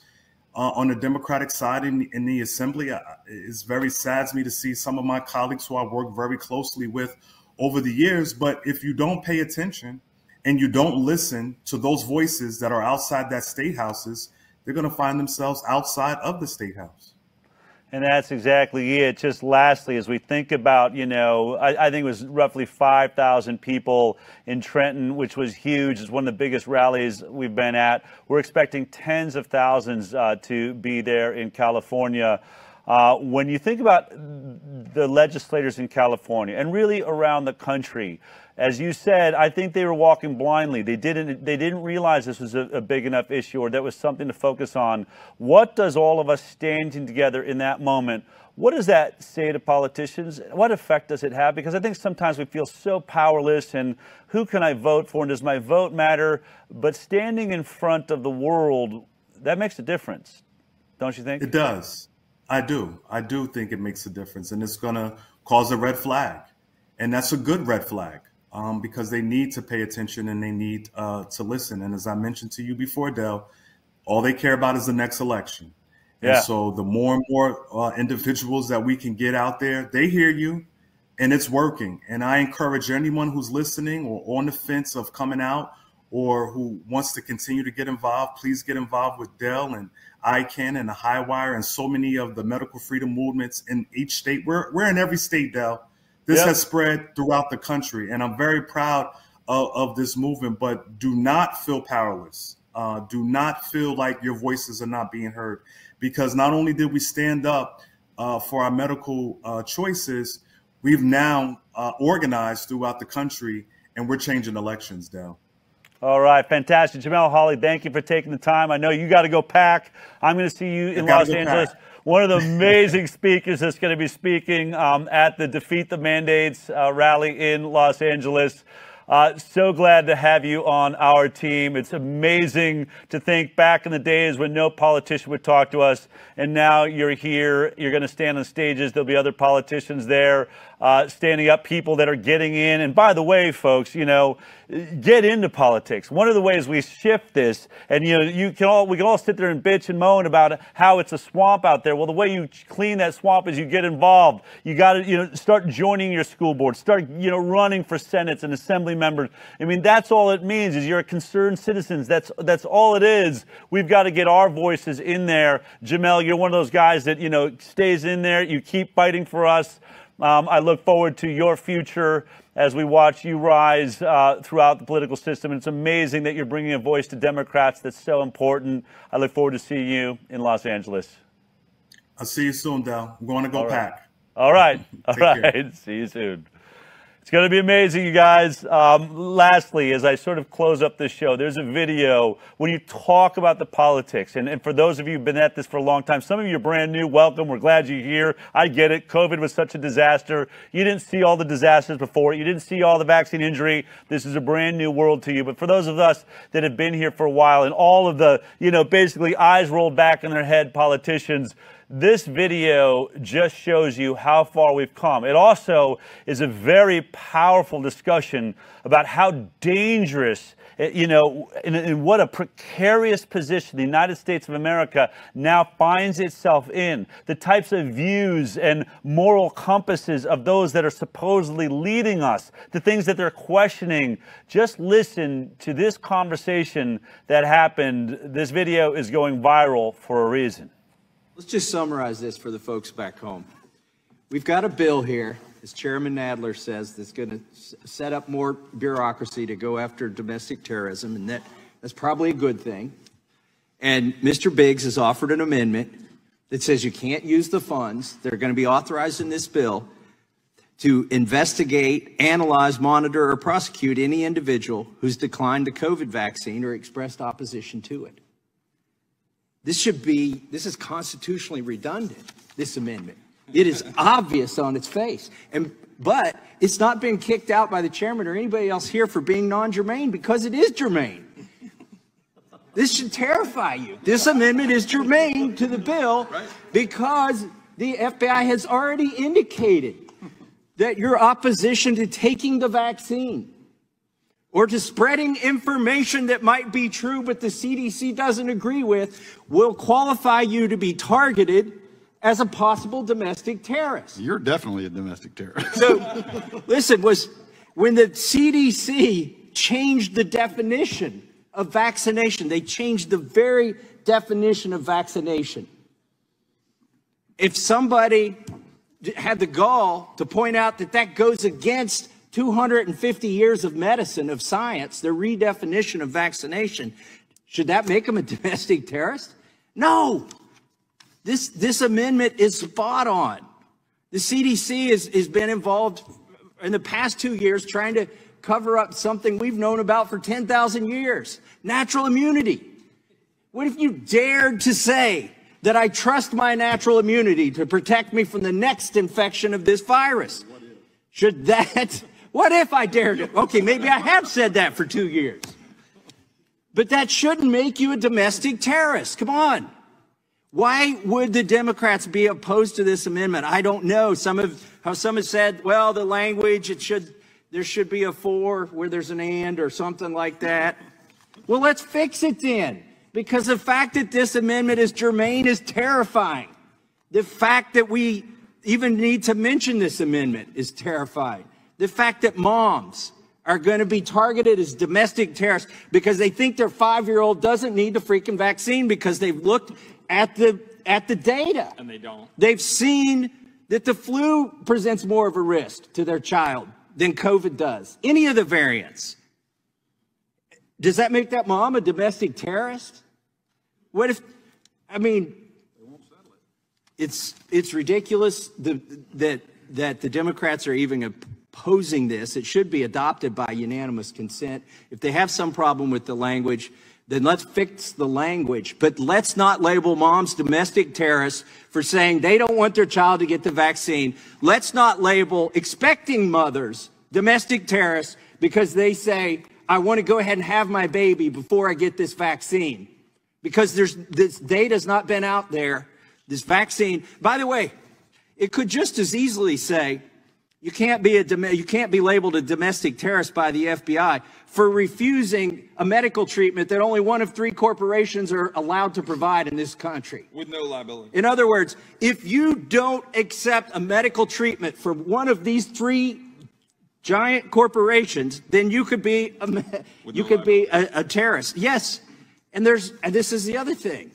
uh, on the Democratic side in, in the assembly. It's very sad to me to see some of my colleagues who I work very closely with over the years. But if you don't pay attention and you don't listen to those voices that are outside that state houses, they're going to find themselves outside of the state house. And that's exactly it. Just lastly, as we think about, you know, I, I think it was roughly 5,000 people in Trenton, which was huge. It's one of the biggest rallies we've been at. We're expecting tens of thousands uh, to be there in California. Uh, when you think about the legislators in California and really around the country, as you said, I think they were walking blindly. They didn't. They didn't realize this was a, a, big enough issue, or that was something to focus on. What does all of us standing together in that moment? What does that say to politicians? What effect does it have? Because I think sometimes we feel so powerless, and who can I vote for? And does my vote matter? But standing in front of the world, that makes a difference, don't you think? It does. I do. I do think it makes a difference, and it's going to cause a red flag, and that's a good red flag um, because they need to pay attention and they need uh, to listen. And as I mentioned to you before, Del, all they care about is the next election. Yeah. And so the more and more uh, individuals that we can get out there, they hear you and it's working. And I encourage anyone who's listening or on the fence of coming out or who wants to continue to get involved, please get involved with Del and ICAN and the HighWire and so many of the medical freedom movements in each state. We're, we're in every state, Del. This yep. has spread throughout the country, and I'm very proud of, of this movement. But do not feel powerless. Uh, do not feel like your voices are not being heard, because not only did we stand up uh, for our medical uh, choices, we've now uh, organized throughout the country, and we're changing elections Del. All right, fantastic. Jamel Holley, thank you for taking the time. I know you got to go pack. I'm going to see you in Los Angeles. Pack one of the *laughs* amazing speakers that's going to be speaking um, at the Defeat the Mandates uh, rally in Los Angeles. Uh, so glad to have you on our team. It's amazing to think back in the days when no politician would talk to us, and now you're here. You're going to stand on stages. There'll be other politicians there uh, standing up, people that are getting in. And by the way, folks, you know, get into politics. One of the ways we shift this, and you know, you can all we can all sit there and bitch and moan about how it's a swamp out there. Well, the way you clean that swamp is you get involved. You got to you know start joining your school board, start you know running for senates and assembly members. I mean, that's all it means is you're a concerned citizens. That's that's all it is. We've got to get our voices in there. Jamel, you're one of those guys that you know stays in there. You keep fighting for us. Um, I look forward to your future as we watch you rise uh, throughout the political system. It's amazing that you're bringing a voice to Democrats that's so important. I look forward to seeing you in Los Angeles. I'll see you soon, Del. I'm going to go All right. pack. All right. *laughs* All right. Care. *laughs* See you soon. It's going to be amazing, you guys. Um, lastly, as I sort of close up this show, there's a video when you talk about the politics. And, and for those of you who've been at this for a long time, some of you are brand new. Welcome. We're glad you're here. I get it. COVID was such a disaster. You didn't see all the disasters before. You didn't see all the vaccine injury. This is a brand new world to you. But for those of us that have been here for a while and all of the, you know, basically eyes rolled back in their head politicians, this video just shows you how far we've come. It also is a very powerful discussion about how dangerous, eh, you know, in, in, what a precarious position the United States of America now finds itself in. The types of views and moral compasses of those that are supposedly leading us, the things that they're questioning. Just listen to this conversation that happened. This video is going viral for a reason. Let's just summarize this for the folks back home. We've got a bill here, as Chairman Nadler says, that's going to set up more bureaucracy to go after domestic terrorism, and that, that's probably a good thing. And Mr. Biggs has offered an amendment that says you can't use the funds that are going to be authorized in this bill to investigate, analyze, monitor, or prosecute any individual who's declined the COVID vaccine or expressed opposition to it. This should be, this is constitutionally redundant, this amendment. It is obvious on its face. And but it's not been kicked out by the chairman or anybody else here for being non-germane because it is germane. This should terrify you. This amendment is germane to the bill because the FBI has already indicated that your opposition to taking the vaccine or to spreading information that might be true but the CDC doesn't agree with will qualify you to be targeted as a possible domestic terrorist. You're definitely a domestic terrorist. So, listen, was when the CDC changed the definition of vaccination, they changed the very definition of vaccination. If somebody had the gall to point out that that goes against 250 years of medicine, of science, the redefinition of vaccination, should that make them a *laughs* domestic terrorist? No. This, this amendment is spot on. The CDC has, has been involved in the past two years trying to cover up something we've known about for 10,000 years natural immunity. What if you dared to say that I trust my natural immunity to protect me from the next infection of this virus? Should that, what if I dared it? Okay, maybe I have said that for two years. But that shouldn't make you a domestic terrorist. Come on. Why would the Democrats be opposed to this amendment? I don't know. Some have, some have said, well, the language, it should, there should be a for where there's an and or something like that. Well, let's fix it then. Because the fact that this amendment is germane is terrifying. The fact that we even need to mention this amendment is terrifying. The fact that moms are going to be targeted as domestic terrorists because they think their five year old doesn't need the freaking vaccine because they've looked at the at the data. And they don't. They've seen that the flu presents more of a risk to their child than COVID does. Any of the variants. Does that make that mom a domestic terrorist? What if I mean it's it's ridiculous the, that that the Democrats are even opposing this. It should be adopted by unanimous consent. If they have some problem with the language, then let's fix the language. But let's not label moms domestic terrorists for saying they don't want their child to get the vaccine. Let's not label expecting mothers domestic terrorists because they say, I want to go ahead and have my baby before I get this vaccine. Because there's this data's not been out there. This vaccine, by the way, it could just as easily say you can't be a you can't be labeled a domestic terrorist by the FBI for refusing a medical treatment that only one of three corporations are allowed to provide in this country. With no liability. In other words, if you don't accept a medical treatment from one of these three giant corporations, then you could be a, you no could be a, a terrorist. Yes, and there's and this is the other thing.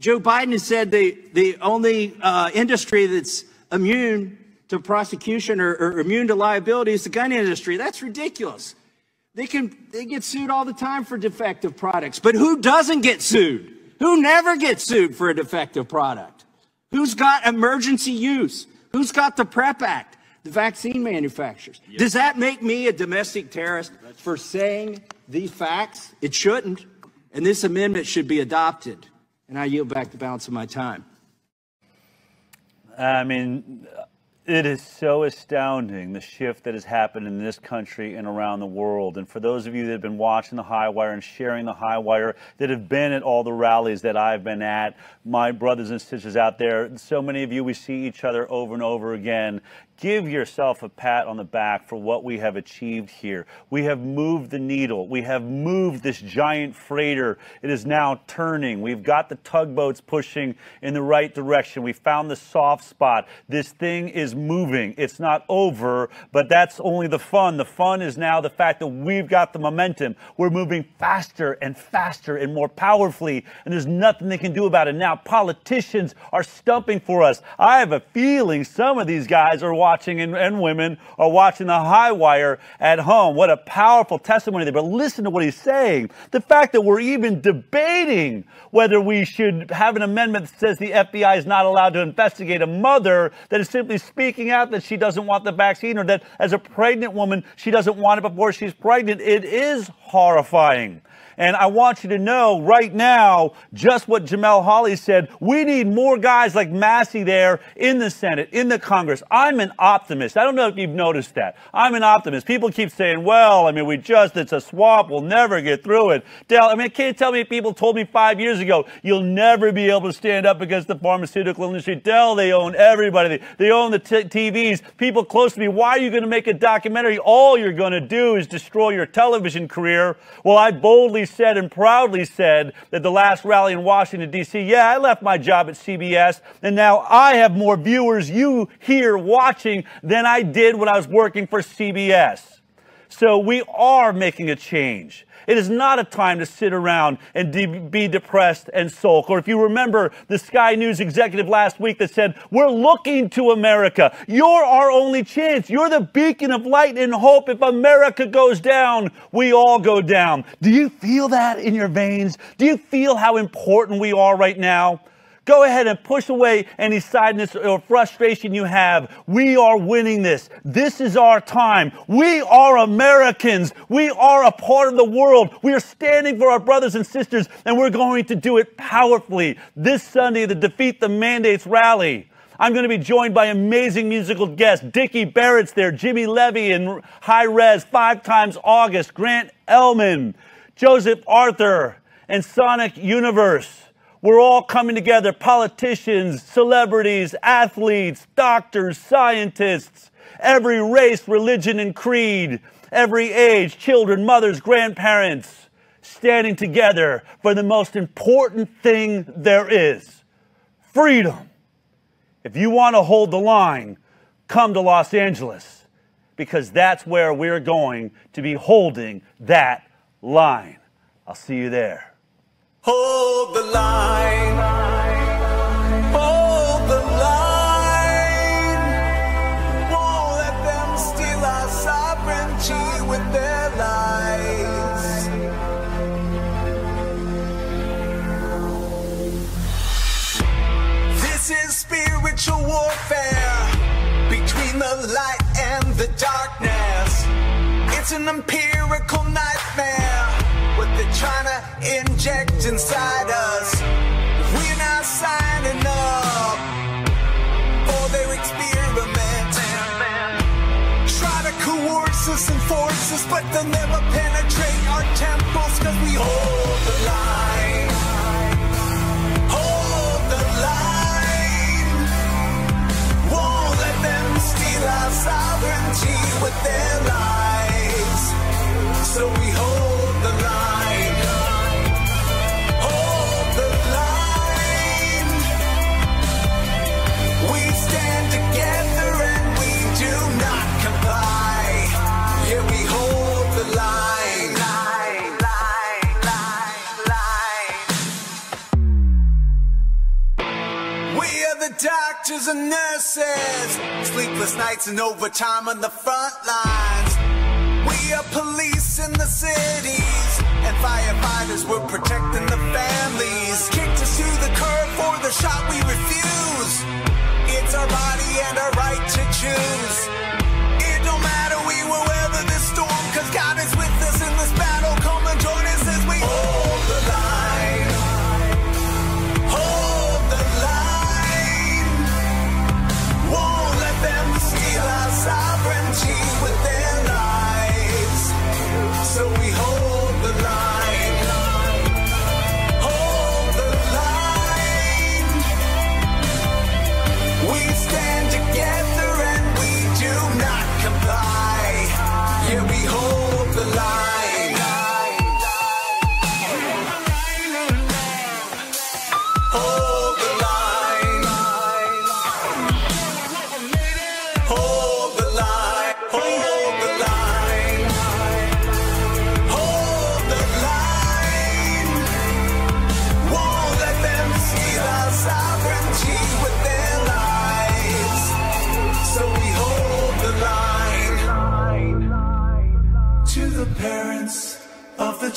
Joe Biden has said the the only uh, industry that's immune to prosecution or, or immune to liability is the gun industry. That's ridiculous. They can they get sued all the time for defective products. But who doesn't get sued? Who never gets sued for a defective product? Who's got emergency use? Who's got the PREP Act? The vaccine manufacturers. Yep. Does that make me a domestic terrorist for saying these facts? It shouldn't. And this amendment should be adopted. And I yield back the balance of my time. I mean, it is so astounding the shift that has happened in this country and around the world. And for those of you that have been watching the HighWire and sharing the HighWire, that have been at all the rallies that I've been at, my brothers and sisters out there, so many of you, we see each other over and over again give yourself a pat on the back for what we have achieved here. We have moved the needle. We have moved this giant freighter. It is now turning. We've got the tugboats pushing in the right direction. We found the soft spot. This thing is moving. It's not over, but that's only the fun. The fun is now the fact that we've got the momentum. We're moving faster and faster and more powerfully, and there's nothing they can do about it. Now, politicians are stumping for us. I have a feeling some of these guys are watching watching and, and women are watching the HighWire at home. What a powerful testimony there. But listen to what he's saying. The fact that we're even debating whether we should have an amendment that says the FBI is not allowed to investigate a mother that is simply speaking out that she doesn't want the vaccine or that as a pregnant woman, she doesn't want it before she's pregnant. It is horrifying. And I want you to know right now just what Jamel Holley said. We need more guys like Massie there in the Senate, in the Congress. I'm an optimist. I don't know if you've noticed that. I'm an optimist. People keep saying, well, I mean, we just, it's a swamp. We'll never get through it. Del, I mean, I can't tell me people told me five years ago, you'll never be able to stand up against the pharmaceutical industry. Del, they own everybody. They, they own the TVs. People close to me, why are you going to make a documentary? All you're going to do is destroy your television career. Well, I boldly said and proudly said that the last rally in Washington, D.C., yeah, I left my job at CBS, and now I have more viewers you here watching than I did when I was working for CBS. So we are making a change. It is not a time to sit around and de- be depressed and sulk. Or if you remember the Sky News executive last week that said, We're looking to America. You're our only chance. You're the beacon of light and hope. If America goes down, we all go down. Do you feel that in your veins? Do you feel how important we are right now? Go ahead and push away any sadness or frustration you have. We are winning this. This is our time. We are Americans. We are a part of the world. We are standing for our brothers and sisters, and we're going to do it powerfully this Sunday, the Defeat the Mandates rally. I'm going to be joined by amazing musical guests. Dickie Barrett's there, Jimmy Levy and Hi-Rez, Five Times August, Grant Elman, Joseph Arthur, and Sonic Universe. We're all coming together politicians, celebrities, athletes, doctors, scientists, every race, religion, and creed, every age, children, mothers, grandparents, standing together for the most important thing there is freedom. If you want to hold the line, come to Los Angeles because that's where we're going to be holding that line. I'll see you there. Hold the line. Hold the line. Won't let them steal our sovereignty with their lies. This is spiritual warfare between the light and the darkness. It's an empirical nightmare what they're trying to inject inside us. We're not signing up for their experiment. Try to coerce us and force us, but they'll never penetrate our temples because we hold the line. Hold the line. Won't let them steal our sovereignty with their lies. Doctors and nurses. Sleepless nights and overtime on the front lines. We are police in the cities and firefighters. We're protecting the families. Kicked us to the curb for the shot we refuse. It's our body and our right to choose.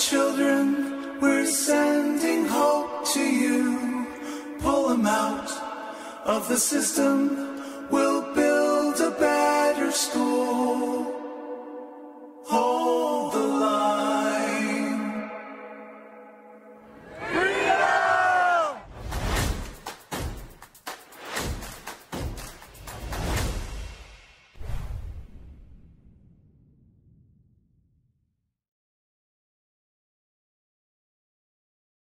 children, we're sending hope to you. Pull them out of the system, we'll build a better school. Home.